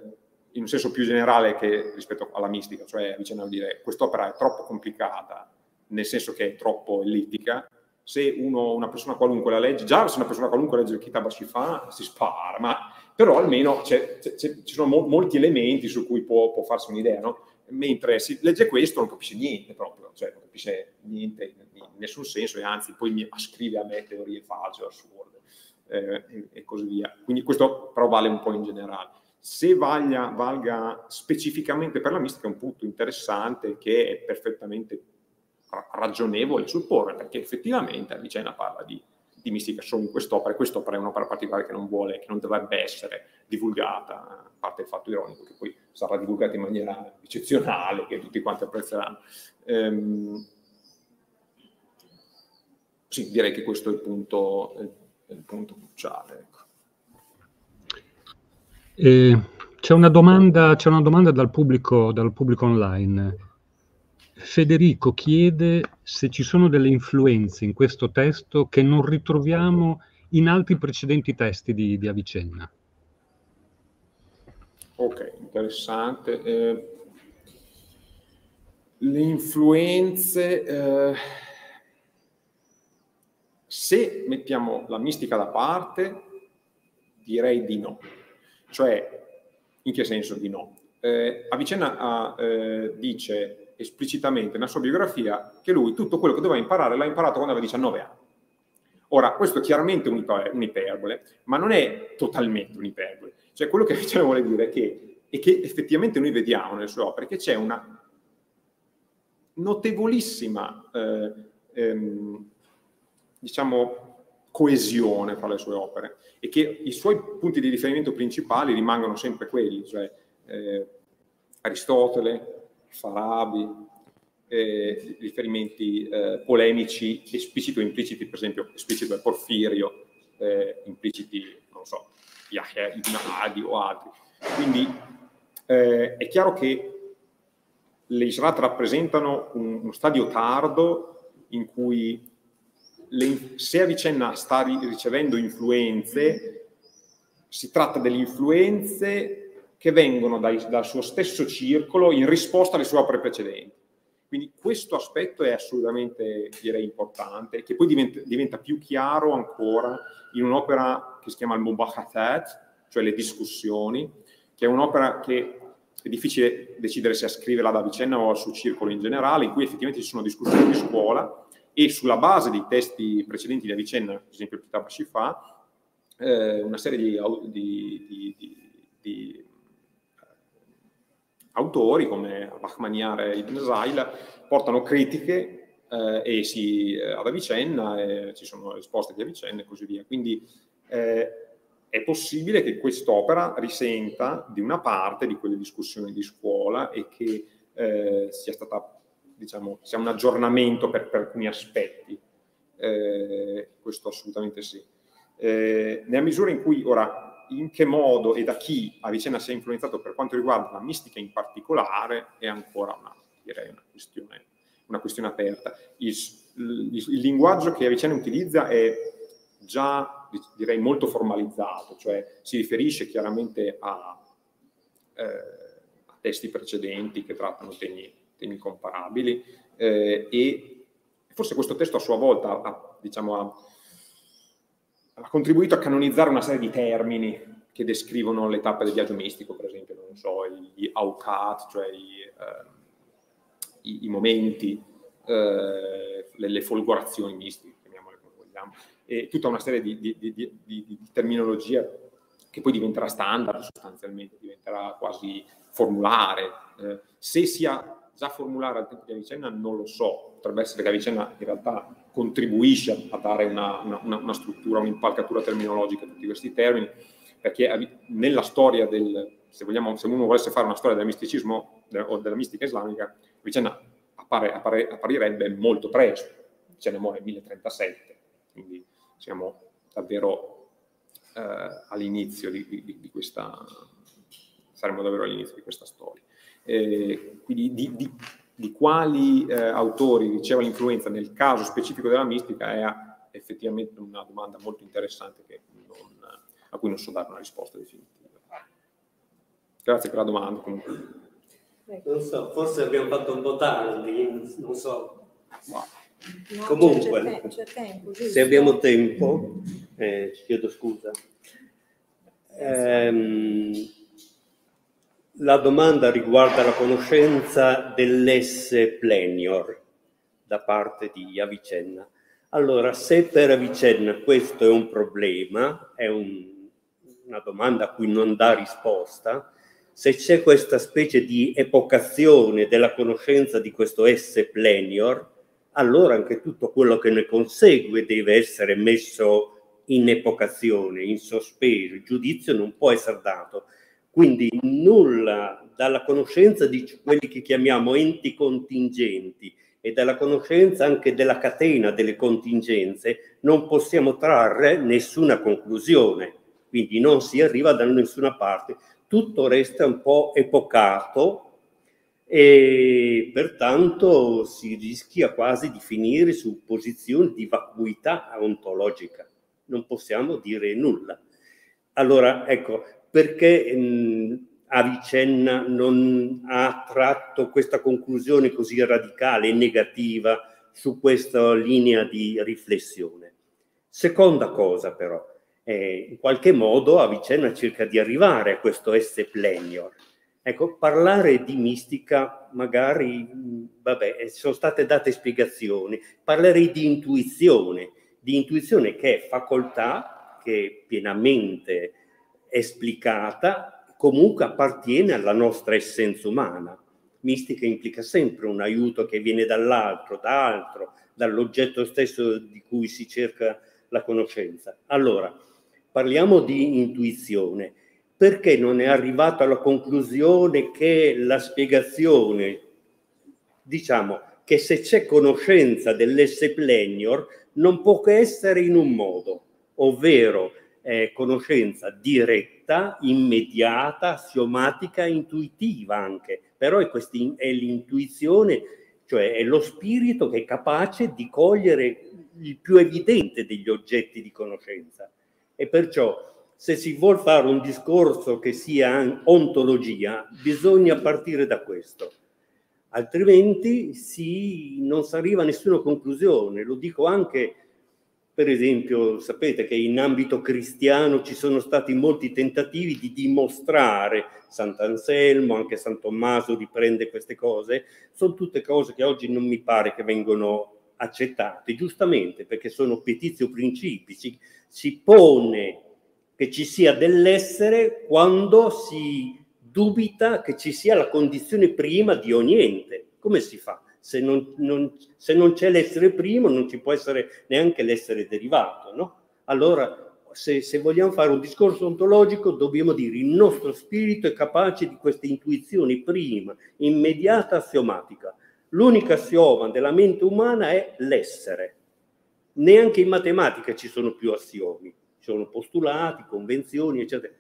in un senso più generale che rispetto alla mistica, cioè vicino a dire quest'opera è troppo complicata, nel senso che è troppo ellittica, se uno, una persona qualunque la legge, già se una persona qualunque legge il Kitab Shifa si spara, ma però almeno c'è, c'è, ci sono mo- molti elementi su cui può, può farsi un'idea, no? mentre si legge questo non capisce niente proprio, cioè non capisce niente in nessun senso e anzi poi mi ascrive a me teorie false, assurde eh, e, e, così via. Quindi questo però vale un po' in generale. Se valga, valga specificamente per la mistica è un punto interessante che è perfettamente ragionevole supporre, perché effettivamente Avicena parla di, di mistica solo in quest'opera, e quest'opera è un'opera particolare che non vuole, che non dovrebbe essere divulgata, a parte il fatto ironico che poi sarà divulgata in maniera eccezionale, che tutti quanti apprezzeranno. Ehm, sì, direi che questo è il punto, è il punto cruciale. Ecco. Eh, c'è, una domanda, c'è una domanda dal pubblico, dal pubblico online. Federico chiede se ci sono delle influenze in questo testo che non ritroviamo in altri precedenti testi di, di Avicenna. Ok, interessante. Eh, le influenze, eh, se mettiamo la mistica da parte, direi di no. Cioè, in che senso di no? Eh, Avicenna eh, dice esplicitamente nella sua biografia che lui tutto quello che doveva imparare l'ha imparato quando aveva 19 anni. Ora, questo è chiaramente un'iperbole, ma non è totalmente un'iperbole. Cioè, quello che cioè, vuole dire è che, e che effettivamente noi vediamo nelle sue opere, che c'è una notevolissima, eh, ehm, diciamo, coesione fra le sue opere e che i suoi punti di riferimento principali rimangono sempre quelli, cioè eh, Aristotele, Farabi, eh, riferimenti eh, polemici espliciti o impliciti, per esempio esplicito è Porfirio, eh, impliciti, non so, Yahya ibn Hadi o altri. Quindi eh, è chiaro che le Israt rappresentano un, uno stadio tardo in cui le, se Avicenna sta ricevendo influenze, si tratta delle influenze che vengono dai, dal suo stesso circolo in risposta alle sue opere precedenti. Quindi questo aspetto è assolutamente, direi, importante, che poi diventa, diventa più chiaro ancora in un'opera che si chiama il Mubahatat, cioè le discussioni, che è un'opera che è difficile decidere se scriverla da vicenda o al suo circolo in generale, in cui effettivamente ci sono discussioni di scuola e sulla base dei testi precedenti di Avicenna, per esempio Kitab Shifa, eh, una serie di, di, di, di autori come Bachmaniar e Ibn Zaila portano critiche eh, e si, eh, ad Avicenna, eh, ci sono risposte di Avicenna e così via. Quindi eh, è possibile che quest'opera risenta di una parte di quelle discussioni di scuola e che eh, sia stata, diciamo, sia un aggiornamento per, per alcuni aspetti. Questo assolutamente sì. Nella misura in cui ora in che modo e da chi Avicenna sia influenzato per quanto riguarda la mistica in particolare è ancora una, direi una, questione, una questione aperta. Il, il, il linguaggio che Avicenna utilizza è già direi molto formalizzato, cioè si riferisce chiaramente a, eh, a testi precedenti che trattano temi, temi comparabili eh, e forse questo testo a sua volta ha, diciamo, ha, ha, contribuito a canonizzare una serie di termini che descrivono le tappe del viaggio mistico, per esempio, non so, gli aucat, cioè i, eh, i, i momenti, eh, le, le folgorazioni mistiche, chiamiamole come vogliamo, e tutta una serie di, di, di, di, terminologia che poi diventerà standard sostanzialmente, diventerà quasi formulare. Eh, se sia già formulare al tempo di Avicenna non lo so, potrebbe essere che Avicenna in realtà contribuisce a dare una, una, una struttura, un'impalcatura terminologica a tutti questi termini, perché nella storia del, se, vogliamo, se uno volesse fare una storia del misticismo o della mistica islamica, Avicenna appare, appare, apparirebbe molto presto, ce ne muore nel 1037, quindi siamo davvero eh, all'inizio di, di, di, questa, saremo davvero all'inizio di questa storia. Eh, quindi di, di, di quali eh, autori riceva l'influenza nel caso specifico della mistica è effettivamente una domanda molto interessante non, a cui non so dare una risposta definitiva. Grazie per la domanda comunque. Non so, forse abbiamo fatto un po' tardi, non so. No. No, Comunque, c'è, c'è tempo, se abbiamo tempo, eh, chiedo scusa. Ehm, la domanda riguarda la conoscenza dell'esse plenior da parte di Avicenna. Allora, se per Avicenna questo è un problema, è un, una domanda a cui non dà risposta, se c'è questa specie di epocazione della conoscenza di questo esse plenior, allora anche tutto quello che ne consegue deve essere messo in epocazione, in sospeso, il giudizio non può essere dato. Quindi nulla dalla conoscenza di quelli che chiamiamo enti contingenti e dalla conoscenza anche della catena delle contingenze non possiamo trarre nessuna conclusione, quindi non si arriva da nessuna parte. Tutto resta un po' epocato e pertanto si rischia quasi di finire su posizioni di vacuità ontologica. Non possiamo dire nulla. Allora, ecco, perché mh, Avicenna non ha tratto questa conclusione così radicale e negativa su questa linea di riflessione? Seconda cosa però, eh, in qualche modo Avicenna cerca di arrivare a questo esse plenior, Ecco, parlare di mistica, magari, vabbè, eh, sono state date spiegazioni, parlerei di intuizione, di intuizione che è facoltà che pienamente esplicata, comunque appartiene alla nostra essenza umana. Mistica implica sempre un aiuto che viene dall'altro, da altro, dall'oggetto stesso di cui si cerca la conoscenza. Allora, parliamo di intuizione perché non è arrivato alla conclusione che la spiegazione, diciamo, che se c'è conoscenza dell'esse plenior non può che essere in un modo, ovvero eh, conoscenza diretta, immediata, assiomatica, intuitiva anche. Però è, questi, è l'intuizione, cioè è lo spirito che è capace di cogliere il più evidente degli oggetti di conoscenza. E perciò se si vuole fare un discorso che sia ontologia, bisogna partire da questo. Altrimenti si, non si arriva a nessuna conclusione. Lo dico anche, per esempio, sapete che in ambito cristiano ci sono stati molti tentativi di dimostrare, Sant'Anselmo, anche San Tommaso riprende queste cose, sono tutte cose che oggi non mi pare che vengono accettate, giustamente perché sono petizio principi, si, si pone che ci sia dell'essere quando si dubita che ci sia la condizione prima di ogni ente. Come si fa? Se non, non, se non c'è l'essere primo non ci può essere neanche l'essere derivato, no? Allora se, se, vogliamo fare un discorso ontologico, dobbiamo dire il nostro spirito è capace di queste intuizioni prima, immediata, assiomatica. L'unica assioma della mente umana è l'essere. Neanche in matematica ci sono più assiomi, ci sono postulati, convenzioni, eccetera.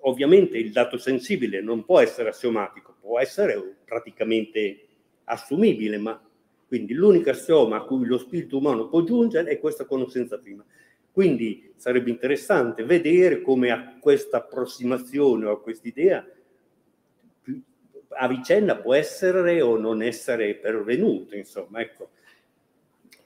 Ovviamente il dato sensibile non può essere assiomatico, può essere praticamente assumibile, ma quindi l'unico assioma a cui lo spirito umano può giungere è questa conoscenza prima. Quindi sarebbe interessante vedere come a questa approssimazione o a quest'idea a vicenda può essere o non essere pervenuto, insomma, ecco.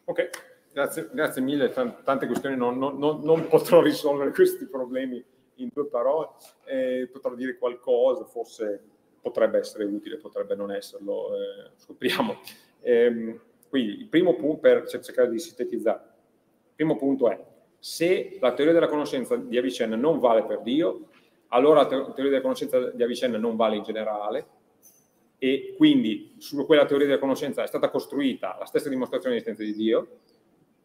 Ok, grazie, grazie mille, tante questioni, non, non, non, potrò risolvere questi problemi in due parole, eh, potrò dire qualcosa, forse potrebbe essere utile, potrebbe non esserlo, eh, scopriamo. Eh, quindi il primo punto, per cercare di sintetizzare, il primo punto è se la teoria della conoscenza di Avicenna non vale per Dio, allora la teoria della conoscenza di Avicenna non vale in generale e quindi su quella teoria della conoscenza è stata costruita la stessa dimostrazione dell'esistenza di Dio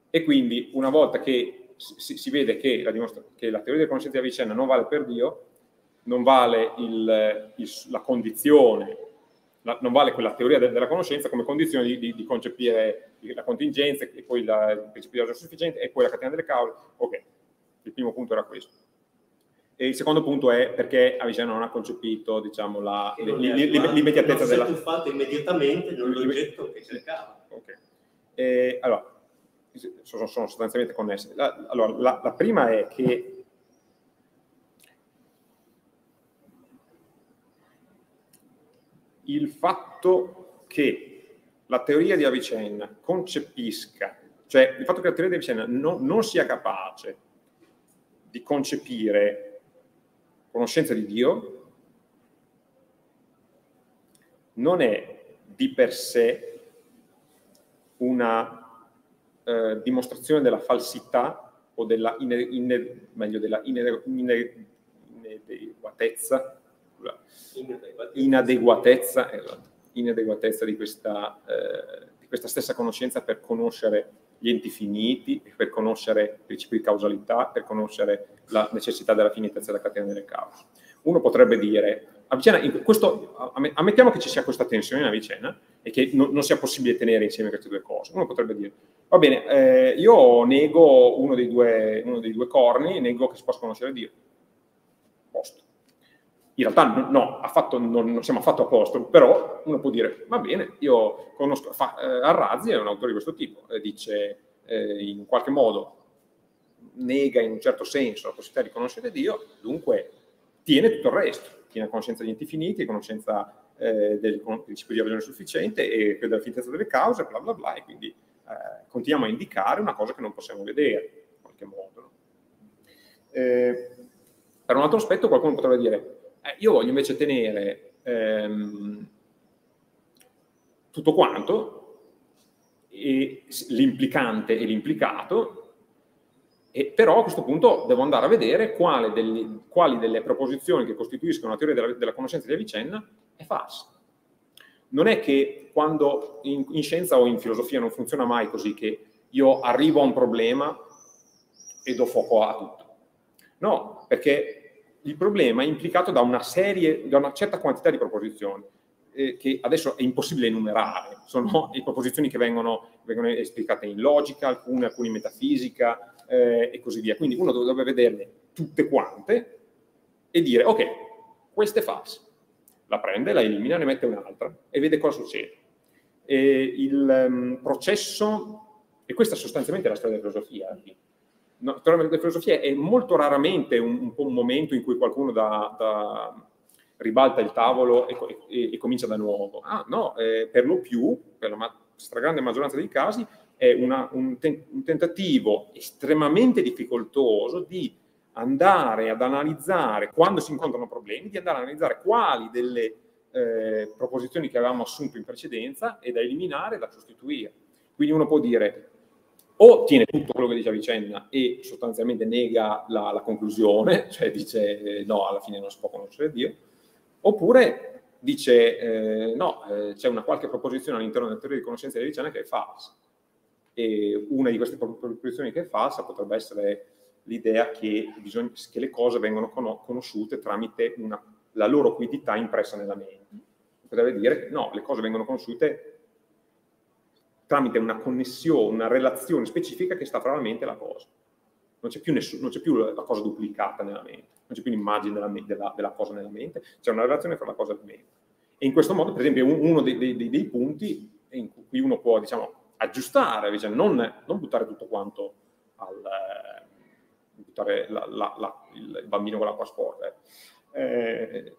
e quindi una volta che si, si vede che la, che la, teoria della conoscenza di Avicenna non vale per Dio, non vale il, il, la condizione la, non vale quella teoria de, della conoscenza come condizione di, di, di, concepire la contingenza e poi la, il principio di sufficiente e poi la catena delle cause. Ok, il primo punto era questo. E il secondo punto è perché Avicena non ha concepito diciamo, la, l'immediatezza della... Non è fatto immediatamente nell'oggetto che cercava. Ok. E, allora, sono, sono, sostanzialmente connesse. La, allora, la, la prima è che il fatto che la teoria di Avicenna concepisca, cioè il fatto che la teoria di Avicenna non, non sia capace di concepire conoscenza di Dio, non è di per sé una eh, dimostrazione della falsità o della, ine, ine, meglio, della inadeguatezza inadeguatezza, esatto, inadeguatezza di, questa, eh, di questa stessa conoscenza per conoscere gli enti finiti, per conoscere i principi di causalità, per conoscere la necessità della finitezza della catena delle cause. Uno potrebbe dire, Avicena, questo, ammettiamo che ci sia questa tensione in Avicena e che non, non, sia possibile tenere insieme queste due cose. Uno potrebbe dire, va bene, eh, io nego uno dei, due, uno dei due corni, nego che si possa conoscere Dio. In realtà no, affatto, non, non, siamo affatto a posto, però uno può dire, va bene, io conosco, fa, eh, Arrazzi è un autore di questo tipo, eh, dice eh, in qualche modo nega in un certo senso la possibilità di conoscere Dio, dunque tiene tutto il resto, tiene conoscenza di enti finiti, conoscenza eh, del principio di ragione sufficiente e della finitezza delle cause, bla bla bla, e quindi eh, continuiamo a indicare una cosa che non possiamo vedere, in qualche modo. No? Eh, per un altro aspetto qualcuno potrebbe dire, io voglio invece tenere ehm, tutto quanto, l'implicante e l'implicato, e però a questo punto devo andare a vedere degli, quali delle proposizioni che costituiscono la teoria della, della, conoscenza di Avicenna è falsa. Non è che quando in, in scienza o in filosofia non funziona mai così che io arrivo a un problema e do fuoco a tutto. No, perché il problema è implicato da una serie, da una certa quantità di proposizioni eh, che adesso è impossibile enumerare. Sono le proposizioni che vengono, vengono esplicate in logica, alcune, alcune in metafisica eh, e così via. Quindi uno dovrebbe vederle tutte quante e dire, ok, questa è falsa. La prende, la elimina, ne mette un'altra e vede cosa succede. E il um, processo, e questa sostanzialmente è la storia della filosofia, no, la filosofia è molto raramente un, un, un, momento in cui qualcuno da, da ribalta il tavolo e, e, e, comincia da nuovo. Ah, no, eh, per lo più, per la stragrande maggioranza dei casi, è una, un, ten, un, tentativo estremamente difficoltoso di andare ad analizzare, quando si incontrano problemi, di andare ad analizzare quali delle eh, proposizioni che avevamo assunto in precedenza e da eliminare e da sostituire. Quindi uno può dire, o tiene tutto quello che dice Avicenna e sostanzialmente nega la, la conclusione, cioè dice no, alla fine non si può conoscere Dio, oppure dice eh, no, eh, c'è una qualche proposizione all'interno della teoria di conoscenza di Avicenna che è falsa. E una di queste proposizioni che è falsa potrebbe essere l'idea che, che, le cose vengono conosciute tramite una, la loro quiddità impressa nella mente. Potrebbe dire che no, le cose vengono conosciute tramite una connessione, una relazione specifica che sta fra la mente e la cosa. Non c'è più, nessun, non c'è più la cosa duplicata nella mente, non c'è più l'immagine della, della, della, cosa nella mente, c'è una relazione fra la cosa e la mente. E in questo modo, per esempio, uno dei, dei, dei punti in cui uno può, diciamo, aggiustare, cioè non, non, buttare tutto quanto al... Eh, buttare la, la, il bambino con l'acqua sporca. Eh,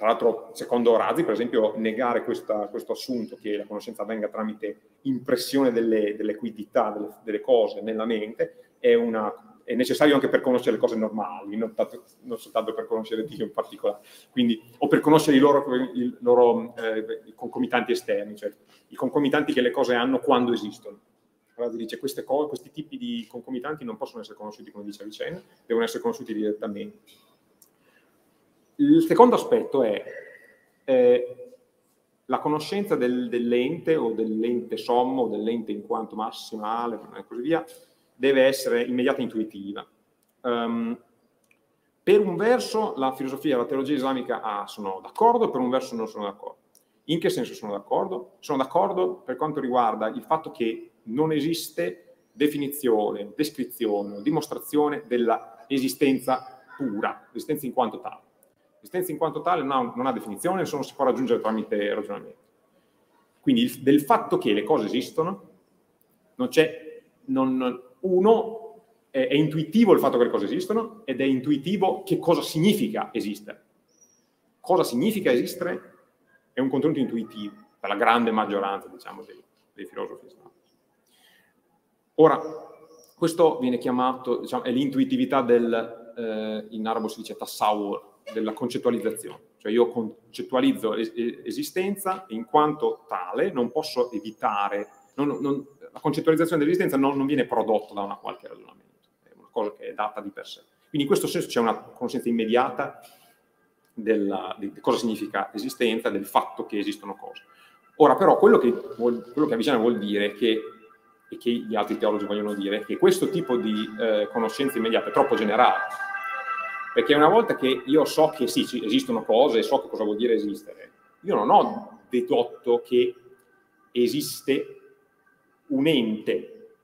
tra l'altro, secondo Razzi, per esempio, negare questa, questo assunto che la conoscenza avvenga tramite impressione delle, delle delle, delle, cose nella mente, è, una, è, necessario anche per conoscere le cose normali, non, tanto, non, soltanto per conoscere Dio in particolare, Quindi, o per conoscere i loro, i loro eh, i concomitanti esterni, cioè i concomitanti che le cose hanno quando esistono. Razzi dice cose, questi tipi di concomitanti non possono essere conosciuti, come dice Avicenne, devono essere conosciuti direttamente il secondo aspetto è eh, la conoscenza del, dell'ente o dell'ente sommo dell'ente in quanto massimale e così via deve essere immediata e intuitiva. Um, per un verso la filosofia e la teologia islamica ah, sono d'accordo, per un verso non sono d'accordo. In che senso sono d'accordo? Sono d'accordo per quanto riguarda il fatto che non esiste definizione, descrizione, dimostrazione della esistenza pura, l'esistenza in quanto tale. L'esistenza in quanto tale non ha, non ha definizione, solo si può raggiungere tramite ragionamento. Quindi il, del fatto che le cose esistono, non c'è, non, uno, è, è intuitivo il fatto che le cose esistono ed è intuitivo che cosa significa esistere. Cosa significa esistere è un contenuto intuitivo, per la grande maggioranza, diciamo, dei, dei filosofi islamici. Ora, questo viene chiamato, diciamo, è l'intuitività del, eh, in arabo si dice tassawur, della concettualizzazione, cioè io concettualizzo esistenza e in quanto tale non posso evitare, non, non, la concettualizzazione dell'esistenza non, non, viene prodotta da una qualche ragionamento, è una cosa che è data di per sé. Quindi in questo senso c'è una conoscenza immediata della, di cosa significa esistenza, del fatto che esistono cose. Ora però quello che, vuol, quello che Avicena vuol dire che, e che gli altri teologi vogliono dire è che questo tipo di eh, conoscenza immediata è troppo generale, perché una volta che io so che sì, esistono cose e so che cosa vuol dire esistere, io non ho dedotto che esiste un ente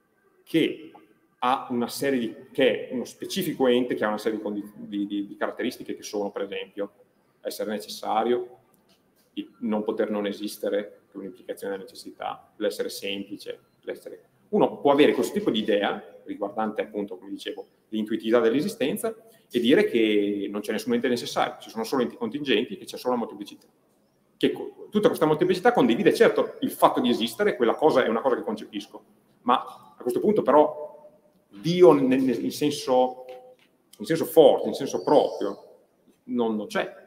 che ha una serie di, che è uno specifico ente che ha una serie di, di, di caratteristiche che sono, per esempio, essere necessario, non poter non esistere, che è un'implicazione della necessità, l'essere semplice, l'essere... Uno può avere questo tipo di idea, riguardante appunto, come dicevo, l'intuitività dell'esistenza, e dire che non c'è nessun ente necessario, ci sono solo enti contingenti e c'è solo la molteplicità. Che tutta questa molteplicità condivide certo il fatto di esistere, quella cosa è una cosa che concepisco, ma a questo punto però Dio nel, nel, senso, in, senso, forte, in senso proprio, non, non, c'è.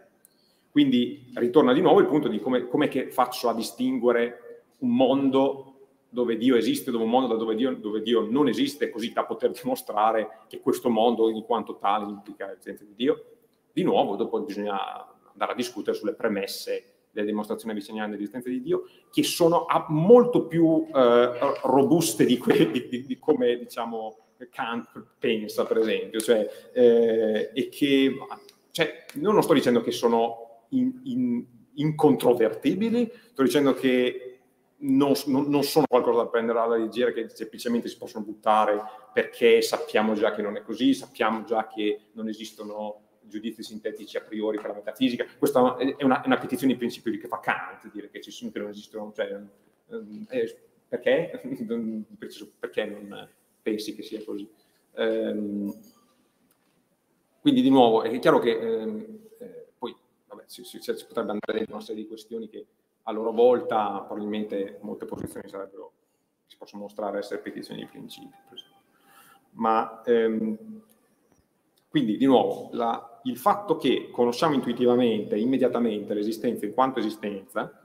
Quindi ritorna di nuovo il punto di come, com'è che faccio a distinguere un mondo dove Dio esiste, dove un mondo dove Dio, dove Dio non esiste, così da poter dimostrare che questo mondo in quanto tale implica l'esistenza di Dio. Di nuovo, dopo bisogna andare a discutere sulle premesse delle dimostrazioni avvicinate dell'esistenza di Dio, che sono molto più eh, robuste di, que- di, di, di, come diciamo, Kant pensa, per esempio. Cioè, eh, e che, cioè, non sto dicendo che sono in, in, incontrovertibili, sto dicendo che non, non, sono qualcosa da prendere alla leggera che semplicemente si possono buttare perché sappiamo già che non è così, sappiamo già che non esistono giudizi sintetici a priori per la metafisica. Questa è una, una petizione di principio che fa Kant, dire che ci sono, che non esistono, cioè, eh, perché? perché non pensi che sia così? Um, quindi di nuovo è chiaro che ehm, eh, poi vabbè, si, si, si, potrebbe andare dentro una serie di questioni che a loro volta probabilmente molte posizioni sarebbero, si possono mostrare essere petizioni di principio. Ma ehm, quindi di nuovo la, il fatto che conosciamo intuitivamente, immediatamente l'esistenza in quanto esistenza,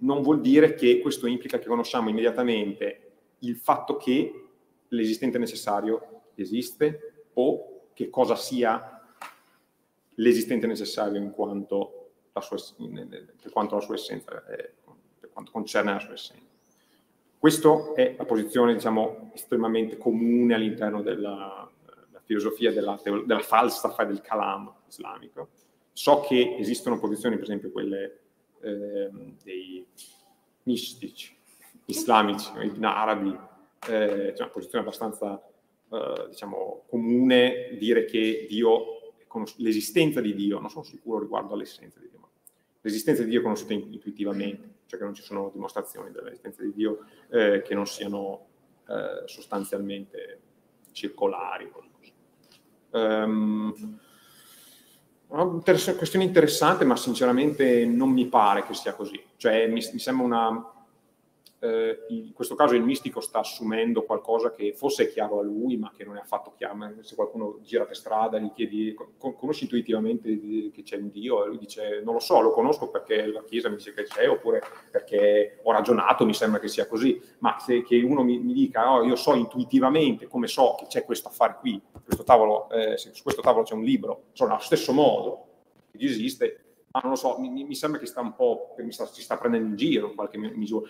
non vuol dire che questo implica che conosciamo immediatamente il fatto che l'esistente necessario esiste o che cosa sia l'esistente necessario in quanto sua, per quanto la sua essenza, è, per quanto concerne la sua essenza. Questa è la posizione, diciamo, estremamente comune all'interno della, filosofia della, della falsafa del kalam islamico. So che esistono posizioni, per esempio quelle eh, dei mistici islamici, in arabi, eh, c'è una posizione abbastanza eh, diciamo, comune dire che Dio, l'esistenza di Dio, non sono sicuro riguardo all'essenza di Dio, l'esistenza di Dio conosciuta intuitivamente, cioè che non ci sono dimostrazioni dell'esistenza di Dio eh, che non siano eh, sostanzialmente circolari. Um, una questione interessante, ma sinceramente non mi pare che sia così. Cioè, mi, mi sembra una, eh, in questo caso il mistico sta assumendo qualcosa che forse è chiaro a lui, ma che non è affatto chiaro. Se qualcuno gira per strada, gli chiedi, conosci intuitivamente che c'è un Dio? E lui dice, non lo so, lo conosco perché la Chiesa mi dice che c'è, oppure perché ho ragionato, mi sembra che sia così. Ma se che uno mi, mi dica, oh, io so intuitivamente, come so che c'è questo affare qui, questo tavolo, eh, su questo tavolo c'è un libro, so allo stesso modo che esiste, ma non lo so, mi, mi, sembra che sta un po', che mi sta, si sta prendendo in giro in qualche misura.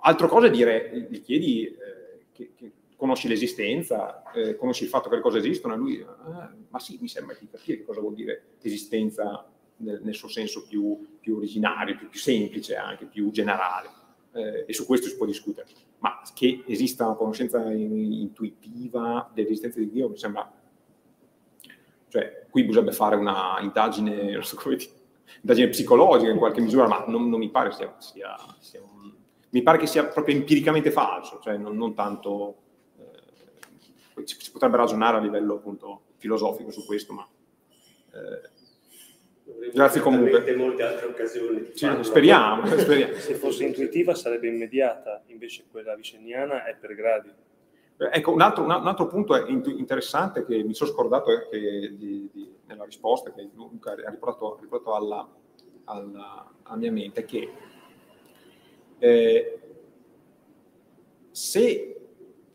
Altra cosa è dire, gli chiedi eh, che, che, conosci l'esistenza, eh, conosci il fatto che le cose esistono, e lui, ah, ma sì, mi sembra di capire che cosa vuol dire esistenza nel, nel suo senso più, più originario, più, più, semplice, anche più generale. Eh, e su questo si può discutere. Ma che esista una conoscenza intuitiva dell'esistenza di Dio mi sembra... Cioè, qui bisognerebbe fare una indagine, non so come dire, indagine psicologica in qualche misura, ma non, non mi pare sia, sia, sia un mi pare che sia proprio empiricamente falso, cioè non, non tanto... Eh, si, potrebbe ragionare a livello appunto filosofico su questo, ma... Eh, Grazie comunque. molte altre occasioni. Sì, speriamo, speriamo, Se fosse intuitiva sarebbe immediata, invece quella viciniana è per gradi. Ecco, un altro, un altro punto interessante che mi sono scordato che, di, di, nella risposta che Luca ha riportato, riportato alla, alla, alla, mia mente è che eh, se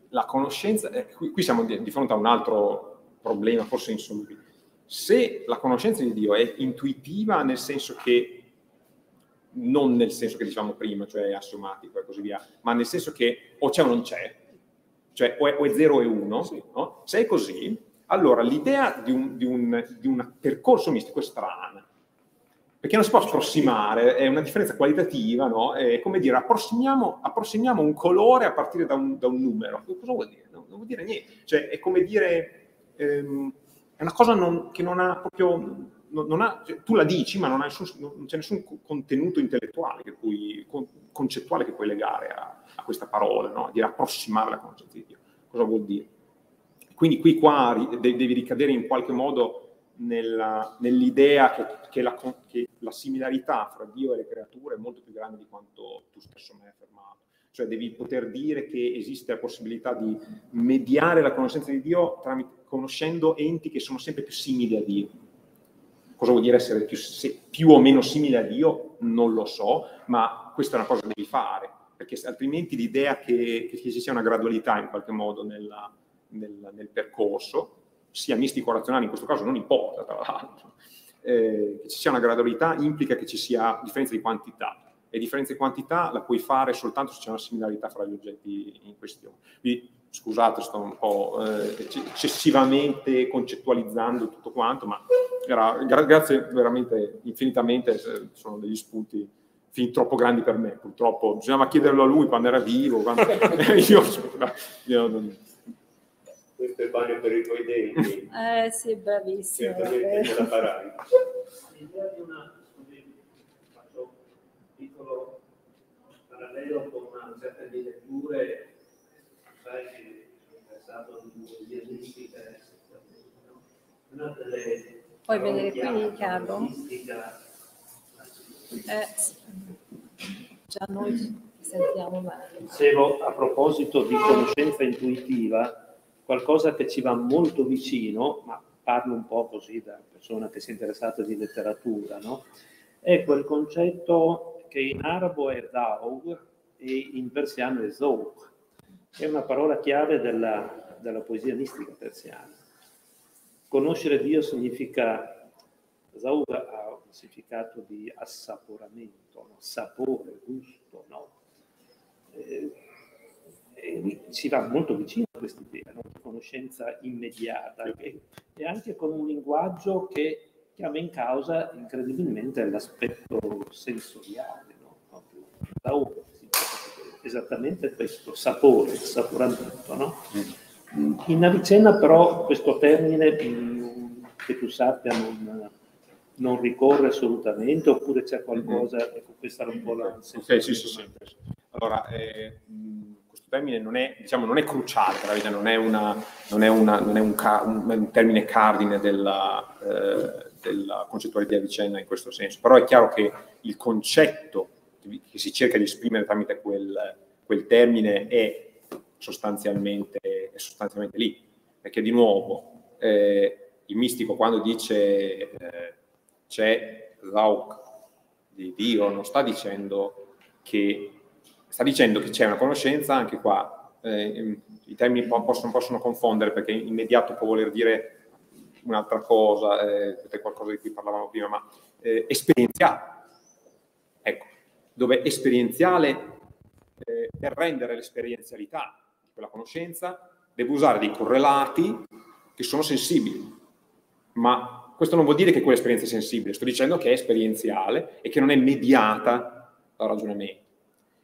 la conoscenza, eh, qui, qui, siamo di, di, fronte a un altro problema forse insolubile, se la conoscenza di Dio è intuitiva nel senso che, non nel senso che diciamo prima, cioè assiomatico e così via, ma nel senso che o c'è o non c'è, cioè o è, o è 0 e 1, sì. no? se è così, allora l'idea di un, di, un, di un percorso mistico è strana perché non si può approssimare, è una differenza qualitativa, no? È come dire, approssimiamo, approssimiamo un colore a partire da un, da un numero. Cosa vuol dire? No, non vuol dire niente. Cioè, è come dire, ehm, è una cosa non, che non ha proprio, non, non ha, cioè, tu la dici, ma non, nessun, non, c'è nessun contenuto intellettuale, che puoi, concettuale che puoi legare a, a questa parola, no? Dire approssimare la conoscenza di Dio. Cosa vuol dire? Quindi qui qua devi ricadere in qualche modo nella, nell'idea che, che, la, che, la, similarità fra Dio e le creature è molto più grande di quanto tu stesso mi hai affermato. Cioè devi poter dire che esiste la possibilità di mediare la conoscenza di Dio tramite, conoscendo enti che sono sempre più simili a Dio. Cosa vuol dire essere più, più o meno simile a Dio? Non lo so, ma questa è una cosa che devi fare, perché altrimenti l'idea che, che ci sia una gradualità in qualche modo nella, nel, nel percorso sia mistico-razionale, in questo caso non importa tra l'altro, eh, che ci sia una gradualità implica che ci sia differenza di quantità e differenza di quantità la puoi fare soltanto se c'è una similarità fra gli oggetti in questione. Quindi, scusate, sto un po' eh, eccessivamente concettualizzando tutto quanto, ma era, gra- grazie veramente infinitamente, eh, sono degli spunti fin troppo grandi per me, purtroppo bisognava chiederlo a lui quando era vivo, quando... io, io non questo è il bagno per i tuoi denti. Eh sì, bravissimo. Certamente la farai. L'idea di una, faccio un piccolo parallelo con una certa di letture, sai che sono interessato in poesia mistica, una delle Puoi vedere qui, Carlo? Eh, già noi sentiamo male. Dicevo, a proposito di conoscenza intuitiva, qualcosa che ci va molto vicino, ma parlo un po' così da persona che si è interessata di letteratura, no? è quel concetto che in arabo è Daug e in persiano è Zouk. È una parola chiave della, della poesia mistica persiana. Conoscere Dio significa, Zaug ha un significato di assaporamento, no? sapore, gusto, no? Eh, e si va molto vicino a questa idea, no? conoscenza immediata e, e anche con un linguaggio che chiama in causa incredibilmente l'aspetto sensoriale. No? esattamente questo, sapore, saporamento. No? In Avicenna però questo termine, che tu sappia, non, non ricorre assolutamente, oppure c'è qualcosa, mm-hmm. ecco questa era un po' la Ok, sì, sì, sì. Allora, eh, questo termine non è, diciamo, non è cruciale per la vita, non è, una, non è, una, non è un, un, un, termine cardine della, eh, della concettualità di Avicenna in questo senso, però è chiaro che il concetto che si cerca di esprimere tramite quel, quel termine è sostanzialmente, è sostanzialmente, lì, perché di nuovo eh, il mistico quando dice eh, c'è l'auc di Dio non sta dicendo che sta dicendo che c'è una conoscenza anche qua eh, i termini possono, possono, confondere perché immediato può voler dire un'altra cosa, eh, qualcosa di cui parlavamo prima, ma eh, esperienziale. Ecco, dove esperienziale, eh, per rendere l'esperienzialità di quella conoscenza, devo usare dei correlati che sono sensibili. Ma questo non vuol dire che quell'esperienza è sensibile, sto dicendo che è esperienziale e che non è mediata dal ragionamento.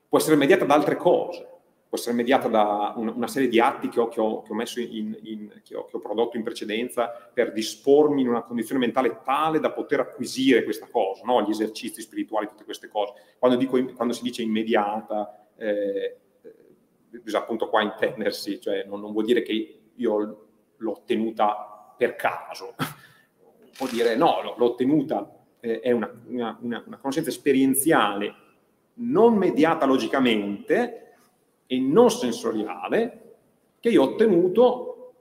Può essere mediata da altre cose, può essere mediata da una serie di atti che ho, che ho, che ho in, in che, ho, prodotto in precedenza per dispormi in una condizione mentale tale da poter acquisire questa cosa, no? gli esercizi spirituali, tutte queste cose. Quando, dico, quando si dice immediata, eh, bisogna appunto qua intendersi, cioè non, non vuol dire che io l'ho ottenuta per caso, vuol dire no, l'ho ottenuta, eh, è una, una, una, una conoscenza esperienziale non mediata logicamente, e non sensoriale che io ho ottenuto,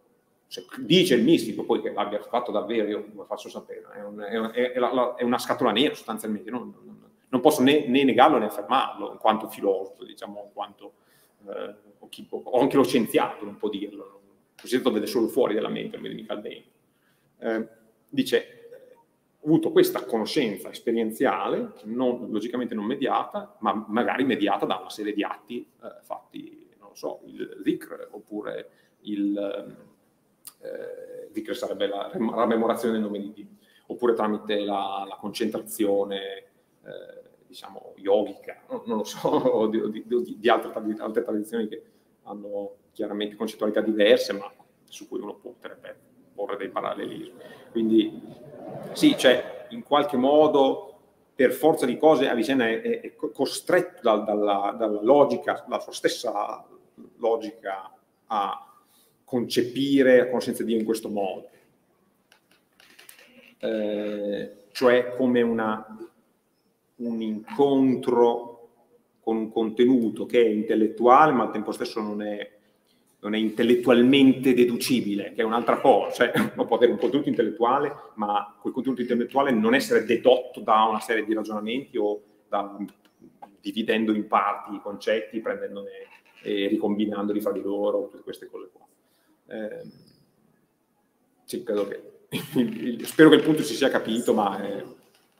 cioè, dice il mistico, poi che l'abbia fatto davvero, io lo faccio sapere, è, un, è, è, la, è una scatola nera sostanzialmente, non, non, non posso né, né, negarlo né affermarlo, in quanto filosofo, diciamo, in quanto, eh, o, chi, o, anche lo scienziato non può dirlo, lo scienziato vede solo fuori dalla mente, non vede mica dentro. Eh, dice, avuto questa conoscenza esperienziale, non, logicamente non mediata, ma magari mediata da una serie di atti eh, fatti, non so, il Zikr, oppure il eh, Zikr sarebbe la, la memorazione del nome di Dio, oppure tramite la, la concentrazione, eh, diciamo, yogica, non lo so, o di, di, di altre, altre, tradizioni che hanno chiaramente concettualità diverse, ma su cui uno potrebbe porre dei parallelismi. Quindi sì, cioè in qualche modo per forza di cose Avicenna è, è costretto dal, dalla, dalla, logica, dalla sua stessa logica a concepire la conoscenza di Dio in questo modo. Eh, cioè come una, un incontro con un contenuto che è intellettuale ma al tempo stesso non è non è intellettualmente deducibile, che è un'altra cosa, cioè uno può avere un contenuto intellettuale, ma quel contenuto intellettuale non essere dedotto da una serie di ragionamenti o da, dividendo in parti i concetti, prendendone e ricombinandoli fra di loro, tutte queste cose qua. Eh, sì, credo che spero che il punto si sia capito, ma è,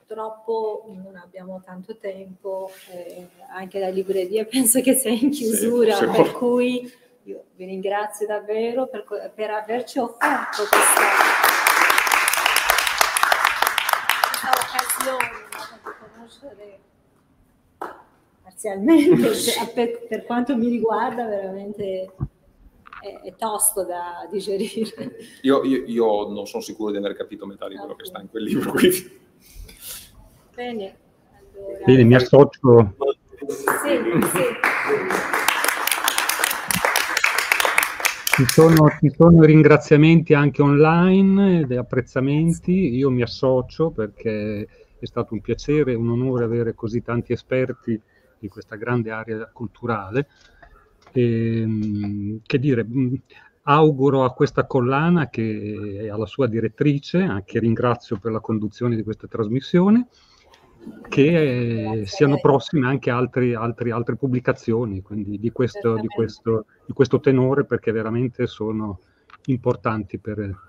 purtroppo non abbiamo tanto tempo, eh, anche la libreria penso che sia in chiusura, sì, per cui io vi ringrazio davvero per, per averci offerto questa, occasione di conoscere parzialmente, cioè, per, per, quanto mi riguarda veramente è, è tosto da digerire. Io, io, io, non sono sicuro di aver capito metà di quello che sta in quel libro. Quindi. Bene, allora... Bene, mi associo. Sì, sì. Ci sono, ci sono, ringraziamenti anche online, degli apprezzamenti, io mi associo perché è stato un piacere e un onore avere così tanti esperti di questa grande area culturale. E, ehm, che dire, auguro a questa collana che è alla sua direttrice, anche ringrazio per la conduzione di questa trasmissione, che eh, siano prossime anche altri, altri, altre pubblicazioni quindi di questo, di, questo, di questo, tenore perché veramente sono importanti per...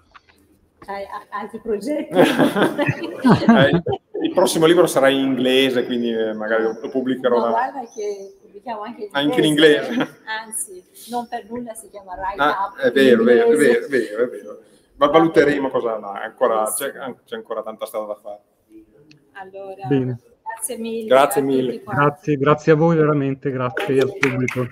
Altri progetti? Eh, il prossimo libro sarà in inglese, quindi eh, magari lo pubblicherò. No, guarda che pubblichiamo anche in inglese. Anche in inglese. Anzi, non per nulla si chiama Ride ah, Up. È vero, vero, è vero, è vero, è vero. Ma valuteremo cosa ma ancora, c'è, c'è ancora tanta strada da fare. Allora, Bene. grazie mille. Grazie mille. Grazie, grazie a voi veramente, grazie, grazie. al pubblico.